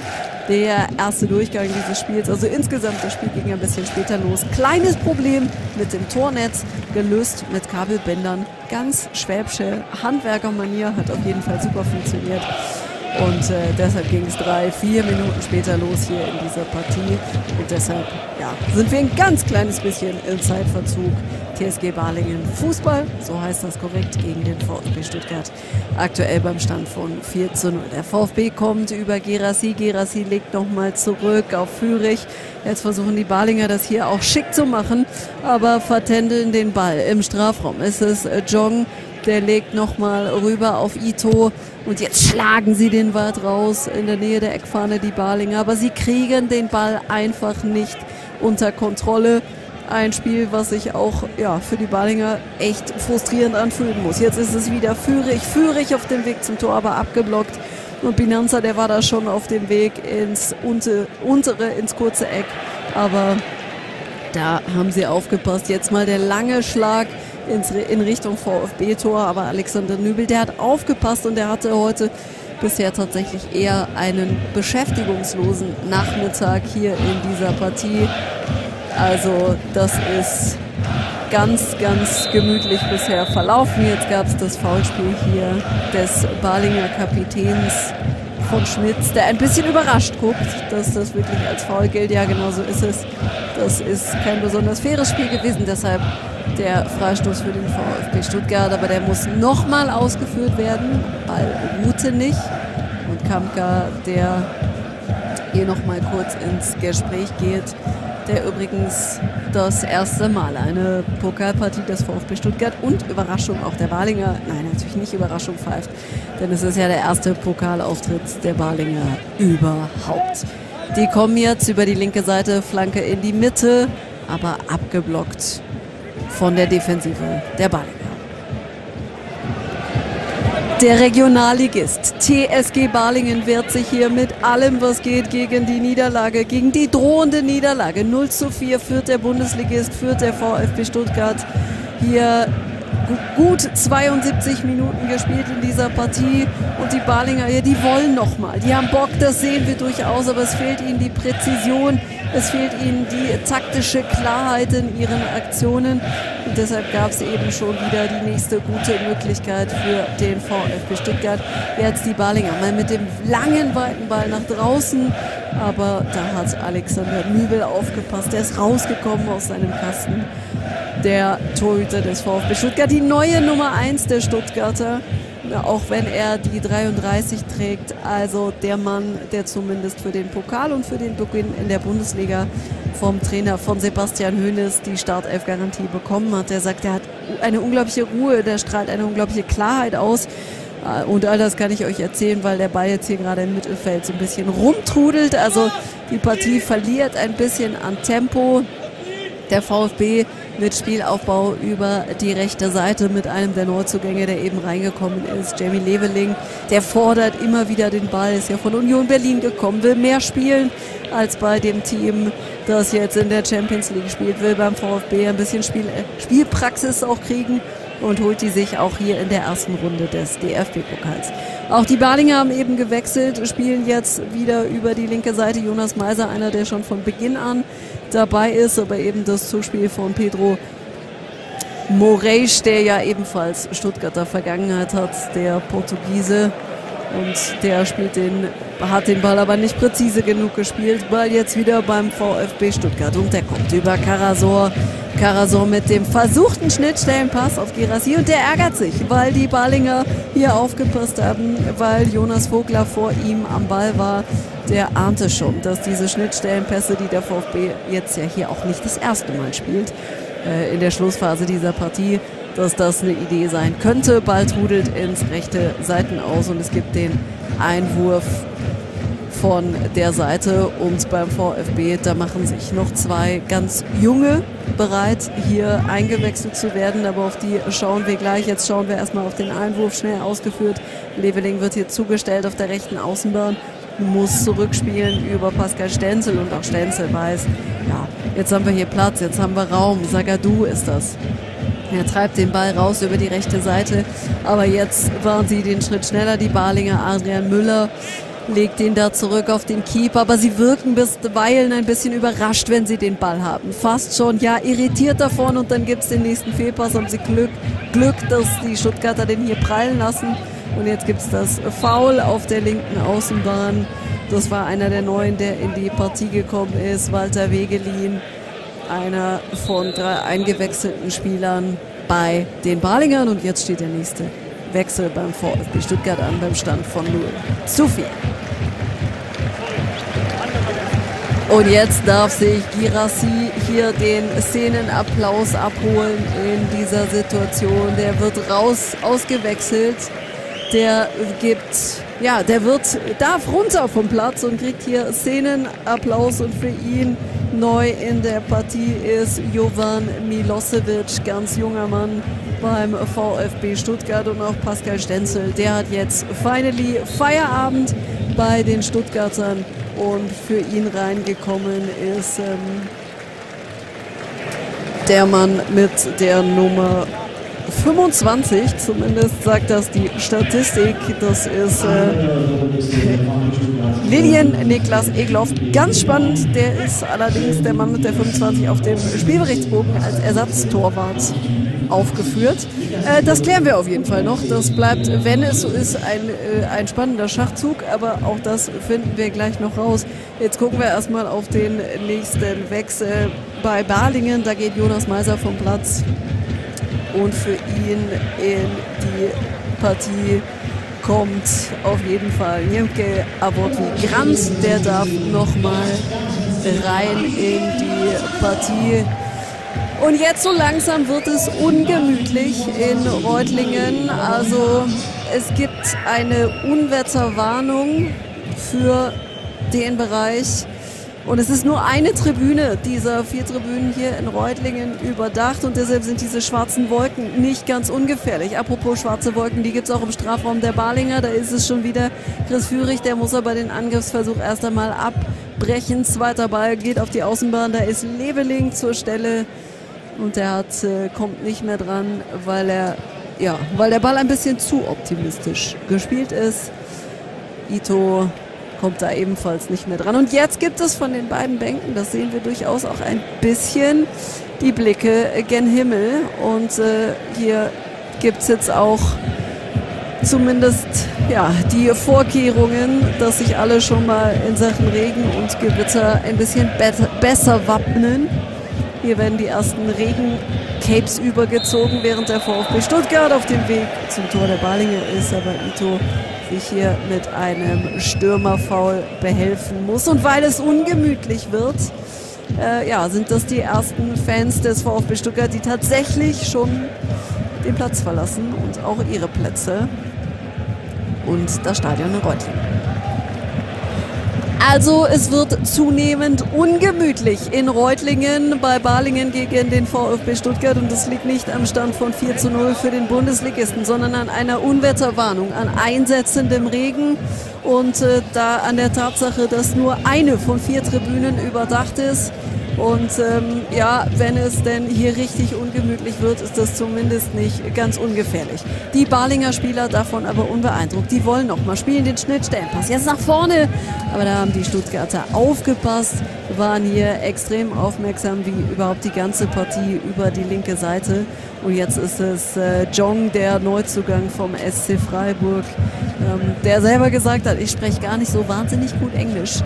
Der erste Durchgang dieses Spiels, also insgesamt das Spiel ging ein bisschen später los. Kleines Problem mit dem Tornetz, gelöst mit Kabelbändern. Ganz schwäbsche Handwerkermanier, hat auf jeden Fall super funktioniert. Und äh, deshalb ging es drei, vier Minuten später los hier in dieser Partie. Und deshalb ja, sind wir ein ganz kleines bisschen im Zeitverzug. TSG Balingen Fußball, so heißt das korrekt, gegen den VfB Stuttgart. Aktuell beim Stand von 4 zu 0. Der VfB kommt über Gerassi. Gerassi legt nochmal zurück auf Fürich. Jetzt versuchen die Balinger das hier auch schick zu machen, aber vertändeln den Ball im Strafraum. Es ist äh, Jong, der legt nochmal rüber auf Ito. Und jetzt schlagen sie den Wald raus in der Nähe der Eckfahne, die Balinger. Aber sie kriegen den Ball einfach nicht unter Kontrolle. Ein Spiel, was sich auch ja, für die Balinger echt frustrierend anfühlen muss. Jetzt ist es wieder Führig, Führig auf dem Weg zum Tor, aber abgeblockt. Und Binanza, der war da schon auf dem Weg ins untere, untere, ins kurze Eck. Aber da haben sie aufgepasst. Jetzt mal der lange Schlag in Richtung VfB-Tor. Aber Alexander Nübel, der hat aufgepasst und der hatte heute bisher tatsächlich eher einen beschäftigungslosen Nachmittag hier in dieser Partie. Also das ist ganz, ganz gemütlich bisher verlaufen. Jetzt gab es das Foulspiel hier des Balinger Kapitäns von Schmitz, der ein bisschen überrascht guckt, dass das wirklich als Foul gilt. Ja, genau so ist es. Das ist kein besonders faires Spiel gewesen, deshalb der Freistoß für den VfB Stuttgart, aber der muss nochmal ausgeführt werden, Ball ruhte nicht. Und Kamka, der hier nochmal kurz ins Gespräch geht, der übrigens das erste Mal eine Pokalpartie des VfB Stuttgart und Überraschung auch der Balinger, nein, natürlich nicht Überraschung pfeift, denn es ist ja der erste Pokalauftritt der Balinger überhaupt. Die kommen jetzt über die linke Seite, Flanke in die Mitte, aber abgeblockt von der Defensive der Balinger. Der Regionalligist TSG Balingen wehrt sich hier mit allem, was geht, gegen die Niederlage, gegen die drohende Niederlage. 0 zu 4 führt der Bundesligist, führt der VfB Stuttgart hier gut 72 Minuten gespielt in dieser Partie. Und die Balinger, ja, die wollen nochmal. Die haben Bock, das sehen wir durchaus, aber es fehlt ihnen die Präzision, es fehlt ihnen die taktische Klarheit in ihren Aktionen. Und deshalb gab es eben schon wieder die nächste gute Möglichkeit für den VfB Stuttgart. Jetzt die Balinger mal mit dem langen, weiten Ball nach draußen, aber da hat Alexander Nübel aufgepasst, der ist rausgekommen aus seinem Kasten der Torhüter des VfB Stuttgart, die neue Nummer 1 der Stuttgarter, auch wenn er die 33 trägt. Also der Mann, der zumindest für den Pokal und für den Beginn in der Bundesliga vom Trainer von Sebastian Hoeneß die Startelf-Garantie bekommen hat. Der sagt, er hat eine unglaubliche Ruhe, der strahlt eine unglaubliche Klarheit aus. Und all das kann ich euch erzählen, weil der Ball jetzt hier gerade im Mittelfeld so ein bisschen rumtrudelt. Also die Partie verliert ein bisschen an Tempo Der VfB mit Spielaufbau über die rechte Seite mit einem der Neuzugänge, der eben reingekommen ist. Jamie Leveling, der fordert immer wieder den Ball, ist ja von Union Berlin gekommen, will mehr spielen als bei dem Team, das jetzt in der Champions League spielt, will beim VfB ein bisschen Spiel, äh, Spielpraxis auch kriegen und holt die sich auch hier in der ersten Runde des DFB-Pokals. Auch die Balinger haben eben gewechselt, spielen jetzt wieder über die linke Seite. Jonas Meiser, einer, der schon von Beginn an dabei ist, aber eben das Zuspiel von Pedro Moreis, der ja ebenfalls Stuttgarter Vergangenheit hat, der Portugiese. Und der spielt den, hat den Ball aber nicht präzise genug gespielt. Ball jetzt wieder beim VfB Stuttgart und der kommt über Karasor. Karasor mit dem versuchten Schnittstellenpass auf Girassi und der ärgert sich, weil die Ballinger hier aufgepasst haben, weil Jonas Vogler vor ihm am Ball war. Der ahnte schon, dass diese Schnittstellenpässe, die der VfB jetzt ja hier auch nicht das erste Mal spielt, äh, in der Schlussphase dieser Partie, dass das eine Idee sein könnte. Ball trudelt ins rechte Seitenaus und es gibt den Einwurf von der Seite und beim VfB, da machen sich noch zwei ganz junge bereit, hier eingewechselt zu werden, aber auf die schauen wir gleich. Jetzt schauen wir erstmal auf den Einwurf, schnell ausgeführt. Leveling wird hier zugestellt auf der rechten Außenbahn, muss zurückspielen über Pascal Stenzel und auch Stenzel weiß, ja, jetzt haben wir hier Platz, jetzt haben wir Raum. Sagadu ist das. Er treibt den Ball raus über die rechte Seite, aber jetzt waren sie den Schritt schneller, die Barlinger Adrian Müller legt ihn da zurück auf den Keeper, aber sie wirken bisweilen ein bisschen überrascht, wenn sie den Ball haben. Fast schon, ja, irritiert davon und dann gibt es den nächsten Fehlpass, haben sie Glück, Glück, dass die Stuttgarter den hier prallen lassen. Und jetzt gibt es das Foul auf der linken Außenbahn. Das war einer der Neuen, der in die Partie gekommen ist, Walter Wegelin, einer von drei eingewechselten Spielern bei den Balingern. Und jetzt steht der nächste Wechsel beim VfB Stuttgart an beim Stand von 0 zu 4. Und jetzt darf sich Girassi hier den Szenenapplaus abholen in dieser Situation. Der wird raus ausgewechselt. Der gibt, ja, der wird, darf runter vom Platz und kriegt hier Szenenapplaus und für ihn neu in der Partie ist Jovan Milosevic, ganz junger Mann beim VfB Stuttgart und auch Pascal Stenzel. Der hat jetzt finally Feierabend bei den Stuttgartern und für ihn reingekommen ist ähm, der Mann mit der Nummer 25, zumindest sagt das die Statistik. Das ist äh, Lilian Niklas Egloff. Ganz spannend, der ist allerdings der Mann mit der 25 auf dem Spielberichtsbogen als Ersatztorwart aufgeführt. Äh, das klären wir auf jeden Fall noch. Das bleibt, wenn es so ist, ein, äh, ein spannender Schachzug, aber auch das finden wir gleich noch raus. Jetzt gucken wir erstmal auf den nächsten Wechsel bei Balingen. Da geht Jonas Meiser vom Platz und für ihn in die Partie kommt auf jeden Fall Niemke Abortvi Grant. Der darf nochmal rein in die Partie. Und jetzt so langsam wird es ungemütlich in Reutlingen. Also es gibt eine Unwetterwarnung für den Bereich und es ist nur eine Tribüne dieser vier Tribünen hier in Reutlingen überdacht und deshalb sind diese schwarzen Wolken nicht ganz ungefährlich. Apropos schwarze Wolken, die gibt es auch im Strafraum der Balinger. Da ist es schon wieder Chris Führig, der muss aber den Angriffsversuch erst einmal abbrechen. Zweiter Ball geht auf die Außenbahn, da ist Leveling zur Stelle und der hat, äh, kommt nicht mehr dran, weil er ja, weil der Ball ein bisschen zu optimistisch gespielt ist. Ito kommt da ebenfalls nicht mehr dran. Und jetzt gibt es von den beiden Bänken, das sehen wir durchaus auch ein bisschen, die Blicke gen Himmel. Und äh, hier gibt es jetzt auch zumindest ja, die Vorkehrungen, dass sich alle schon mal in Sachen Regen und Gewitter ein bisschen besser wappnen. Hier werden die ersten Regencapes übergezogen, während der VfB Stuttgart auf dem Weg zum Tor der Ballinger ist. Aber Ito sich hier mit einem Stürmerfoul behelfen muss. Und weil es ungemütlich wird, äh, ja, sind das die ersten Fans des VfB Stuttgart, die tatsächlich schon den Platz verlassen und auch ihre Plätze und das Stadion in Reutlingen. Also es wird zunehmend ungemütlich in Reutlingen bei Balingen gegen den VfB Stuttgart und es liegt nicht am Stand von 4 zu 0 für den Bundesligisten, sondern an einer Unwetterwarnung, an einsetzendem Regen und äh, da an der Tatsache, dass nur eine von vier Tribünen überdacht ist. Und ähm, ja, wenn es denn hier richtig ungemütlich wird, ist das zumindest nicht ganz ungefährlich. Die Balinger Spieler davon aber unbeeindruckt. Die wollen noch mal spielen den Schnittstellenpass. Jetzt nach vorne. Aber da haben die Stuttgarter aufgepasst, waren hier extrem aufmerksam, wie überhaupt die ganze Partie über die linke Seite. Und jetzt ist es äh, Jong, der Neuzugang vom SC Freiburg, ähm, der selber gesagt hat, ich spreche gar nicht so wahnsinnig gut Englisch.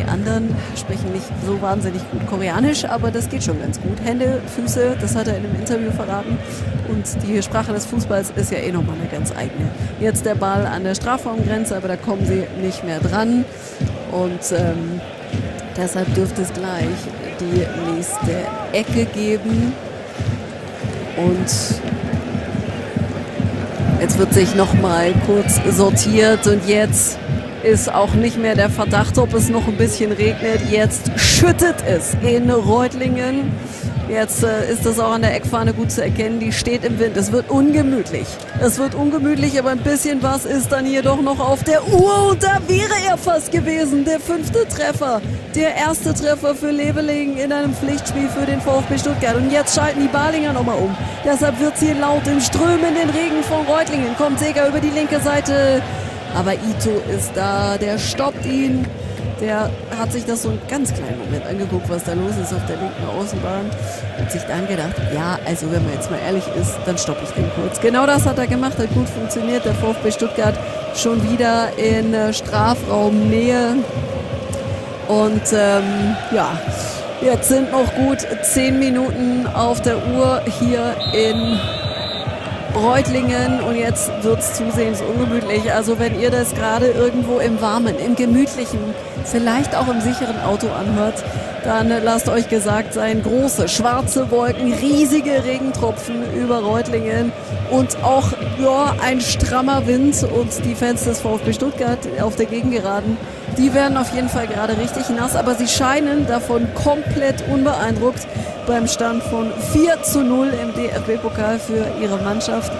Die anderen sprechen nicht so wahnsinnig gut Koreanisch, aber das geht schon ganz gut. Hände, Füße, das hat er in einem Interview verraten. Und die Sprache des Fußballs ist ja eh nochmal eine ganz eigene. Jetzt der Ball an der Strafraumgrenze, aber da kommen sie nicht mehr dran. Und ähm, deshalb dürfte es gleich die nächste Ecke geben. Und jetzt wird sich nochmal kurz sortiert und jetzt ist auch nicht mehr der Verdacht, ob es noch ein bisschen regnet. Jetzt schüttet es in Reutlingen. Jetzt äh, ist das auch an der Eckfahne gut zu erkennen. Die steht im Wind. Es wird ungemütlich. Es wird ungemütlich, aber ein bisschen was ist dann hier doch noch auf der Uhr. Und da wäre er fast gewesen. Der fünfte Treffer. Der erste Treffer für Leveling in einem Pflichtspiel für den VfB Stuttgart. Und jetzt schalten die Balinger nochmal um. Deshalb wird es hier laut im strömenden Regen von Reutlingen. Kommt Seger über die linke Seite. Aber Ito ist da, der stoppt ihn. Der hat sich das so einen ganz kleinen Moment angeguckt, was da los ist auf der linken Außenbahn und sich dann gedacht, ja, also wenn man jetzt mal ehrlich ist, dann stoppe ich den kurz. Genau das hat er gemacht, hat gut funktioniert. Der VfB Stuttgart schon wieder in äh, Strafraumnähe. Und ähm, ja, jetzt sind noch gut zehn Minuten auf der Uhr hier in Reutlingen und jetzt wird es zusehends ungemütlich. Also wenn ihr das gerade irgendwo im Warmen, im Gemütlichen, vielleicht auch im sicheren Auto anhört, dann lasst euch gesagt sein, große schwarze Wolken, riesige Regentropfen über Reutlingen und auch ja, ein strammer Wind und die Fans des VfB Stuttgart auf der Gegengeraden, die werden auf jeden Fall gerade richtig nass, aber sie scheinen davon komplett unbeeindruckt beim Stand von 4 zu 0 im DFB-Pokal für ihre Mannschaft.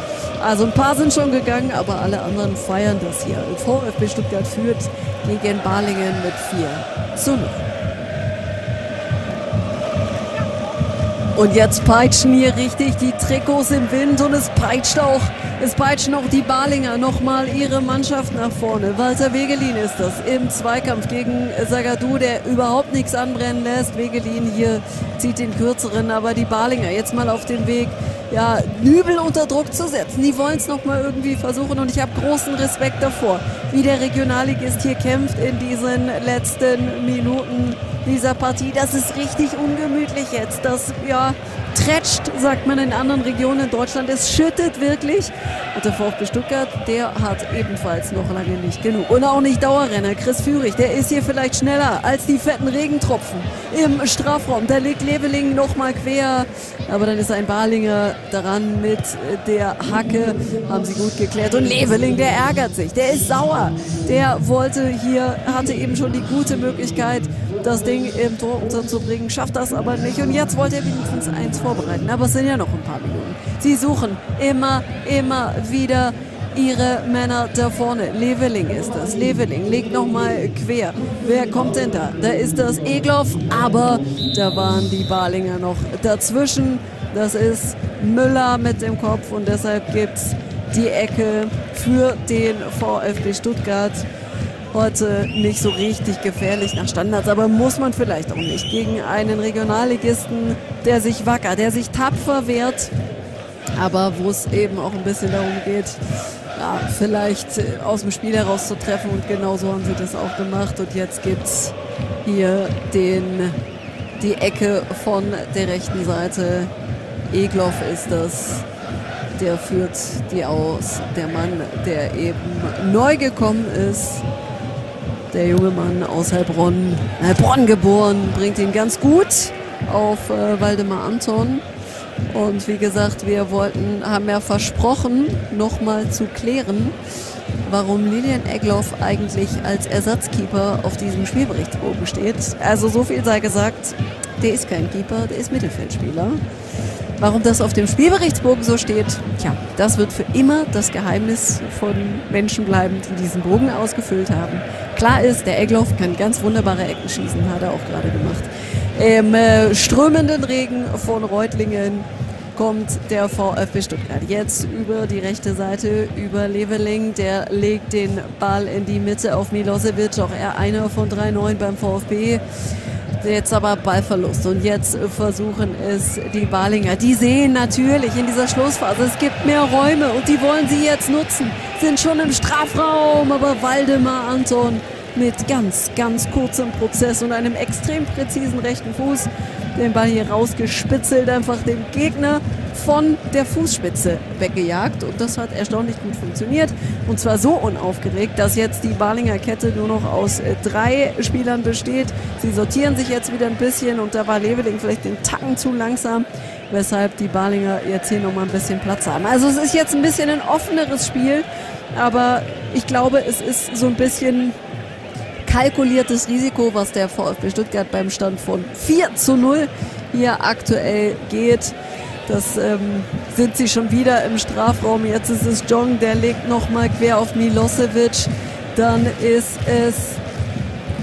Also ein paar sind schon gegangen, aber alle anderen feiern das hier. VfB Stuttgart führt gegen Balingen mit 4 zu 0. Und jetzt peitschen hier richtig die Trikots im Wind und es peitscht auch, es peitschen auch die Balinger nochmal ihre Mannschaft nach vorne. Walter Wegelin ist das im Zweikampf gegen Sagadu, der überhaupt nichts anbrennen lässt. Wegelin hier zieht den kürzeren, aber die Balinger jetzt mal auf den Weg, ja, Nübel unter Druck zu setzen. Die wollen es nochmal irgendwie versuchen und ich habe großen Respekt davor, wie der Regionalligist hier kämpft in diesen letzten Minuten dieser Partie. Das ist richtig ungemütlich jetzt. Das, ja, tretscht, sagt man in anderen Regionen in Deutschland. Es schüttet wirklich. Und der VfB Stuttgart, der hat ebenfalls noch lange nicht genug. Und auch nicht Dauerrenner. Chris Führig, der ist hier vielleicht schneller als die fetten Regentropfen im Strafraum. Da liegt Leveling nochmal quer. Aber dann ist ein Barlinger daran mit der Hacke. Haben sie gut geklärt. Und Leveling, der ärgert sich. Der ist sauer. Der wollte hier, hatte eben schon die gute Möglichkeit, das Ding im Tor unterzubringen. Schafft das aber nicht. Und jetzt wollte er wenigstens eins vorbereiten. Aber es sind ja noch ein paar Minuten. Sie suchen immer, immer wieder ihre Männer da vorne. Leveling ist das. Leveling legt nochmal quer. Wer kommt denn da? Da ist das Egloff, aber da waren die Balinger noch dazwischen. Das ist Müller mit dem Kopf und deshalb gibt es die Ecke für den VfB Stuttgart. Heute nicht so richtig gefährlich nach Standards, aber muss man vielleicht auch nicht. Gegen einen Regionalligisten, der sich wacker, der sich tapfer wehrt, aber wo es eben auch ein bisschen darum geht, ja, vielleicht äh, aus dem Spiel heraus zu treffen und genauso haben sie das auch gemacht. Und jetzt gibt es hier den, die Ecke von der rechten Seite. Egloff ist das, der führt die aus. Der Mann, der eben neu gekommen ist, der junge Mann aus Heilbronn, Heilbronn geboren, bringt ihn ganz gut auf äh, Waldemar Anton. Und wie gesagt, wir wollten, haben ja versprochen, nochmal zu klären, warum Lilian Egloff eigentlich als Ersatzkeeper auf diesem Spielberichtsbogen steht. Also so viel sei gesagt, der ist kein Keeper, der ist Mittelfeldspieler. Warum das auf dem Spielberichtsbogen so steht, tja, das wird für immer das Geheimnis von Menschen bleiben, die diesen Bogen ausgefüllt haben. Klar ist, der Egloff kann ganz wunderbare Ecken schießen, hat er auch gerade gemacht. Im äh, strömenden Regen von Reutlingen kommt der VfB Stuttgart jetzt über die rechte Seite, über Leveling. Der legt den Ball in die Mitte auf Milosevic, auch er einer von drei Neuen beim VfB. Jetzt aber Ballverlust und jetzt versuchen es die Balinger. Die sehen natürlich in dieser Schlussphase, es gibt mehr Räume und die wollen sie jetzt nutzen. Sind schon im Strafraum, aber Waldemar Anton mit ganz, ganz kurzem Prozess und einem extrem präzisen rechten Fuß den Ball hier rausgespitzelt, einfach den Gegner von der Fußspitze weggejagt. Und das hat erstaunlich gut funktioniert. Und zwar so unaufgeregt, dass jetzt die Balinger Kette nur noch aus äh, drei Spielern besteht. Sie sortieren sich jetzt wieder ein bisschen und da war Leveling vielleicht den Tacken zu langsam, weshalb die Balinger jetzt hier nochmal ein bisschen Platz haben. Also es ist jetzt ein bisschen ein offeneres Spiel, aber ich glaube, es ist so ein bisschen kalkuliertes Risiko, was der VfB Stuttgart beim Stand von 4 zu 0 hier aktuell geht. Das ähm, sind sie schon wieder im Strafraum. Jetzt ist es Jong, der legt nochmal quer auf Milosevic. Dann ist es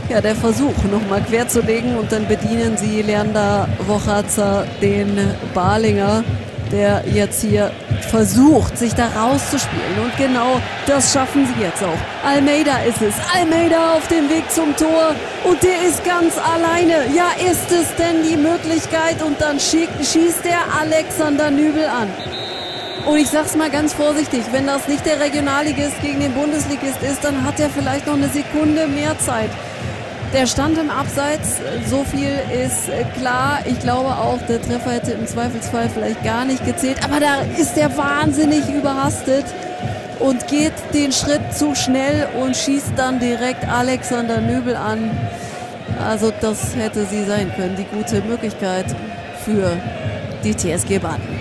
ja, der Versuch, nochmal quer zu legen und dann bedienen sie Leander Wochazer, den Balinger der jetzt hier versucht, sich da rauszuspielen. Und genau das schaffen sie jetzt auch. Almeida ist es. Almeida auf dem Weg zum Tor. Und der ist ganz alleine. Ja, ist es denn die Möglichkeit? Und dann schießt der Alexander Nübel an. Und ich sag's mal ganz vorsichtig, wenn das nicht der Regionalligist gegen den Bundesligist ist, dann hat er vielleicht noch eine Sekunde mehr Zeit. Der stand im Abseits, so viel ist klar. Ich glaube auch, der Treffer hätte im Zweifelsfall vielleicht gar nicht gezählt. Aber da ist er wahnsinnig überhastet und geht den Schritt zu schnell und schießt dann direkt Alexander Nöbel an. Also das hätte sie sein können, die gute Möglichkeit für die TSG Baden.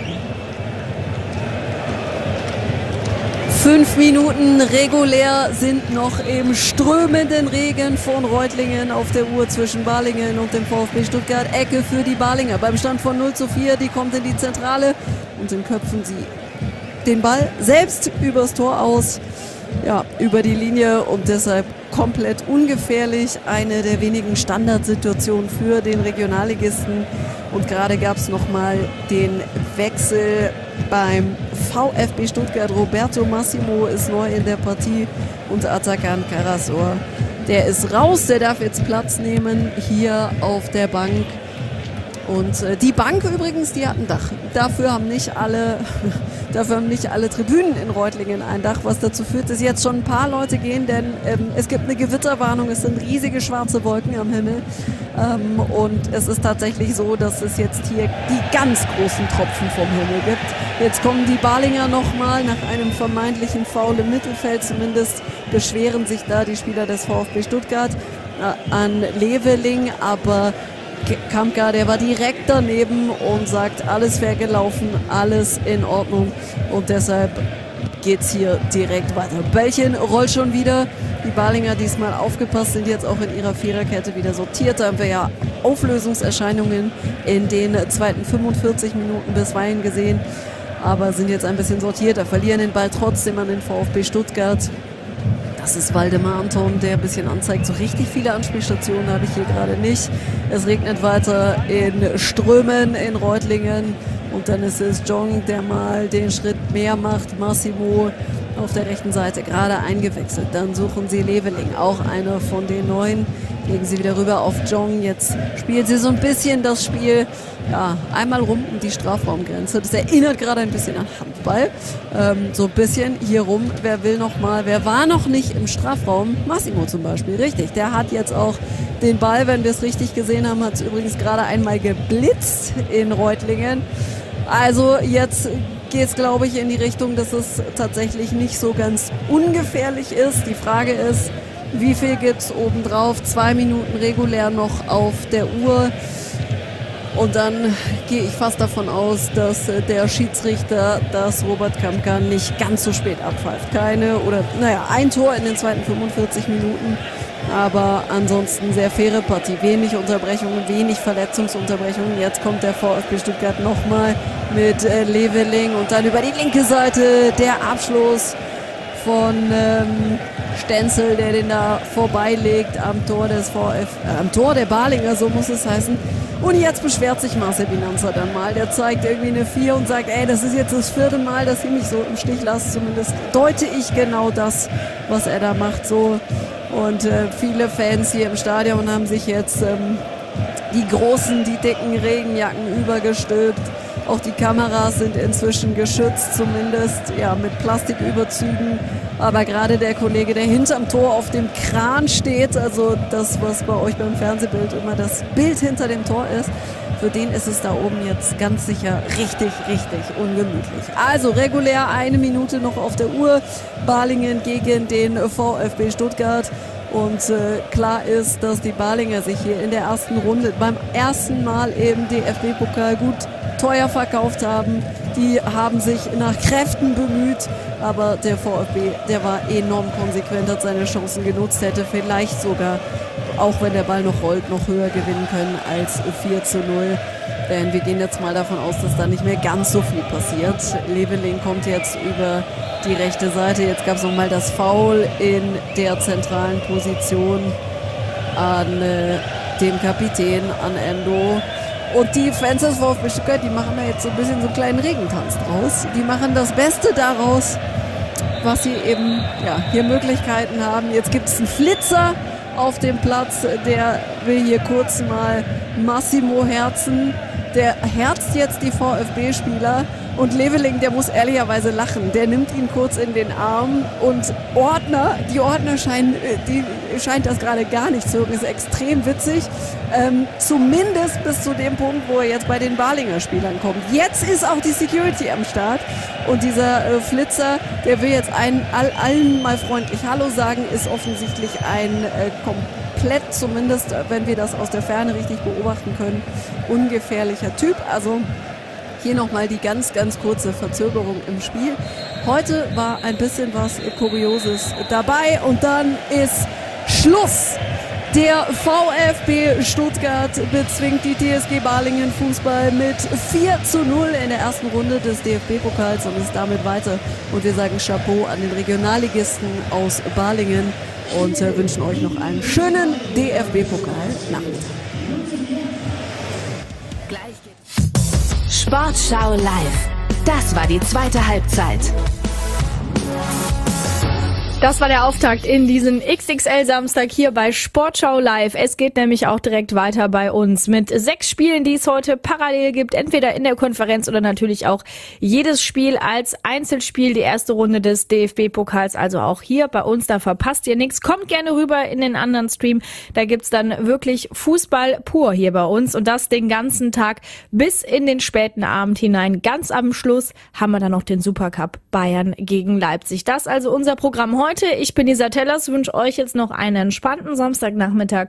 Fünf Minuten regulär sind noch im strömenden Regen von Reutlingen auf der Uhr zwischen Balingen und dem VfB Stuttgart. Ecke für die Balinger beim Stand von 0 zu 4. Die kommt in die Zentrale und dann köpfen sie den Ball selbst übers Tor aus. Ja, über die Linie und deshalb komplett ungefährlich. Eine der wenigen Standardsituationen für den Regionalligisten. Und gerade gab es nochmal den Wechsel beim VfB Stuttgart. Roberto Massimo ist neu in der Partie und Atakan Karasor. Der ist raus, der darf jetzt Platz nehmen hier auf der Bank. Und äh, die Bank übrigens, die hat ein Dach. Dafür haben nicht alle, dafür haben nicht alle Tribünen in Reutlingen ein Dach, was dazu führt, dass jetzt schon ein paar Leute gehen, denn ähm, es gibt eine Gewitterwarnung, es sind riesige schwarze Wolken am Himmel. Ähm, und es ist tatsächlich so, dass es jetzt hier die ganz großen Tropfen vom Himmel gibt. Jetzt kommen die Balinger nochmal nach einem vermeintlichen Foul im Mittelfeld. Zumindest beschweren sich da die Spieler des VfB Stuttgart äh, an Leveling, aber Kampka, der war direkt daneben und sagt, alles fair gelaufen, alles in Ordnung und deshalb geht es hier direkt weiter. Bällchen rollt schon wieder. Die Balinger diesmal aufgepasst, sind jetzt auch in ihrer Viererkette wieder sortiert. Da haben wir ja Auflösungserscheinungen in den zweiten 45 Minuten bisweilen gesehen, aber sind jetzt ein bisschen sortierter, verlieren den Ball trotzdem an den VfB Stuttgart. Das ist Waldemar Anton, der ein bisschen anzeigt. So richtig viele Anspielstationen habe ich hier gerade nicht. Es regnet weiter in Strömen in Reutlingen. Und dann ist es Jong, der mal den Schritt mehr macht. Massimo auf der rechten Seite gerade eingewechselt. Dann suchen sie Leveling, auch einer von den neuen. Legen sie wieder rüber auf Jong. Jetzt spielt sie so ein bisschen das Spiel ja, einmal rum um die Strafraumgrenze. Das erinnert gerade ein bisschen an Handball. Ähm, so ein bisschen hier rum. Wer will noch mal, wer war noch nicht im Strafraum? Massimo zum Beispiel, richtig. Der hat jetzt auch den Ball, wenn wir es richtig gesehen haben, hat es übrigens gerade einmal geblitzt in Reutlingen. Also jetzt geht es, glaube ich, in die Richtung, dass es tatsächlich nicht so ganz ungefährlich ist. Die Frage ist, wie viel gibt es obendrauf? Zwei Minuten regulär noch auf der Uhr. Und dann gehe ich fast davon aus, dass äh, der Schiedsrichter das Robert Kampka nicht ganz so spät abpfeift. Keine oder, naja, ein Tor in den zweiten 45 Minuten. Aber ansonsten sehr faire Partie. Wenig Unterbrechungen, wenig Verletzungsunterbrechungen. Jetzt kommt der VfB Stuttgart nochmal mit äh, Leveling und dann über die linke Seite der Abschluss von ähm, Stenzel, der den da vorbeilegt am Tor des VF, äh, am Tor der Balinger, so muss es heißen. Und jetzt beschwert sich Marcel Binanza dann mal. Der zeigt irgendwie eine 4 und sagt, ey, das ist jetzt das vierte Mal, dass sie mich so im Stich lassen. Zumindest deute ich genau das, was er da macht. So. Und äh, viele Fans hier im Stadion haben sich jetzt ähm, die großen, die dicken Regenjacken übergestülpt. Auch die Kameras sind inzwischen geschützt, zumindest ja mit Plastiküberzügen. Aber gerade der Kollege, der hinterm Tor auf dem Kran steht, also das, was bei euch beim Fernsehbild immer das Bild hinter dem Tor ist, für den ist es da oben jetzt ganz sicher richtig, richtig ungemütlich. Also regulär eine Minute noch auf der Uhr. Balingen gegen den VfB Stuttgart. Und äh, klar ist, dass die Balinger sich hier in der ersten Runde beim ersten Mal im DFB-Pokal gut teuer verkauft haben. Die haben sich nach Kräften bemüht, aber der VfB, der war enorm konsequent, hat seine Chancen genutzt, hätte vielleicht sogar, auch wenn der Ball noch rollt, noch höher gewinnen können als 4 zu 0. Denn wir gehen jetzt mal davon aus, dass da nicht mehr ganz so viel passiert. Leveling kommt jetzt über die rechte Seite. Jetzt gab es nochmal das Foul in der zentralen Position an äh, dem Kapitän, an Endo. Und die Fans des VfB Stuttgart, die machen da jetzt so ein bisschen so einen kleinen Regentanz draus. Die machen das Beste daraus, was sie eben ja, hier Möglichkeiten haben. Jetzt gibt es einen Flitzer auf dem Platz, der will hier kurz mal Massimo herzen. Der herzt jetzt die VfB-Spieler und Leveling, der muss ehrlicherweise lachen. Der nimmt ihn kurz in den Arm und Ordner, die Ordner scheinen, äh, die scheint das gerade gar nicht zu. Ist extrem witzig. Ähm, zumindest bis zu dem Punkt, wo er jetzt bei den Balinger Spielern kommt. Jetzt ist auch die Security am Start und dieser äh, Flitzer, der will jetzt ein, all, allen mal freundlich Hallo sagen, ist offensichtlich ein äh, komplett, zumindest äh, wenn wir das aus der Ferne richtig beobachten können, ungefährlicher Typ. Also hier nochmal die ganz, ganz kurze Verzögerung im Spiel. Heute war ein bisschen was Kurioses dabei und dann ist Schluss. Der VfB Stuttgart bezwingt die TSG Balingen Fußball mit 4 zu 0 in der ersten Runde des DFB-Pokals und ist damit weiter. Und wir sagen Chapeau an den Regionalligisten aus Balingen und äh, wünschen euch noch einen schönen DFB-Pokal-Nachmittag. Sportschau live. Das war die zweite Halbzeit. Das war der Auftakt in diesen XXL-Samstag hier bei Sportschau Live. Es geht nämlich auch direkt weiter bei uns mit sechs Spielen, die es heute parallel gibt, entweder in der Konferenz oder natürlich auch jedes Spiel als Einzelspiel, die erste Runde des DFB-Pokals, also auch hier bei uns, da verpasst ihr nichts. Kommt gerne rüber in den anderen Stream, da gibt's dann wirklich Fußball pur hier bei uns und das den ganzen Tag bis in den späten Abend hinein. Ganz am Schluss haben wir dann noch den Supercup Bayern gegen Leipzig. Das also unser Programm heute heute. Ich bin Isa Tellers, wünsche euch jetzt noch einen entspannten Samstagnachmittag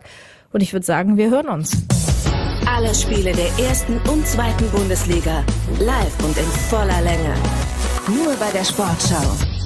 und ich würde sagen, wir hören uns. Alle Spiele der ersten und zweiten Bundesliga live und in voller Länge. Nur bei der Sportschau.